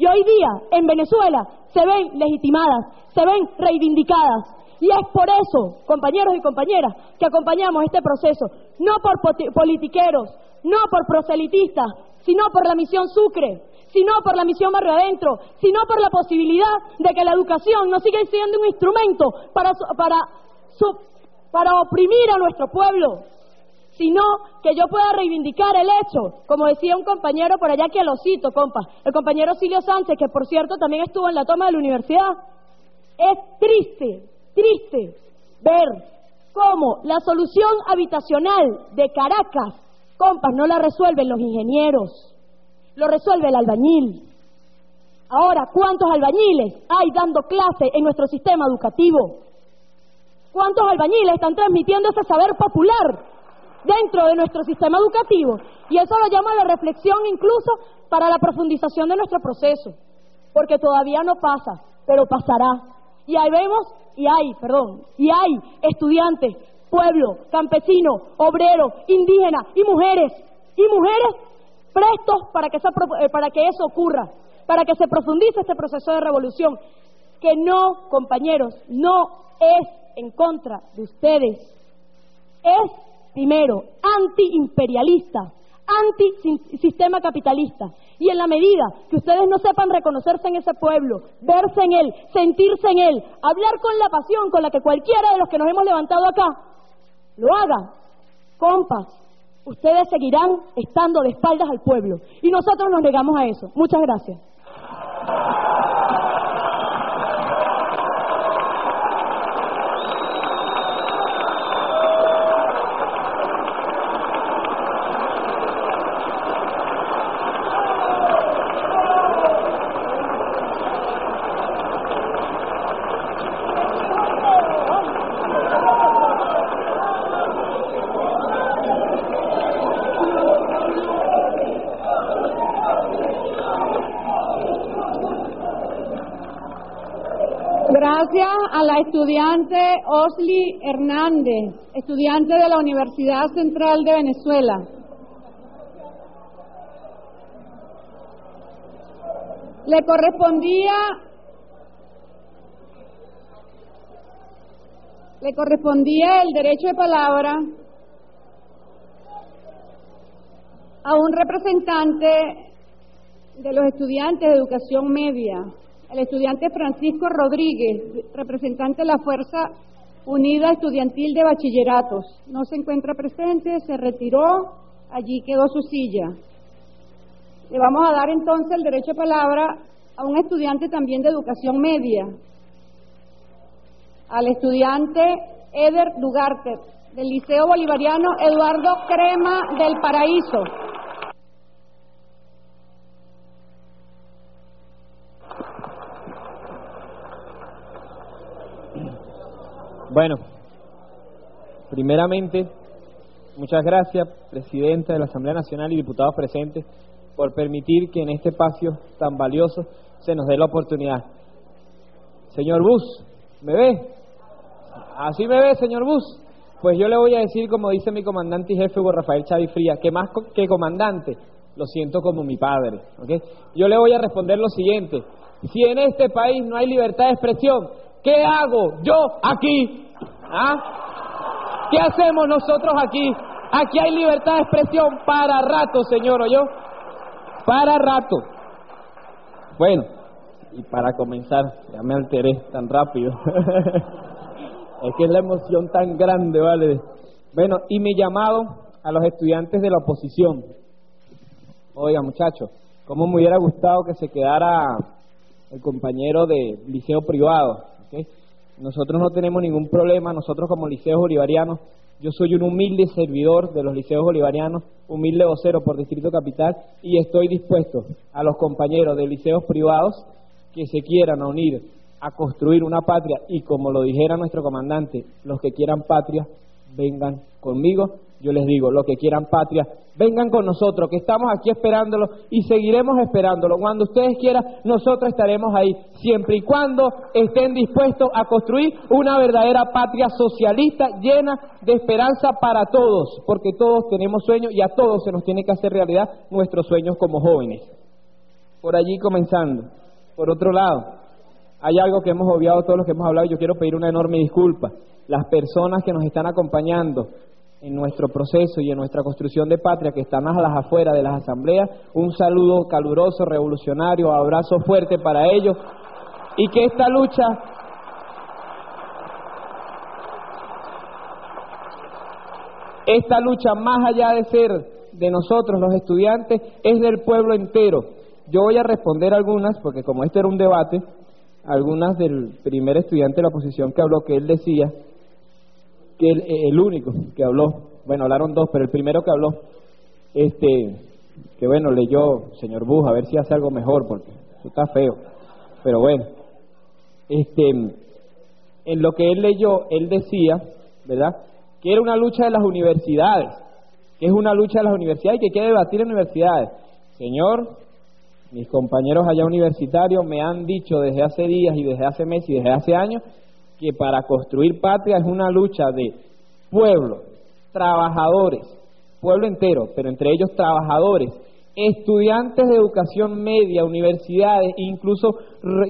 Y hoy día en Venezuela se ven legitimadas, se ven reivindicadas. Y es por eso, compañeros y compañeras, que acompañamos este proceso, no por politiqueros, no por proselitistas, sino por la misión Sucre, sino por la misión Barrio Adentro, sino por la posibilidad de que la educación no siga siendo un instrumento para, para, para oprimir a nuestro pueblo, sino que yo pueda reivindicar el hecho, como decía un compañero por allá que lo cito, compa, el compañero Silvio Sánchez, que por cierto también estuvo en la toma de la universidad. Es triste, triste ver cómo la solución habitacional de Caracas, compas, no la resuelven los ingenieros, lo resuelve el albañil. Ahora, ¿cuántos albañiles hay dando clase en nuestro sistema educativo? ¿Cuántos albañiles están transmitiendo ese saber popular dentro de nuestro sistema educativo? Y eso lo llama la reflexión incluso para la profundización de nuestro proceso, porque todavía no pasa, pero pasará. Y ahí vemos, y hay, perdón, y hay estudiantes, pueblo, campesino, obrero, indígena y mujeres, y mujeres prestos para que, eh, para que eso ocurra, para que se profundice este proceso de revolución, que no, compañeros, no es en contra de ustedes, es primero antiimperialista, anti-sistema capitalista. Y en la medida que ustedes no sepan reconocerse en ese pueblo, verse en él, sentirse en él, hablar con la pasión con la que cualquiera de los que nos hemos levantado acá lo haga, compas, ustedes seguirán estando de espaldas al pueblo. Y nosotros nos negamos a eso. Muchas gracias. Gracias a la estudiante Osli Hernández, estudiante de la Universidad Central de Venezuela. Le correspondía le correspondía el derecho de palabra a un representante de los estudiantes de educación media, el estudiante Francisco Rodríguez, representante de la Fuerza Unida Estudiantil de Bachilleratos. No se encuentra presente, se retiró, allí quedó su silla. Le vamos a dar entonces el derecho de palabra a un estudiante también de educación media, al estudiante Eder Dugarte, del Liceo Bolivariano Eduardo Crema del Paraíso. Bueno, primeramente, muchas gracias, Presidenta de la Asamblea Nacional y diputados presentes, por permitir que en este espacio tan valioso se nos dé la oportunidad. Señor Bus, ¿me ve? ¿Así me ve, señor Bus? Pues yo le voy a decir, como dice mi comandante y jefe Rafael Chávez Frías, que más que comandante, lo siento como mi padre. Yo le voy a responder lo siguiente. Si en este país no hay libertad de expresión, ¿Qué hago yo aquí? ¿Ah? ¿Qué hacemos nosotros aquí? Aquí hay libertad de expresión para rato, señor, ¿o yo? Para rato. Bueno, y para comenzar, ya me alteré tan rápido. (laughs) es que es la emoción tan grande, ¿vale? Bueno, y mi llamado a los estudiantes de la oposición. Oiga, muchachos, ¿cómo me hubiera gustado que se quedara el compañero de liceo privado. Nosotros no tenemos ningún problema, nosotros como liceos bolivarianos, yo soy un humilde servidor de los liceos bolivarianos, humilde vocero por Distrito Capital, y estoy dispuesto a los compañeros de liceos privados que se quieran unir a construir una patria y como lo dijera nuestro comandante, los que quieran patria, vengan conmigo. Yo les digo, los que quieran patria, vengan con nosotros, que estamos aquí esperándolo y seguiremos esperándolo. Cuando ustedes quieran, nosotros estaremos ahí, siempre y cuando estén dispuestos a construir una verdadera patria socialista llena de esperanza para todos, porque todos tenemos sueños y a todos se nos tiene que hacer realidad nuestros sueños como jóvenes. Por allí comenzando. Por otro lado, hay algo que hemos obviado todos los que hemos hablado y yo quiero pedir una enorme disculpa. Las personas que nos están acompañando en nuestro proceso y en nuestra construcción de patria, que están a las afueras de las asambleas, un saludo caluroso, revolucionario, abrazo fuerte para ellos y que esta lucha esta lucha más allá de ser de nosotros los estudiantes es del pueblo entero. Yo voy a responder algunas porque como este era un debate, algunas del primer estudiante de la oposición que habló, que él decía que el, el único que habló, bueno, hablaron dos, pero el primero que habló, este, que bueno, leyó, señor Bush, a ver si hace algo mejor, porque eso está feo, pero bueno, este, en lo que él leyó, él decía, ¿verdad?, que era una lucha de las universidades, que es una lucha de las universidades y que hay que debatir en universidades. Señor, mis compañeros allá universitarios me han dicho desde hace días y desde hace meses y desde hace años que para construir patria es una lucha de pueblo, trabajadores, pueblo entero, pero entre ellos trabajadores, estudiantes de educación media, universidades, incluso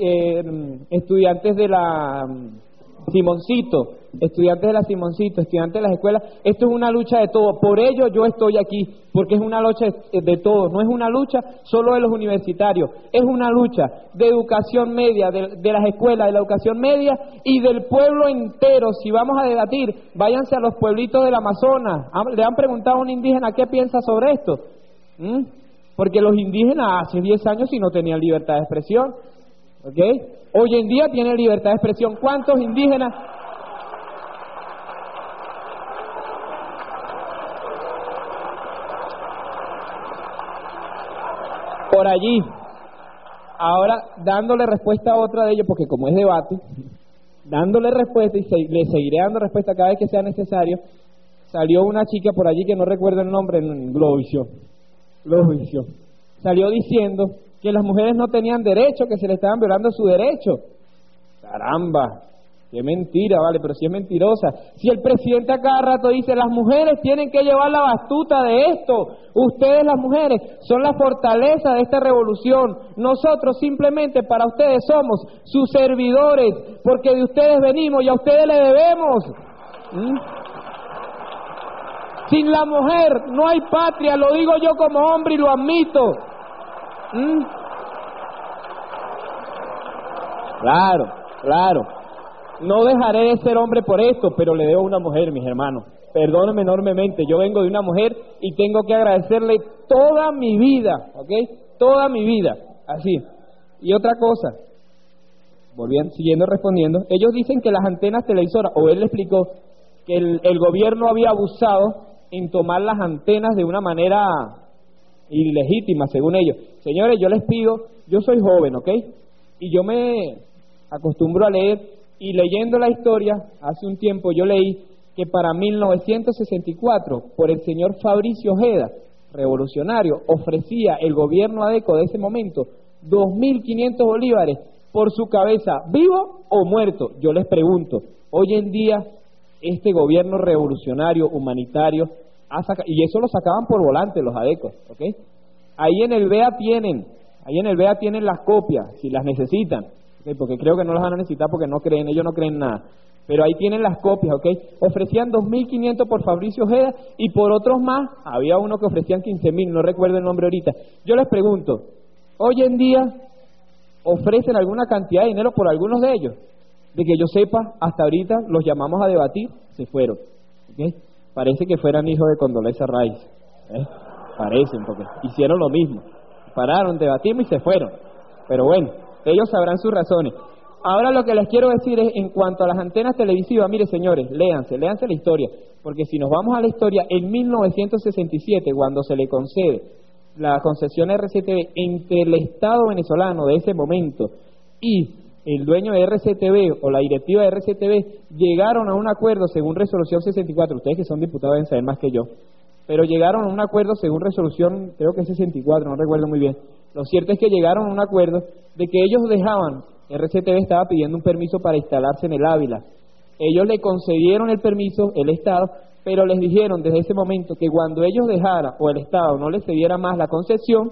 eh, estudiantes de la Simoncito, estudiantes de la Simoncito, estudiantes de las escuelas, esto es una lucha de todos. Por ello yo estoy aquí, porque es una lucha de todos, no es una lucha solo de los universitarios, es una lucha de educación media, de, las escuelas, de la educación media y del pueblo entero. Si vamos a debatir, váyanse a los pueblitos del Amazonas. Le han preguntado a un indígena qué piensa sobre esto. ¿Mm? Porque los indígenas hace 10 años sí no tenían libertad de expresión. ¿Ok? Hoy en día tienen libertad de expresión. ¿Cuántos indígenas? Por allí. Ahora, dándole respuesta a otra de ellos, porque como es debate, dándole respuesta y le seguiré dando respuesta cada vez que sea necesario, salió una chica por allí que no recuerdo el nombre en Globovisión. Globovisión. Salió diciendo que las mujeres no tenían derecho, que se le estaban violando su derecho. Caramba, qué mentira, vale, pero si es mentirosa. Si el presidente a cada rato dice, las mujeres tienen que llevar la bastuta de esto, ustedes las mujeres son la fortaleza de esta revolución, nosotros simplemente para ustedes somos sus servidores, porque de ustedes venimos y a ustedes le debemos. ¿Mm? Sin la mujer no hay patria, lo digo yo como hombre y lo admito. ¿Mm? Claro, claro. No dejaré de ser hombre por esto, pero le debo a una mujer, mis hermanos. Perdónenme enormemente, yo vengo de una mujer y tengo que agradecerle toda mi vida, ¿ok? Toda mi vida, así. Y otra cosa, volviendo, siguiendo respondiendo, ellos dicen que las antenas televisoras, o él le explicó que el, el gobierno había abusado en tomar las antenas de una manera ilegítima, según ellos. Señores, yo les pido, yo soy joven, ¿ok? Y yo me acostumbro a leer y leyendo la historia, hace un tiempo yo leí que para 1964, por el señor Fabricio Ojeda, revolucionario, ofrecía el gobierno ADECO de ese momento 2.500 bolívares por su cabeza, vivo o muerto. Yo les pregunto, hoy en día este gobierno revolucionario, humanitario, y eso lo sacaban por volante los adecos, ¿ok? Ahí en el BEA tienen, ahí en el BEA tienen las copias, si las necesitan, ¿okay? porque creo que no las van a necesitar porque no creen, ellos no creen nada. Pero ahí tienen las copias, ¿ok? Ofrecían 2.500 por Fabricio Ojeda y por otros más, había uno que ofrecían 15.000, no recuerdo el nombre ahorita. Yo les pregunto, hoy en día ofrecen alguna cantidad de dinero por algunos de ellos. De que yo sepa, hasta ahorita los llamamos a debatir, se fueron. ¿ok? Parece que fueran hijos de Condoleezza Rice. ¿eh? Parecen, porque hicieron lo mismo. Pararon, debatimos y se fueron. Pero bueno, ellos sabrán sus razones. Ahora lo que les quiero decir es, en cuanto a las antenas televisivas, mire señores, léanse, léanse la historia, porque si nos vamos a la historia, en 1967, cuando se le concede la concesión RCTV entre el Estado venezolano de ese momento y el dueño de RCTV o la directiva de RCTV llegaron a un acuerdo según resolución 64, ustedes que son diputados deben saber más que yo, pero llegaron a un acuerdo según resolución, creo que 64, no recuerdo muy bien. Lo cierto es que llegaron a un acuerdo de que ellos dejaban, RCTV estaba pidiendo un permiso para instalarse en el Ávila. Ellos le concedieron el permiso, el Estado, pero les dijeron desde ese momento que cuando ellos dejaran o el Estado no les cediera más la concesión,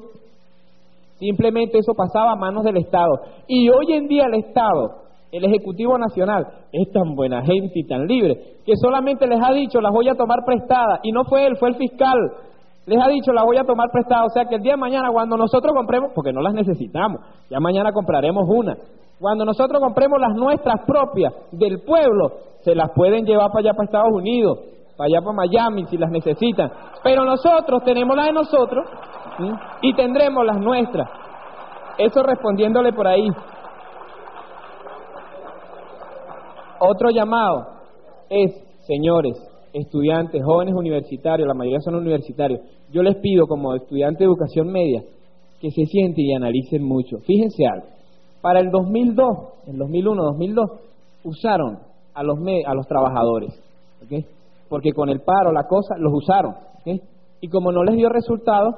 simplemente eso pasaba a manos del Estado. Y hoy en día el Estado, el Ejecutivo Nacional, es tan buena gente y tan libre que solamente les ha dicho las voy a tomar prestadas y no fue él, fue el fiscal. Les ha dicho las voy a tomar prestadas, o sea que el día de mañana cuando nosotros compremos, porque no las necesitamos, ya mañana compraremos una. Cuando nosotros compremos las nuestras propias del pueblo, se las pueden llevar para allá para Estados Unidos, para allá para Miami si las necesitan. Pero nosotros tenemos las de nosotros y tendremos las nuestras. Eso respondiéndole por ahí. Otro llamado es, señores, estudiantes, jóvenes universitarios, la mayoría son universitarios, yo les pido como estudiante de educación media que se sienten y analicen mucho. Fíjense algo, para el 2002, el 2001, 2002, usaron a los, a los trabajadores, ¿okay? porque con el paro, la cosa, los usaron. ¿okay? Y como no les dio resultado,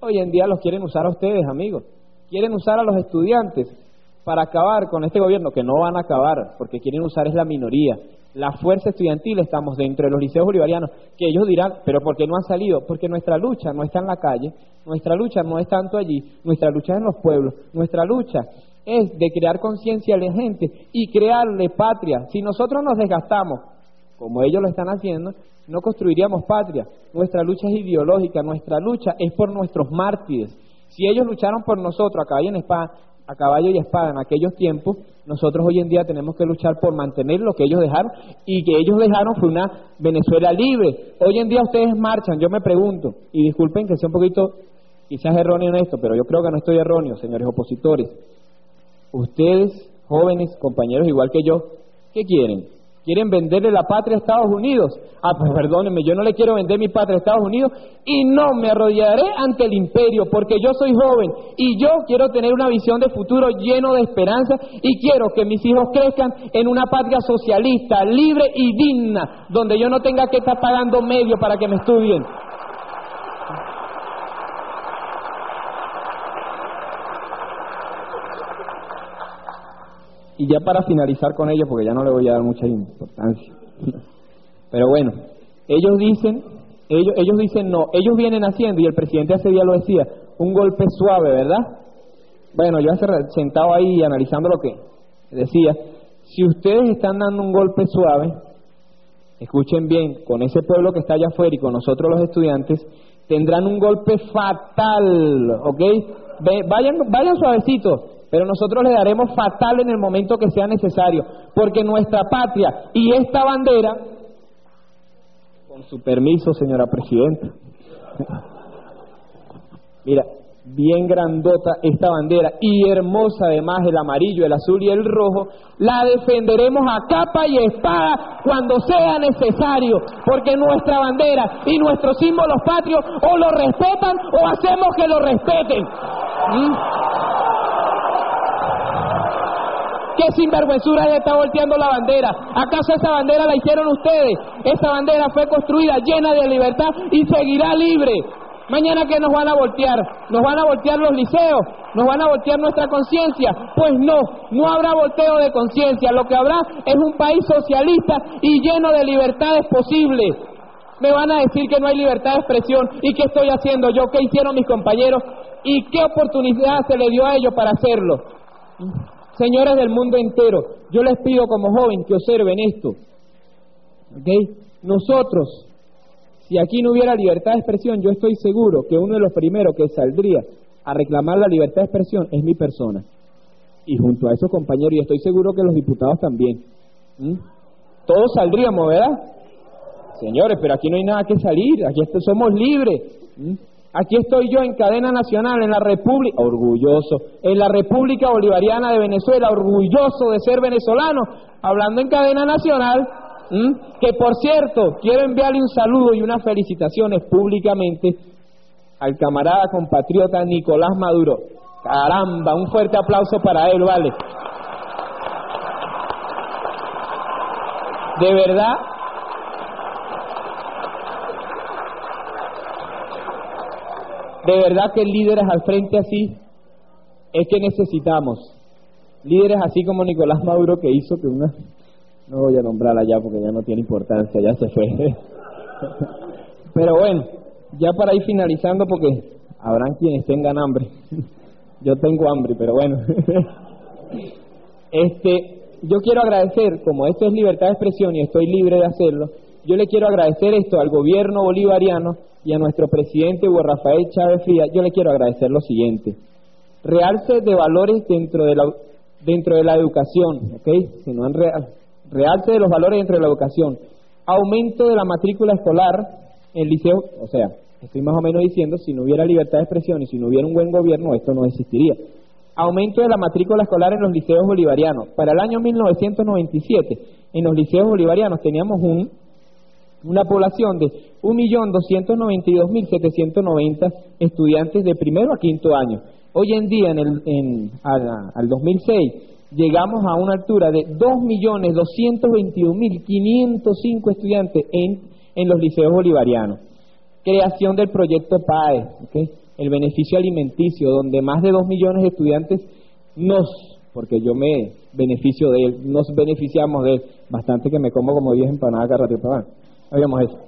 hoy en día los quieren usar a ustedes, amigos. Quieren usar a los estudiantes para acabar con este gobierno, que no van a acabar, porque quieren usar es la minoría. La fuerza estudiantil estamos dentro de los liceos bolivarianos, que ellos dirán, pero ¿por qué no han salido? Porque nuestra lucha no está en la calle, nuestra lucha no es tanto allí, nuestra lucha es en los pueblos, nuestra lucha es de crear conciencia a la gente y crearle patria. Si nosotros nos desgastamos, como ellos lo están haciendo, no construiríamos patria. Nuestra lucha es ideológica, nuestra lucha es por nuestros mártires. Si ellos lucharon por nosotros a caballo, en espada, a caballo y espada en aquellos tiempos, nosotros hoy en día tenemos que luchar por mantener lo que ellos dejaron y que ellos dejaron fue una Venezuela libre. Hoy en día ustedes marchan, yo me pregunto, y disculpen que sea un poquito quizás erróneo en esto, pero yo creo que no estoy erróneo, señores opositores. Ustedes, jóvenes, compañeros igual que yo, ¿qué quieren? ¿Quieren venderle la patria a Estados Unidos? Ah, pues perdónenme, yo no le quiero vender mi patria a Estados Unidos y no me arrodillaré ante el imperio porque yo soy joven y yo quiero tener una visión de futuro lleno de esperanza y quiero que mis hijos crezcan en una patria socialista, libre y digna, donde yo no tenga que estar pagando medio para que me estudien. Y ya para finalizar con ellos, porque ya no le voy a dar mucha importancia. (laughs) Pero bueno, ellos dicen, ellos, ellos dicen no, ellos vienen haciendo, y el presidente hace día lo decía, un golpe suave, ¿verdad? Bueno, yo hace sentado ahí analizando lo que decía, si ustedes están dando un golpe suave, escuchen bien, con ese pueblo que está allá afuera y con nosotros los estudiantes, tendrán un golpe fatal, ¿ok? Vayan, vayan suavecitos, pero nosotros le daremos fatal en el momento que sea necesario, porque nuestra patria y esta bandera, con su permiso, señora presidenta, (laughs) mira, bien grandota esta bandera y hermosa además el amarillo, el azul y el rojo, la defenderemos a capa y espada cuando sea necesario, porque nuestra bandera y nuestros símbolos patrios o lo respetan o hacemos que lo respeten. ¿Mm? ¿Qué sinvergüenzura ya está volteando la bandera? ¿Acaso esa bandera la hicieron ustedes? Esa bandera fue construida llena de libertad y seguirá libre. Mañana que nos van a voltear, nos van a voltear los liceos, nos van a voltear nuestra conciencia. Pues no, no habrá volteo de conciencia. Lo que habrá es un país socialista y lleno de libertades posibles. Me van a decir que no hay libertad de expresión y qué estoy haciendo yo, qué hicieron mis compañeros y qué oportunidad se le dio a ellos para hacerlo. Señores del mundo entero, yo les pido como joven que observen esto. ¿Okay? Nosotros, si aquí no hubiera libertad de expresión, yo estoy seguro que uno de los primeros que saldría a reclamar la libertad de expresión es mi persona. Y junto a esos compañeros, y estoy seguro que los diputados también. ¿Mm? Todos saldríamos, ¿verdad? Señores, pero aquí no hay nada que salir, aquí somos libres. ¿Mm? Aquí estoy yo en cadena nacional, en la República, orgulloso, en la República Bolivariana de Venezuela, orgulloso de ser venezolano, hablando en cadena nacional, que por cierto, quiero enviarle un saludo y unas felicitaciones públicamente al camarada compatriota Nicolás Maduro. Caramba, un fuerte aplauso para él, vale. De verdad, de verdad que líderes al frente así es que necesitamos. Líderes así como Nicolás Maduro que hizo que una... No voy a nombrarla ya porque ya no tiene importancia, ya se fue. (laughs) Pero bueno, ya para ir finalizando porque habrán quienes tengan hambre. (laughs) Yo tengo hambre, pero bueno. (laughs) Este, yo quiero agradecer, como esto es libertad de expresión y estoy libre de hacerlo, yo le quiero agradecer esto al gobierno bolivariano y a nuestro presidente Hugo Rafael Chávez Fría, yo le quiero agradecer lo siguiente. Realce de valores dentro de la, dentro de la educación, ¿ok? Si no en real, realce de los valores dentro de la educación. Aumento de la matrícula escolar en liceo, o sea, estoy más o menos diciendo, si no hubiera libertad de expresión y si no hubiera un buen gobierno, esto no existiría. Aumento de la matrícula escolar en los liceos bolivarianos. Para el año 1997, en los liceos bolivarianos teníamos un, una población de 1.292.790 estudiantes de primero a quinto año. Hoy en día, en el, en, al 2006, llegamos a una altura de 2.221.505 estudiantes en, en los liceos bolivarianos. Creación del proyecto PAE, el beneficio alimenticio, donde más de 2 millones de estudiantes nos, porque yo me beneficio de él, nos beneficiamos de él, bastante que me como como 10 empanadas cada rato, Oigamos eso.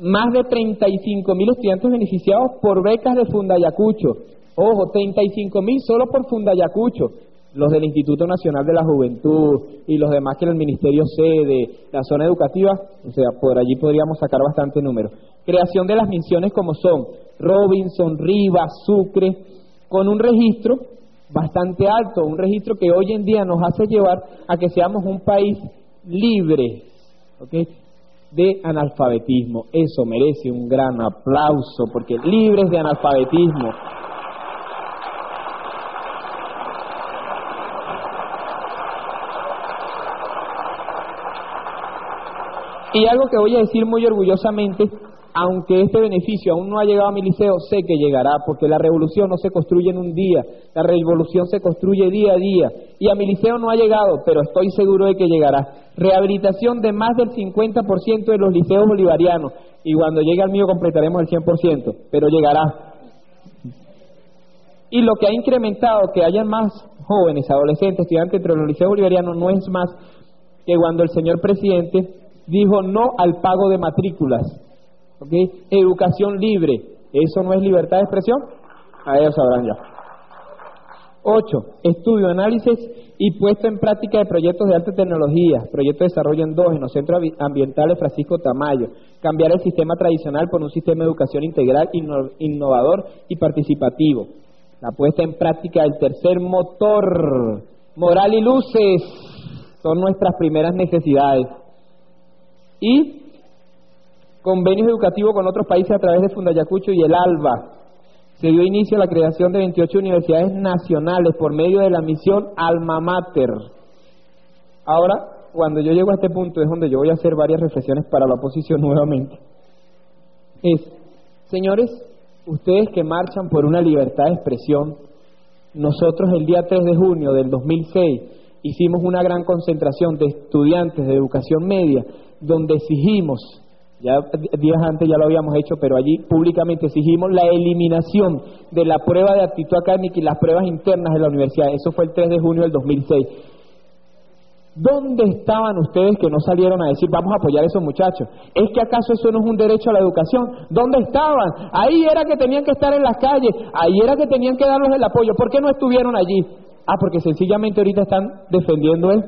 Más de 35 mil estudiantes beneficiados por becas de Fundayacucho. Ojo, 35 mil solo por Fundayacucho. Los del Instituto Nacional de la Juventud y los demás que el Ministerio cede, la zona educativa, o sea, por allí podríamos sacar bastante número. Creación de las misiones como son Robinson, Rivas, Sucre, con un registro bastante alto, un registro que hoy en día nos hace llevar a que seamos un país libre, ¿okay? de analfabetismo. Eso merece un gran aplauso, porque libres de analfabetismo. Y algo que voy a decir muy orgullosamente, aunque este beneficio aún no ha llegado a mi liceo, sé que llegará, porque la revolución no se construye en un día, la revolución se construye día a día. Y a mi liceo no ha llegado, pero estoy seguro de que llegará. Rehabilitación de más del 50% de los liceos bolivarianos, y cuando llegue al mío completaremos el 100%, pero llegará. Y lo que ha incrementado que haya más jóvenes, adolescentes, estudiantes entre los liceos bolivarianos no es más que cuando el señor presidente dijo no al pago de matrículas. Educación libre. ¿Eso no es libertad de expresión? A ellos sabrán ya. Ocho, estudio, análisis y puesta en práctica de proyectos de alta tecnología, proyectos de desarrollo endógeno, centros ambientales Francisco Tamayo, cambiar el sistema tradicional por un sistema de educación integral, innovador y participativo. La puesta en práctica del tercer motor, moral y luces, son nuestras primeras necesidades. Y convenios educativos con otros países a través de Fundayacucho y el ALBA. Se dio inicio a la creación de 28 universidades nacionales por medio de la misión Alma Mater. Ahora, cuando yo llego a este punto es donde yo voy a hacer varias reflexiones para la oposición (laughs) nuevamente. Es, señores, ustedes que marchan por una libertad de expresión, nosotros el día 3 de junio del 2006 hicimos una gran concentración de estudiantes de educación media donde exigimos ya días antes ya lo habíamos hecho, pero allí públicamente exigimos la eliminación de la prueba de actitud académica y las pruebas internas de la universidad. Eso fue el 3 de junio del 2006. ¿Dónde estaban ustedes que no salieron a decir vamos a apoyar a esos muchachos? ¿Es que acaso eso no es un derecho a la educación? ¿Dónde estaban? Ahí era que tenían que estar en las calles, ahí era que tenían que darles el apoyo. ¿Por qué no estuvieron allí? Ah, porque sencillamente ahorita están defendiendo el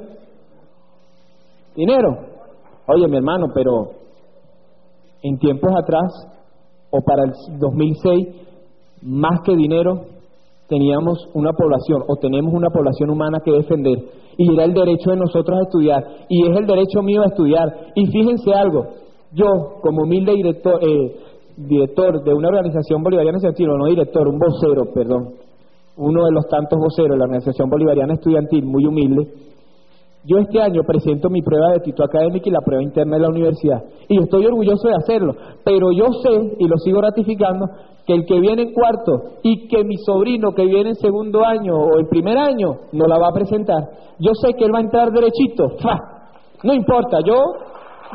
dinero. Oye, mi hermano, pero en tiempos atrás, o para el 2006, más que dinero, teníamos una población o tenemos una población humana que defender y era el derecho de nosotros a estudiar y es el derecho mío a estudiar y fíjense algo yo como humilde director eh, director de una organización bolivariana no director, un vocero, perdón, uno de los tantos voceros de la Organización Bolivariana Estudiantil, muy humilde, yo este año presento mi prueba de título académica y la prueba interna de la universidad. Y estoy orgulloso de hacerlo. Pero yo sé, y lo sigo ratificando, que el que viene en cuarto y que mi sobrino que viene en segundo año o en primer año no la va a presentar, yo sé que él va a entrar derechito. ¡Fa! No importa, yo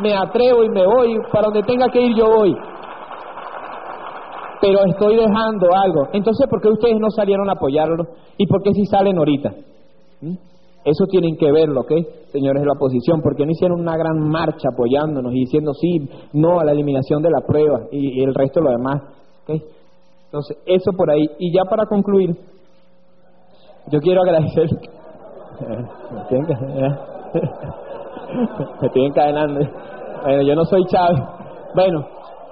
me atrevo y me voy, para donde tenga que ir yo voy. Pero estoy dejando algo. Entonces, ¿por qué ustedes no salieron a apoyarlo? ¿Y por qué si salen ahorita? ¿Mm? Eso tienen que verlo, ¿ok? Señores de la oposición, porque no hicieron una gran marcha apoyándonos y diciendo sí, no a la eliminación de la prueba y, el resto de lo demás, ¿ok? Entonces, eso por ahí. Y ya para concluir, yo quiero agradecer. (laughs) Me estoy encadenando. (laughs) Me estoy encadenando. Bueno, yo no soy Chávez. Bueno,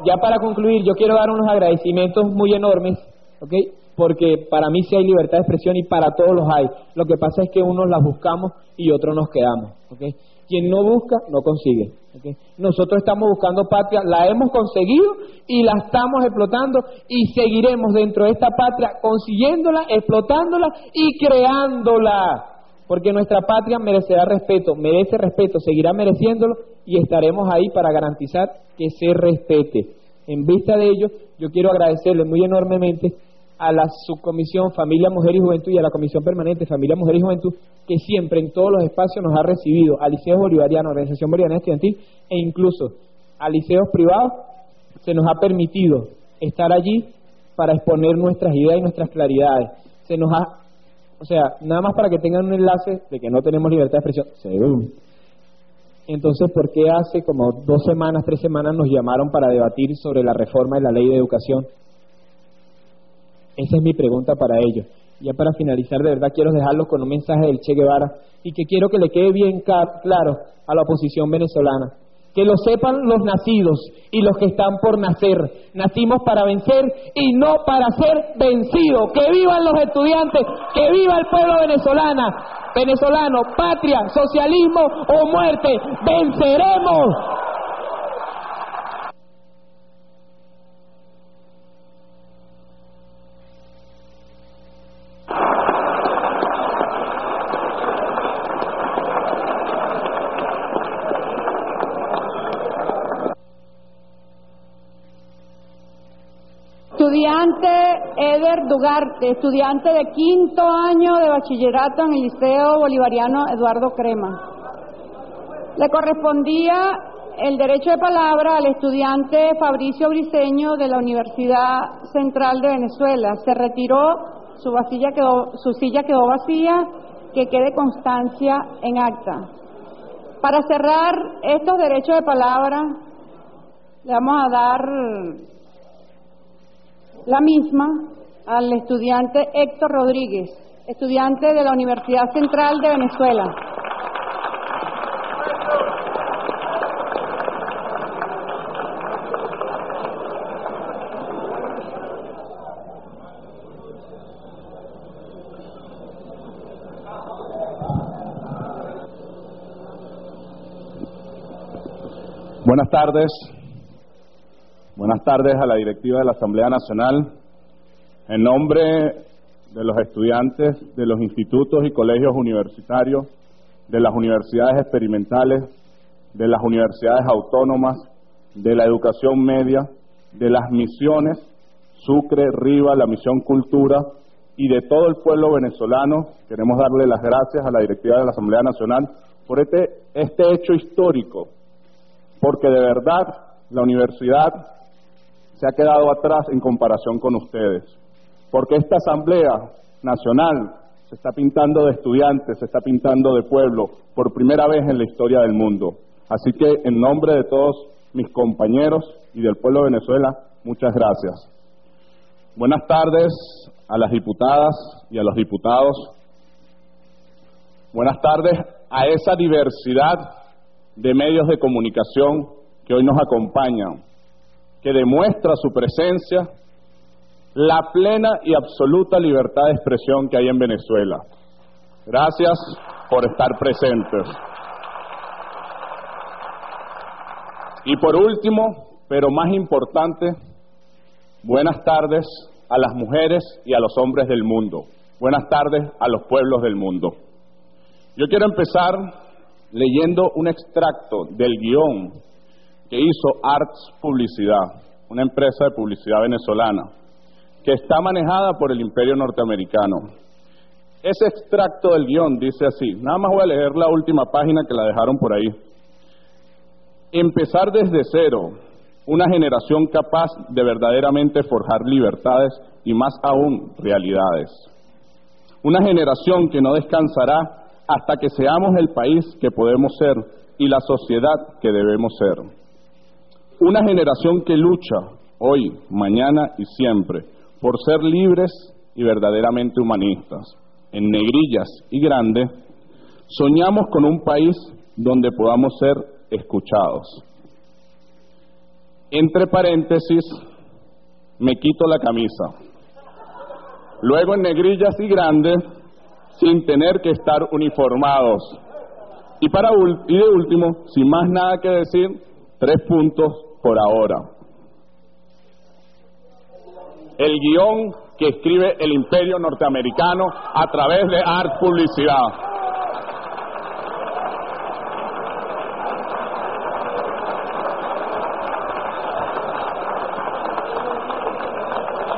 ya para concluir, yo quiero dar unos agradecimientos muy enormes, ¿ok? Porque para mí sí hay libertad de expresión y para todos los hay. Lo que pasa es que unos las buscamos y otros nos quedamos, ¿ok? Quien no busca, no consigue. ¿ok? Nosotros estamos buscando patria, la hemos conseguido y la estamos explotando y seguiremos dentro de esta patria consiguiéndola, explotándola y creándola. Porque nuestra patria merecerá respeto, merece respeto, seguirá mereciéndolo y estaremos ahí para garantizar que se respete. En vista de ello, yo quiero agradecerle muy enormemente a la subcomisión Familia, Mujer y Juventud y a la comisión permanente Familia, Mujer y Juventud, que siempre en todos los espacios nos ha recibido, a liceos bolivarianos, Organización Bolivariana Estudiantil e incluso a liceos privados, se nos ha permitido estar allí para exponer nuestras ideas y nuestras claridades. Se nos ha, o sea, nada más para que tengan un enlace de que no tenemos libertad de expresión, según. Entonces, ¿por qué hace como dos semanas, tres semanas nos llamaron para debatir sobre la reforma de la ley de educación? Esa es mi pregunta para ellos. Ya para finalizar, de verdad quiero dejarlos con un mensaje del Che Guevara y que quiero que le quede bien claro a la oposición venezolana. Que lo sepan los nacidos y los que están por nacer. Nacimos para vencer y no para ser vencidos. Que vivan los estudiantes, que viva el pueblo venezolano. Venezolano, patria, socialismo o muerte. Venceremos. Estudiante Eder Dugarte, estudiante de quinto año de bachillerato en el Liceo Bolivariano Eduardo Crema. Le correspondía el derecho de palabra al estudiante Fabricio Briceño de la Universidad Central de Venezuela. Se retiró, su, quedó, su silla quedó vacía, que quede constancia en acta. Para cerrar estos derechos de palabra, le vamos a dar la misma al estudiante Héctor Rodríguez, estudiante de la Universidad Central de Venezuela. Buenas tardes. Buenas tardes a la directiva de la Asamblea Nacional. En nombre de los estudiantes de los institutos y colegios universitarios, de las universidades experimentales, de las universidades autónomas, de la educación media, de las misiones, Sucre, Riva, la misión Cultura y de todo el pueblo venezolano, queremos darle las gracias a la directiva de la Asamblea Nacional por este, este hecho histórico, porque de verdad la universidad se ha quedado atrás en comparación con ustedes, porque esta Asamblea Nacional se está pintando de estudiantes, se está pintando de pueblo por primera vez en la historia del mundo. Así que en nombre de todos mis compañeros y del pueblo de Venezuela, muchas gracias. Buenas tardes a las diputadas y a los diputados. Buenas tardes a esa diversidad de medios de comunicación que hoy nos acompañan, que demuestra su presencia la plena y absoluta libertad de expresión que hay en Venezuela. Gracias por estar presentes. Y por último, pero más importante, buenas tardes a las mujeres y a los hombres del mundo. Buenas tardes a los pueblos del mundo. Yo quiero empezar leyendo un extracto del guion que hizo Arts Publicidad, una empresa de publicidad venezolana, que está manejada por el imperio norteamericano. Ese extracto del guion dice así, nada más voy a leer la última página que la dejaron por ahí. Empezar desde cero, una generación capaz de verdaderamente forjar libertades y más aún realidades. Una generación que no descansará hasta que seamos el país que podemos ser y la sociedad que debemos ser. Una generación que lucha hoy, mañana y siempre por ser libres y verdaderamente humanistas. En negrillas y grande, soñamos con un país donde podamos ser escuchados. Entre paréntesis, me quito la camisa. Luego en negrillas y grande, sin tener que estar uniformados. Y, para y de último, sin más nada que decir, tres puntos por ahora. El guion que escribe el imperio norteamericano a través de Art Publicidad.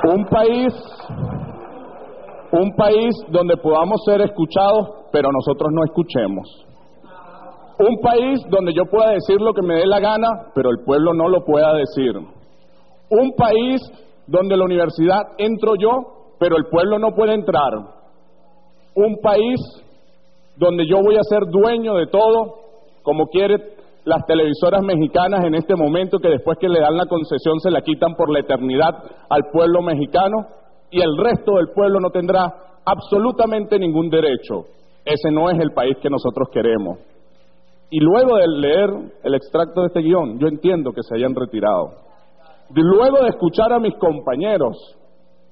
Un país, un país donde podamos ser escuchados, pero nosotros no escuchemos. Un país donde yo pueda decir lo que me dé la gana, pero el pueblo no lo pueda decir. Un país donde la universidad entro yo, pero el pueblo no puede entrar. Un país donde yo voy a ser dueño de todo, como quiere las televisoras mexicanas en este momento, que después que le dan la concesión se la quitan por la eternidad al pueblo mexicano, y el resto del pueblo no tendrá absolutamente ningún derecho. Ese no es el país que nosotros queremos. Y luego de leer el extracto de este guion, yo entiendo que se hayan retirado. Y luego de escuchar a mis compañeros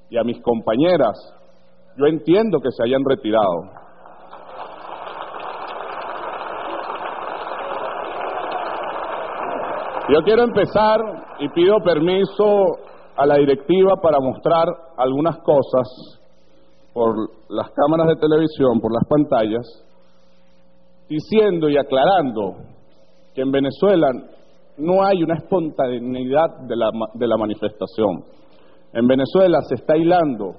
y a mis compañeras, yo entiendo que se hayan retirado. Yo quiero empezar y pido permiso a la directiva para mostrar algunas cosas por las cámaras de televisión, por las pantallas, diciendo y aclarando que en Venezuela no hay una espontaneidad de la, de la manifestación. En Venezuela se está hilando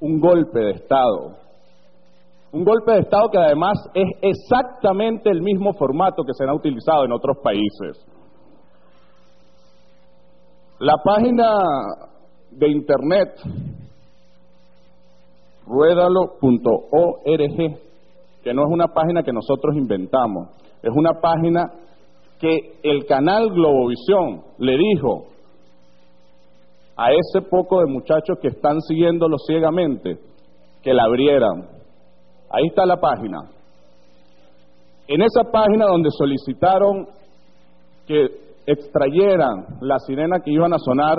un golpe de Estado. Un golpe de Estado que además es exactamente el mismo formato que se ha utilizado en otros países. La página de internet ruedalo.org, que no es una página que nosotros inventamos, es una página que el canal Globovisión le dijo a ese poco de muchachos que están siguiéndolo ciegamente que la abrieran. Ahí está la página. En esa página donde solicitaron que extrayeran la sirena que iban a sonar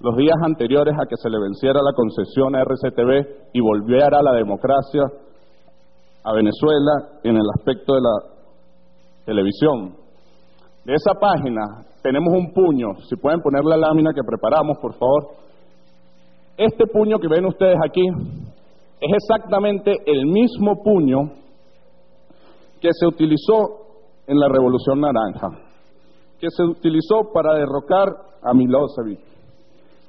los días anteriores a que se le venciera la concesión a RCTV y volviera la democracia a Venezuela en el aspecto de la televisión. De esa página tenemos un puño, si pueden poner la lámina que preparamos, por favor. Este puño que ven ustedes aquí es exactamente el mismo puño que se utilizó en la Revolución Naranja, que se utilizó para derrocar a Milosevic,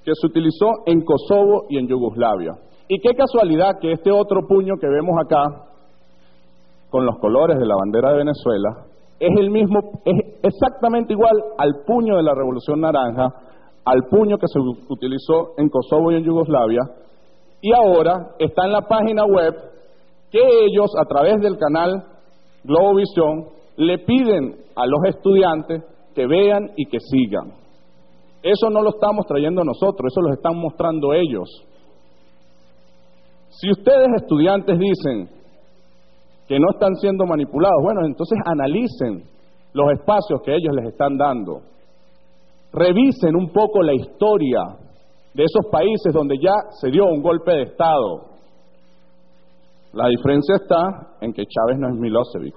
que se utilizó en Kosovo y en Yugoslavia. Y qué casualidad que este otro puño que vemos acá, con los colores de la bandera de Venezuela, es el mismo, es exactamente igual al puño de la Revolución Naranja, al puño que se utilizó en Kosovo y en Yugoslavia, y ahora está en la página web que ellos, a través del canal Globovisión, le piden a los estudiantes que vean y que sigan. Eso no lo estamos trayendo nosotros, eso lo están mostrando ellos. Si ustedes estudiantes dicen que no están siendo manipulados. Bueno, entonces analicen los espacios que ellos les están dando. Revisen un poco la historia de esos países donde ya se dio un golpe de Estado. La diferencia está en que Chávez no es Milosevic.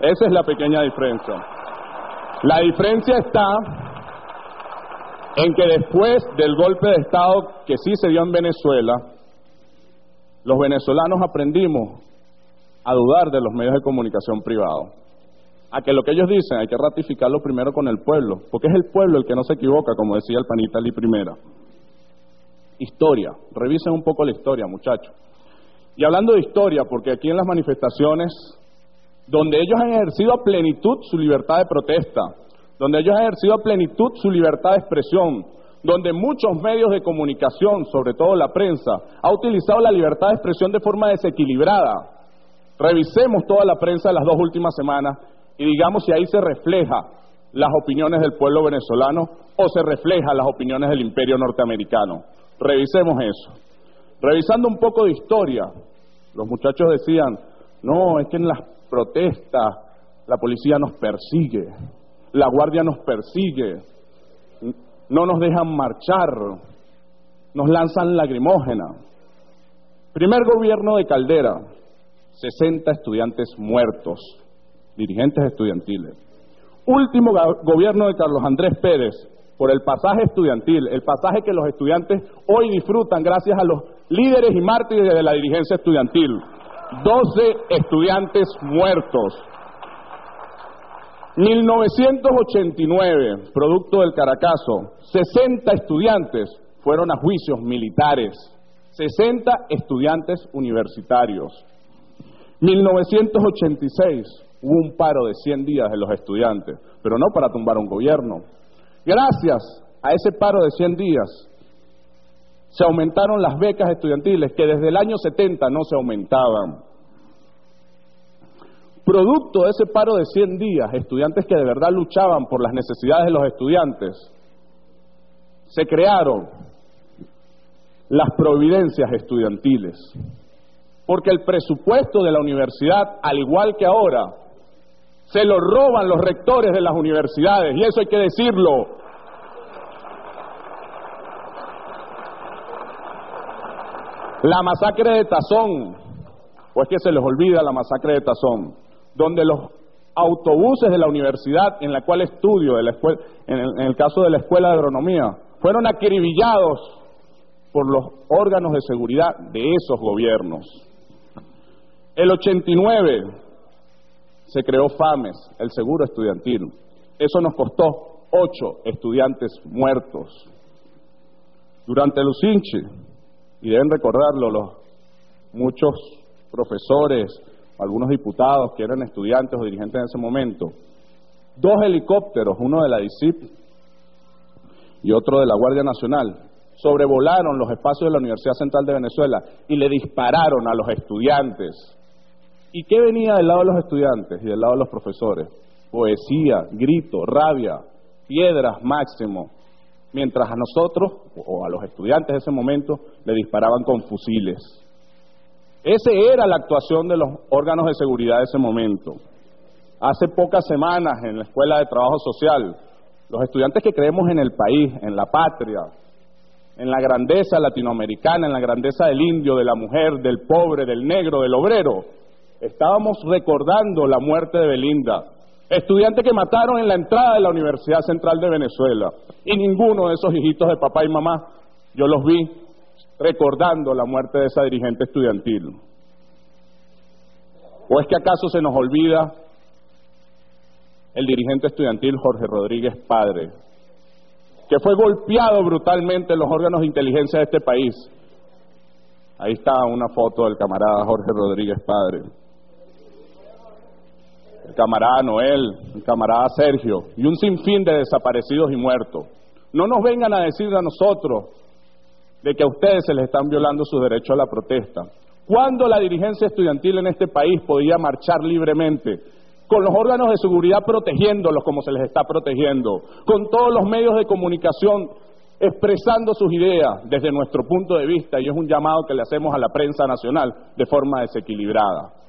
Esa es la pequeña diferencia. La diferencia está en que después del golpe de Estado que sí se dio en Venezuela, los venezolanos aprendimos a dudar de los medios de comunicación privados. A que lo que ellos dicen hay que ratificarlo primero con el pueblo, porque es el pueblo el que no se equivoca, como decía el panita Lee primera. Historia, revisen un poco la historia, muchachos. Y hablando de historia, porque aquí en las manifestaciones, donde ellos han ejercido a plenitud su libertad de protesta, donde ellos han ejercido a plenitud su libertad de expresión, donde muchos medios de comunicación, sobre todo la prensa, ha utilizado la libertad de expresión de forma desequilibrada. Revisemos toda la prensa de las dos últimas semanas y digamos si ahí se refleja las opiniones del pueblo venezolano o se refleja las opiniones del imperio norteamericano. Revisemos eso. Revisando un poco de historia, los muchachos decían, no, es que en las protestas la policía nos persigue, la guardia nos persigue, no nos dejan marchar, nos lanzan lagrimógena. Primer gobierno de Caldera, 60 estudiantes muertos, dirigentes estudiantiles. Último gobierno de Carlos Andrés Pérez, por el pasaje estudiantil, el pasaje que los estudiantes hoy disfrutan gracias a los líderes y mártires de la dirigencia estudiantil. 12 estudiantes muertos. 1989, producto del Caracazo, 60 estudiantes fueron a juicios militares, 60 estudiantes universitarios. 1986, hubo un paro de 100 días de los estudiantes, pero no para tumbar un gobierno. Gracias a ese paro de 100 días, se aumentaron las becas estudiantiles que desde el año 70 no se aumentaban. Producto de ese paro de 100 días, estudiantes que de verdad luchaban por las necesidades de los estudiantes, se crearon las providencias estudiantiles. Porque el presupuesto de la universidad, al igual que ahora, se lo roban los rectores de las universidades, y eso hay que decirlo. La masacre de Tazón, o es que se les olvida la masacre de Tazón, donde los autobuses de la universidad en la cual estudio, de la escuela, en, el, en el caso de la Escuela de Agronomía, fueron acribillados por los órganos de seguridad de esos gobiernos. El 89 se creó FAMES, el seguro estudiantil. Eso nos costó ocho estudiantes muertos. Durante el Usinchi, y deben recordarlo los muchos profesores, algunos diputados que eran estudiantes o dirigentes en ese momento, dos helicópteros, uno de la DICIP y otro de la Guardia Nacional, sobrevolaron los espacios de la Universidad Central de Venezuela y le dispararon a los estudiantes. ¿Y qué venía del lado de los estudiantes y del lado de los profesores? Poesía, grito, rabia, piedras máximo, mientras a nosotros o a los estudiantes de ese momento le disparaban con fusiles. Esa era la actuación de los órganos de seguridad de ese momento. Hace pocas semanas en la Escuela de Trabajo Social, los estudiantes que creemos en el país, en la patria, en la grandeza latinoamericana, en la grandeza del indio, de la mujer, del pobre, del negro, del obrero, estábamos recordando la muerte de Belinda, estudiante que mataron en la entrada de la Universidad Central de Venezuela. Y ninguno de esos hijitos de papá y mamá, yo los vi recordando la muerte de esa dirigente estudiantil. ¿O es que acaso se nos olvida el dirigente estudiantil Jorge Rodríguez Padre, que fue golpeado brutalmente en los órganos de inteligencia de este país? Ahí está una foto del camarada Jorge Rodríguez Padre camarada Noel, el camarada Sergio y un sinfín de desaparecidos y muertos. No nos vengan a decir a nosotros de que a ustedes se les están violando su derecho a la protesta. ¿Cuándo la dirigencia estudiantil en este país podía marchar libremente? Con los órganos de seguridad protegiéndolos como se les está protegiendo, con todos los medios de comunicación expresando sus ideas desde nuestro punto de vista, y es un llamado que le hacemos a la prensa nacional de forma desequilibrada.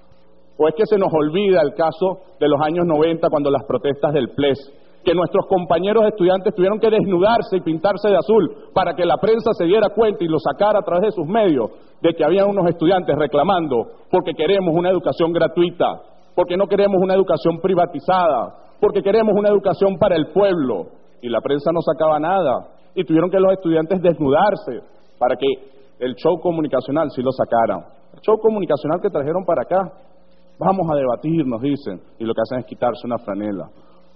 ¿O es que se nos olvida el caso de los años 90 cuando las protestas del PLES, que nuestros compañeros estudiantes tuvieron que desnudarse y pintarse de azul para que la prensa se diera cuenta y lo sacara a través de sus medios de que había unos estudiantes reclamando porque queremos una educación gratuita, porque no queremos una educación privatizada, porque queremos una educación para el pueblo? y la prensa no sacaba nada y tuvieron que los estudiantes desnudarse para que el show comunicacional sí lo sacaran. El show comunicacional que trajeron para acá, vamos a debatir, nos dicen, y lo que hacen es quitarse una franela.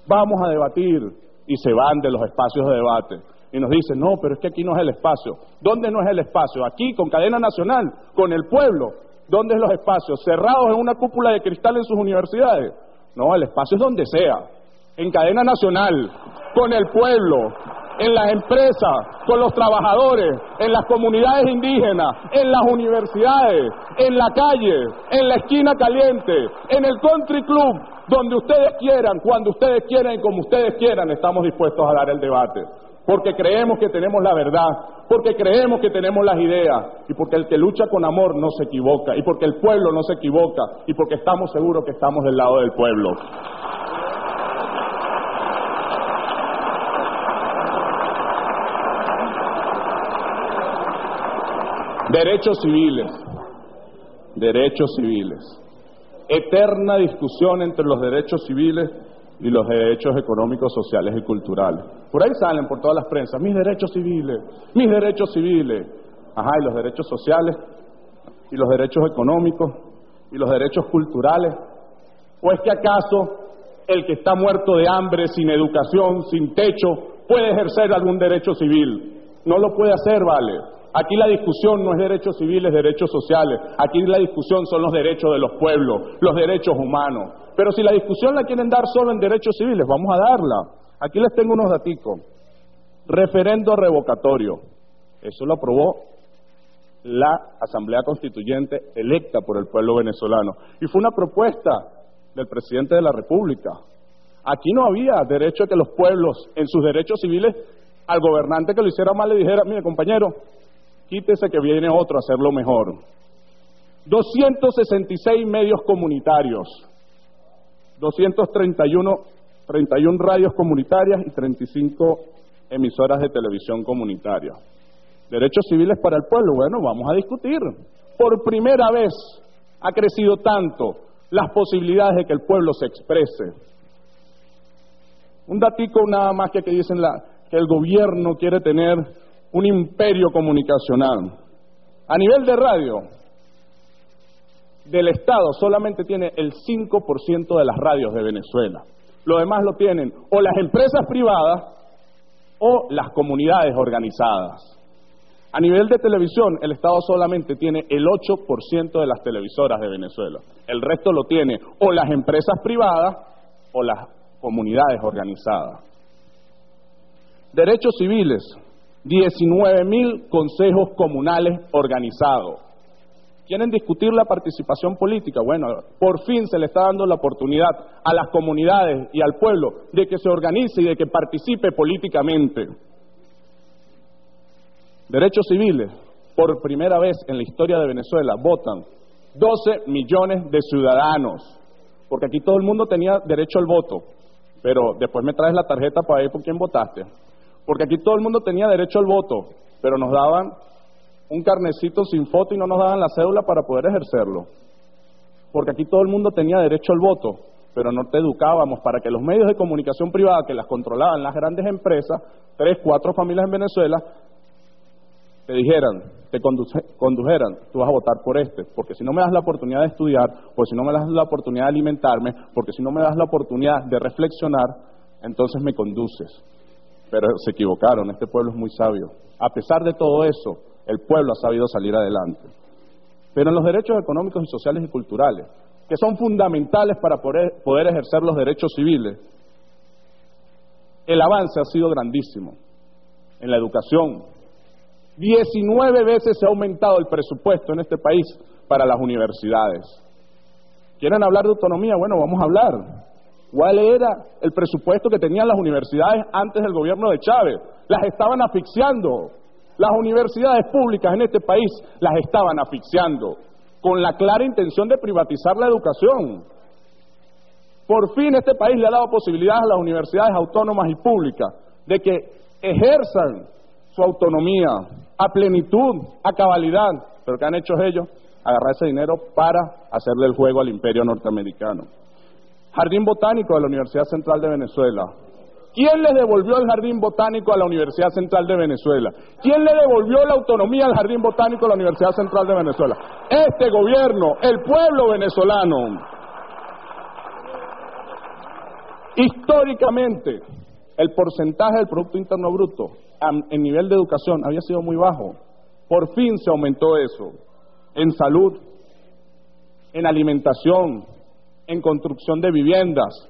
Vamos a debatir y se van de los espacios de debate y nos dicen, no, pero es que aquí no es el espacio. ¿Dónde no es el espacio? Aquí, con cadena nacional, con el pueblo. ¿Dónde es los espacios? ¿Cerrados en una cúpula de cristal en sus universidades? No, el espacio es donde sea. En cadena nacional, con el pueblo, en las empresas, con los trabajadores, en las comunidades indígenas, en las universidades, en la calle, en la esquina caliente, en el country club, donde ustedes quieran, cuando ustedes quieran y como ustedes quieran, estamos dispuestos a dar el debate porque creemos que tenemos la verdad, porque creemos que tenemos las ideas, y porque el que lucha con amor no se equivoca, y porque el pueblo no se equivoca, y porque estamos seguros que estamos del lado del pueblo. Derechos civiles, derechos civiles. Eterna discusión entre los derechos civiles y los derechos económicos, sociales y culturales. Por ahí salen por todas las prensas, mis derechos civiles, mis derechos civiles. Ajá, y los derechos sociales, y los derechos económicos, y los derechos culturales. ¿O es que acaso el que está muerto de hambre, sin educación, sin techo, puede ejercer algún derecho civil? No lo puede hacer, vale. Aquí la discusión no es derechos civiles, derechos sociales. Aquí la discusión son los derechos de los pueblos, los derechos humanos. Pero si la discusión la quieren dar solo en derechos civiles, vamos a darla. Aquí les tengo unos daticos. Referendo revocatorio. Eso lo aprobó la Asamblea Constituyente electa por el pueblo venezolano. Y fue una propuesta del presidente de la República. Aquí no había derecho a que los pueblos, en sus derechos civiles, al gobernante que lo hiciera mal le dijera, mire compañero, quítese que viene otro a hacerlo mejor. 266 medios comunitarios, 231 31 radios comunitarias y 35 emisoras de televisión comunitaria. Derechos civiles para el pueblo, bueno, vamos a discutir. Por primera vez ha crecido tanto las posibilidades de que el pueblo se exprese. Un datico nada más que que dicen que el gobierno quiere tener un imperio comunicacional. A nivel de radio, del Estado solamente tiene el 5% de las radios de Venezuela. Lo demás lo tienen o las empresas privadas o las comunidades organizadas. A nivel de televisión, el Estado solamente tiene el 8% de las televisoras de Venezuela. El resto lo tiene o las empresas privadas o las comunidades organizadas. Derechos civiles, 19 mil consejos comunales organizados. ¿Quieren discutir la participación política? Bueno, por fin se le está dando la oportunidad a las comunidades y al pueblo de que se organice y de que participe políticamente. Derechos civiles, por primera vez en la historia de Venezuela, votan 12 millones de ciudadanos, porque aquí todo el mundo tenía derecho al voto, pero después me traes la tarjeta para ver por quién votaste, porque aquí todo el mundo tenía derecho al voto, pero nos daban un carnecito sin foto y no nos daban la cédula para poder ejercerlo. Porque aquí todo el mundo tenía derecho al voto, pero no te educábamos para que los medios de comunicación privada que las controlaban las grandes empresas, tres, cuatro familias en Venezuela, te dijeran, te condujeran, tú vas a votar por este, porque si no me das la oportunidad de estudiar, porque si no me das la oportunidad de alimentarme, porque si no me das la oportunidad de reflexionar, entonces me conduces. Pero se equivocaron, este pueblo es muy sabio. A pesar de todo eso, el pueblo ha sabido salir adelante. Pero en los derechos económicos y sociales y culturales, que son fundamentales para poder, poder ejercer los derechos civiles, el avance ha sido grandísimo. En la educación, 19 veces se ha aumentado el presupuesto en este país para las universidades. ¿Quieren hablar de autonomía? Bueno, vamos a hablar. ¿Cuál era el presupuesto que tenían las universidades antes del gobierno de Chávez? Las estaban asfixiando. Las universidades públicas en este país las estaban asfixiando con la clara intención de privatizar la educación. Por fin este país le ha dado posibilidades a las universidades autónomas y públicas de que ejerzan su autonomía a plenitud, a cabalidad. Pero ¿qué han hecho ellos? Agarrar ese dinero para hacerle el juego al imperio norteamericano. Jardín Botánico de la Universidad Central de Venezuela, ¿Quién les devolvió el Jardín Botánico a la Universidad Central de Venezuela? ¿Quién le devolvió la autonomía al Jardín Botánico a la Universidad Central de Venezuela? Este gobierno, el pueblo venezolano. Históricamente, el porcentaje del Producto Interno Bruto en nivel de educación había sido muy bajo. Por fin se aumentó eso. En salud, en alimentación, en construcción de viviendas,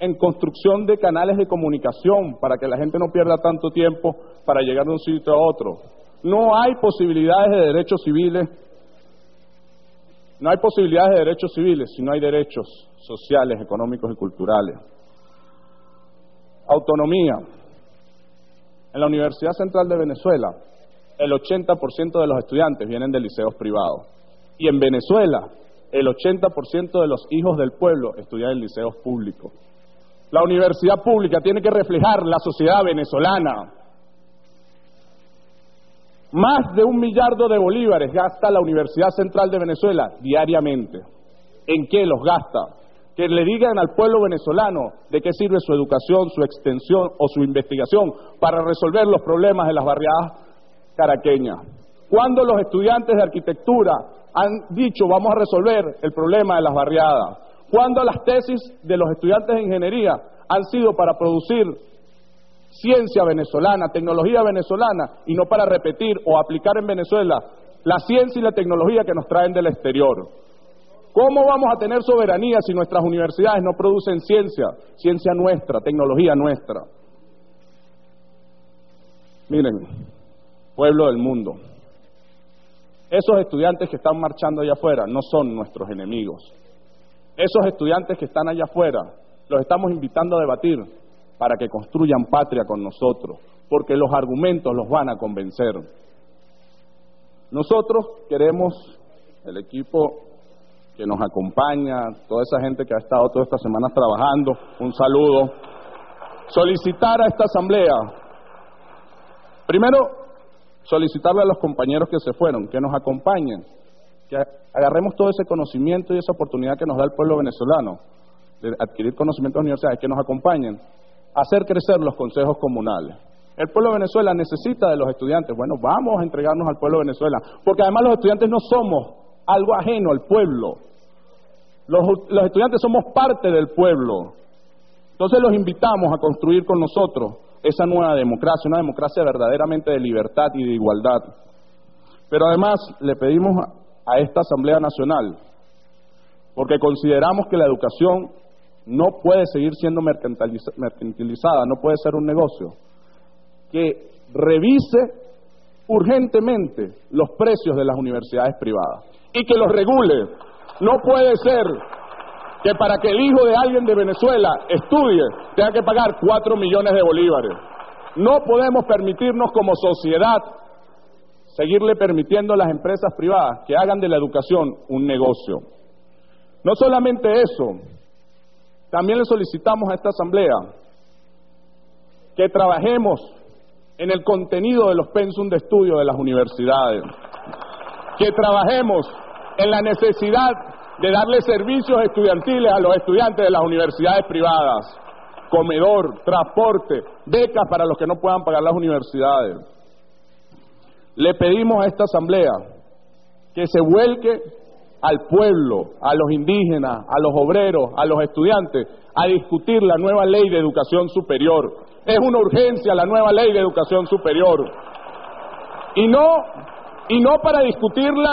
en construcción de canales de comunicación para que la gente no pierda tanto tiempo para llegar de un sitio a otro. No hay posibilidades de derechos civiles, no hay posibilidades de derechos civiles si no hay derechos sociales, económicos y culturales. Autonomía. En la Universidad Central de Venezuela, el 80% de los estudiantes vienen de liceos privados. Y en Venezuela, el 80% de los hijos del pueblo estudian en liceos públicos. La universidad pública tiene que reflejar la sociedad venezolana. Más de un millardo de bolívares gasta la Universidad Central de Venezuela diariamente. ¿En qué los gasta? Que le digan al pueblo venezolano de qué sirve su educación, su extensión o su investigación para resolver los problemas de las barriadas caraqueñas. Cuando los estudiantes de arquitectura han dicho vamos a resolver el problema de las barriadas, cuando las tesis de los estudiantes de ingeniería han sido para producir ciencia venezolana, tecnología venezolana, y no para repetir o aplicar en Venezuela la ciencia y la tecnología que nos traen del exterior. ¿Cómo vamos a tener soberanía si nuestras universidades no producen ciencia, ciencia nuestra, tecnología nuestra? Miren, pueblo del mundo, esos estudiantes que están marchando allá afuera no son nuestros enemigos. Esos estudiantes que están allá afuera los estamos invitando a debatir para que construyan patria con nosotros, porque los argumentos los van a convencer. Nosotros queremos, el equipo que nos acompaña, toda esa gente que ha estado todas estas semanas trabajando, un saludo, solicitar a esta asamblea, primero solicitarle a los compañeros que se fueron, que nos acompañen, que agarremos todo ese conocimiento y esa oportunidad que nos da el pueblo venezolano de adquirir conocimientos universidades, que nos acompañen hacer crecer los consejos comunales. El pueblo de Venezuela necesita de los estudiantes. Bueno, vamos a entregarnos al pueblo de Venezuela, porque además los estudiantes no somos algo ajeno al pueblo. Los, los estudiantes somos parte del pueblo. Entonces los invitamos a construir con nosotros esa nueva democracia, una democracia verdaderamente de libertad y de igualdad. Pero además le pedimos a esta Asamblea Nacional, porque consideramos que la educación no puede seguir siendo mercantilizada, no puede ser un negocio, que revise urgentemente los precios de las universidades privadas y que los regule. No puede ser que para que el hijo de alguien de Venezuela estudie tenga que pagar cuatro millones de bolívares. No podemos permitirnos como sociedad seguirle permitiendo a las empresas privadas que hagan de la educación un negocio. No solamente eso, también le solicitamos a esta Asamblea que trabajemos en el contenido de los pensum de estudio de las universidades, que trabajemos en la necesidad de darle servicios estudiantiles a los estudiantes de las universidades privadas, comedor, transporte, becas para los que no puedan pagar las universidades. Le pedimos a esta Asamblea que se vuelque al pueblo, a los indígenas, a los obreros, a los estudiantes, a discutir la nueva ley de educación superior. Es una urgencia la nueva ley de educación superior. Y no, y no para discutirla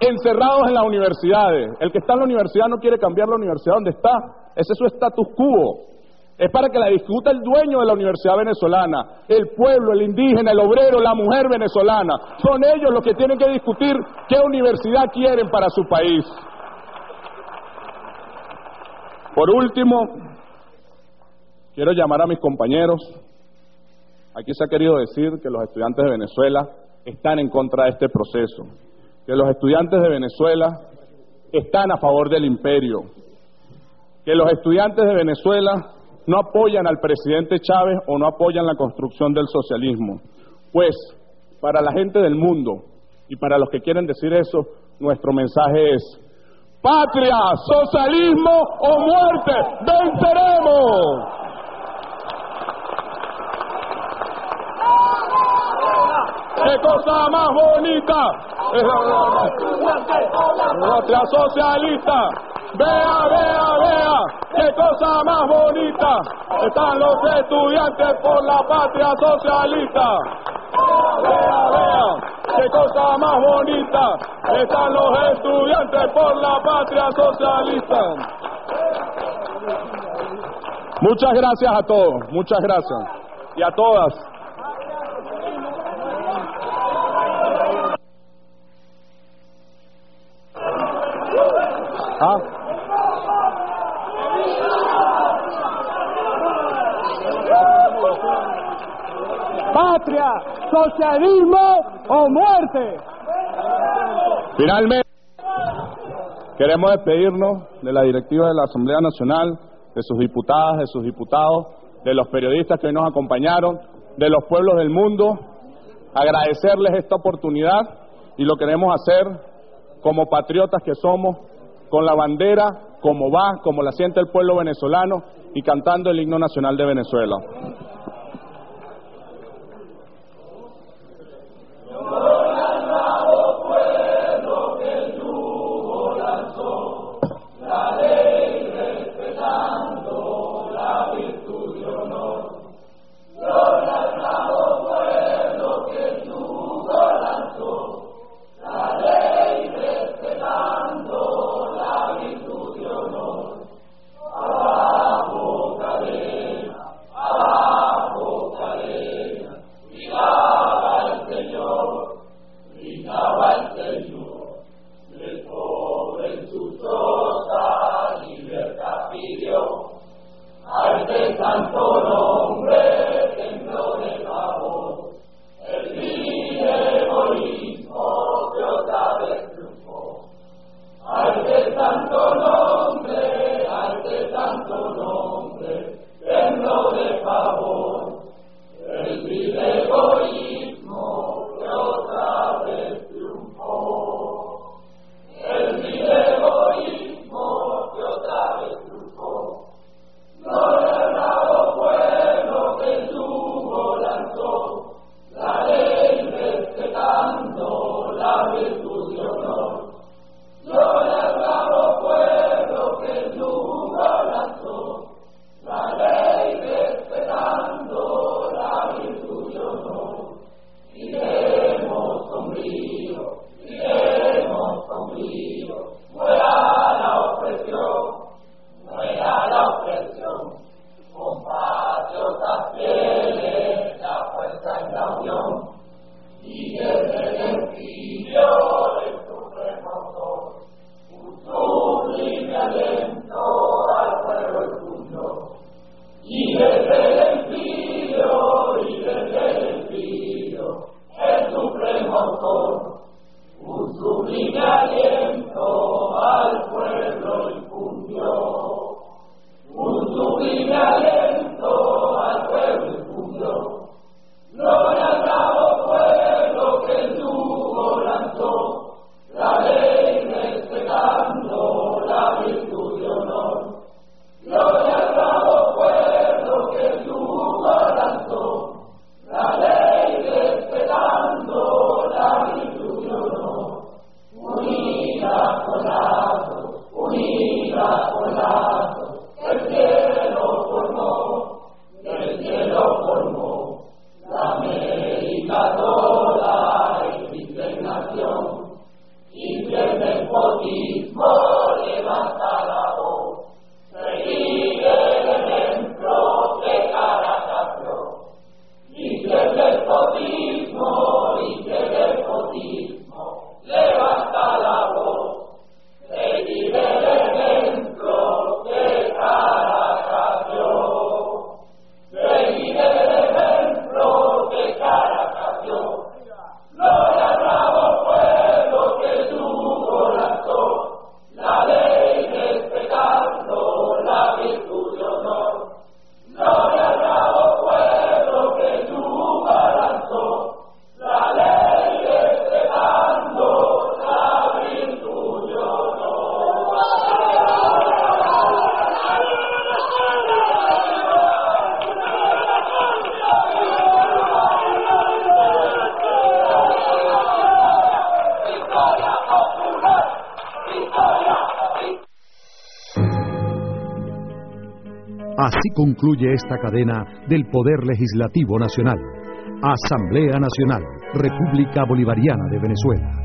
encerrados en las universidades. El que está en la universidad no quiere cambiar la universidad donde está. Ese es su status quo es para que la discuta el dueño de la universidad venezolana, el pueblo, el indígena, el obrero, la mujer venezolana. Son ellos los que tienen que discutir qué universidad quieren para su país. Por último, quiero llamar a mis compañeros. Aquí se ha querido decir que los estudiantes de Venezuela están en contra de este proceso, que los estudiantes de Venezuela están a favor del imperio, que los estudiantes de Venezuela no apoyan al presidente Chávez o no apoyan la construcción del socialismo. Pues para la gente del mundo y para los que quieren decir eso, nuestro mensaje es, patria, socialismo o muerte, venceremos. Cosa más bonita. Es la patria socialista. Vea, vea, vea, qué cosa más bonita. Están los estudiantes por la patria socialista. Vea, vea, qué cosa más bonita. Están los estudiantes por la patria socialista. Muchas gracias a todos, muchas gracias. Y a todas. ¿Ah? Patria, socialismo o muerte. Finalmente, queremos despedirnos de la directiva de la Asamblea Nacional, de sus diputadas, de sus diputados, de los periodistas que hoy nos acompañaron, de los pueblos del mundo, agradecerles esta oportunidad y lo queremos hacer como patriotas que somos, con la bandera como va, como la siente el pueblo venezolano y cantando el himno nacional de Venezuela. Concluye esta cadena del Poder Legislativo Nacional. Asamblea Nacional, República Bolivariana de Venezuela.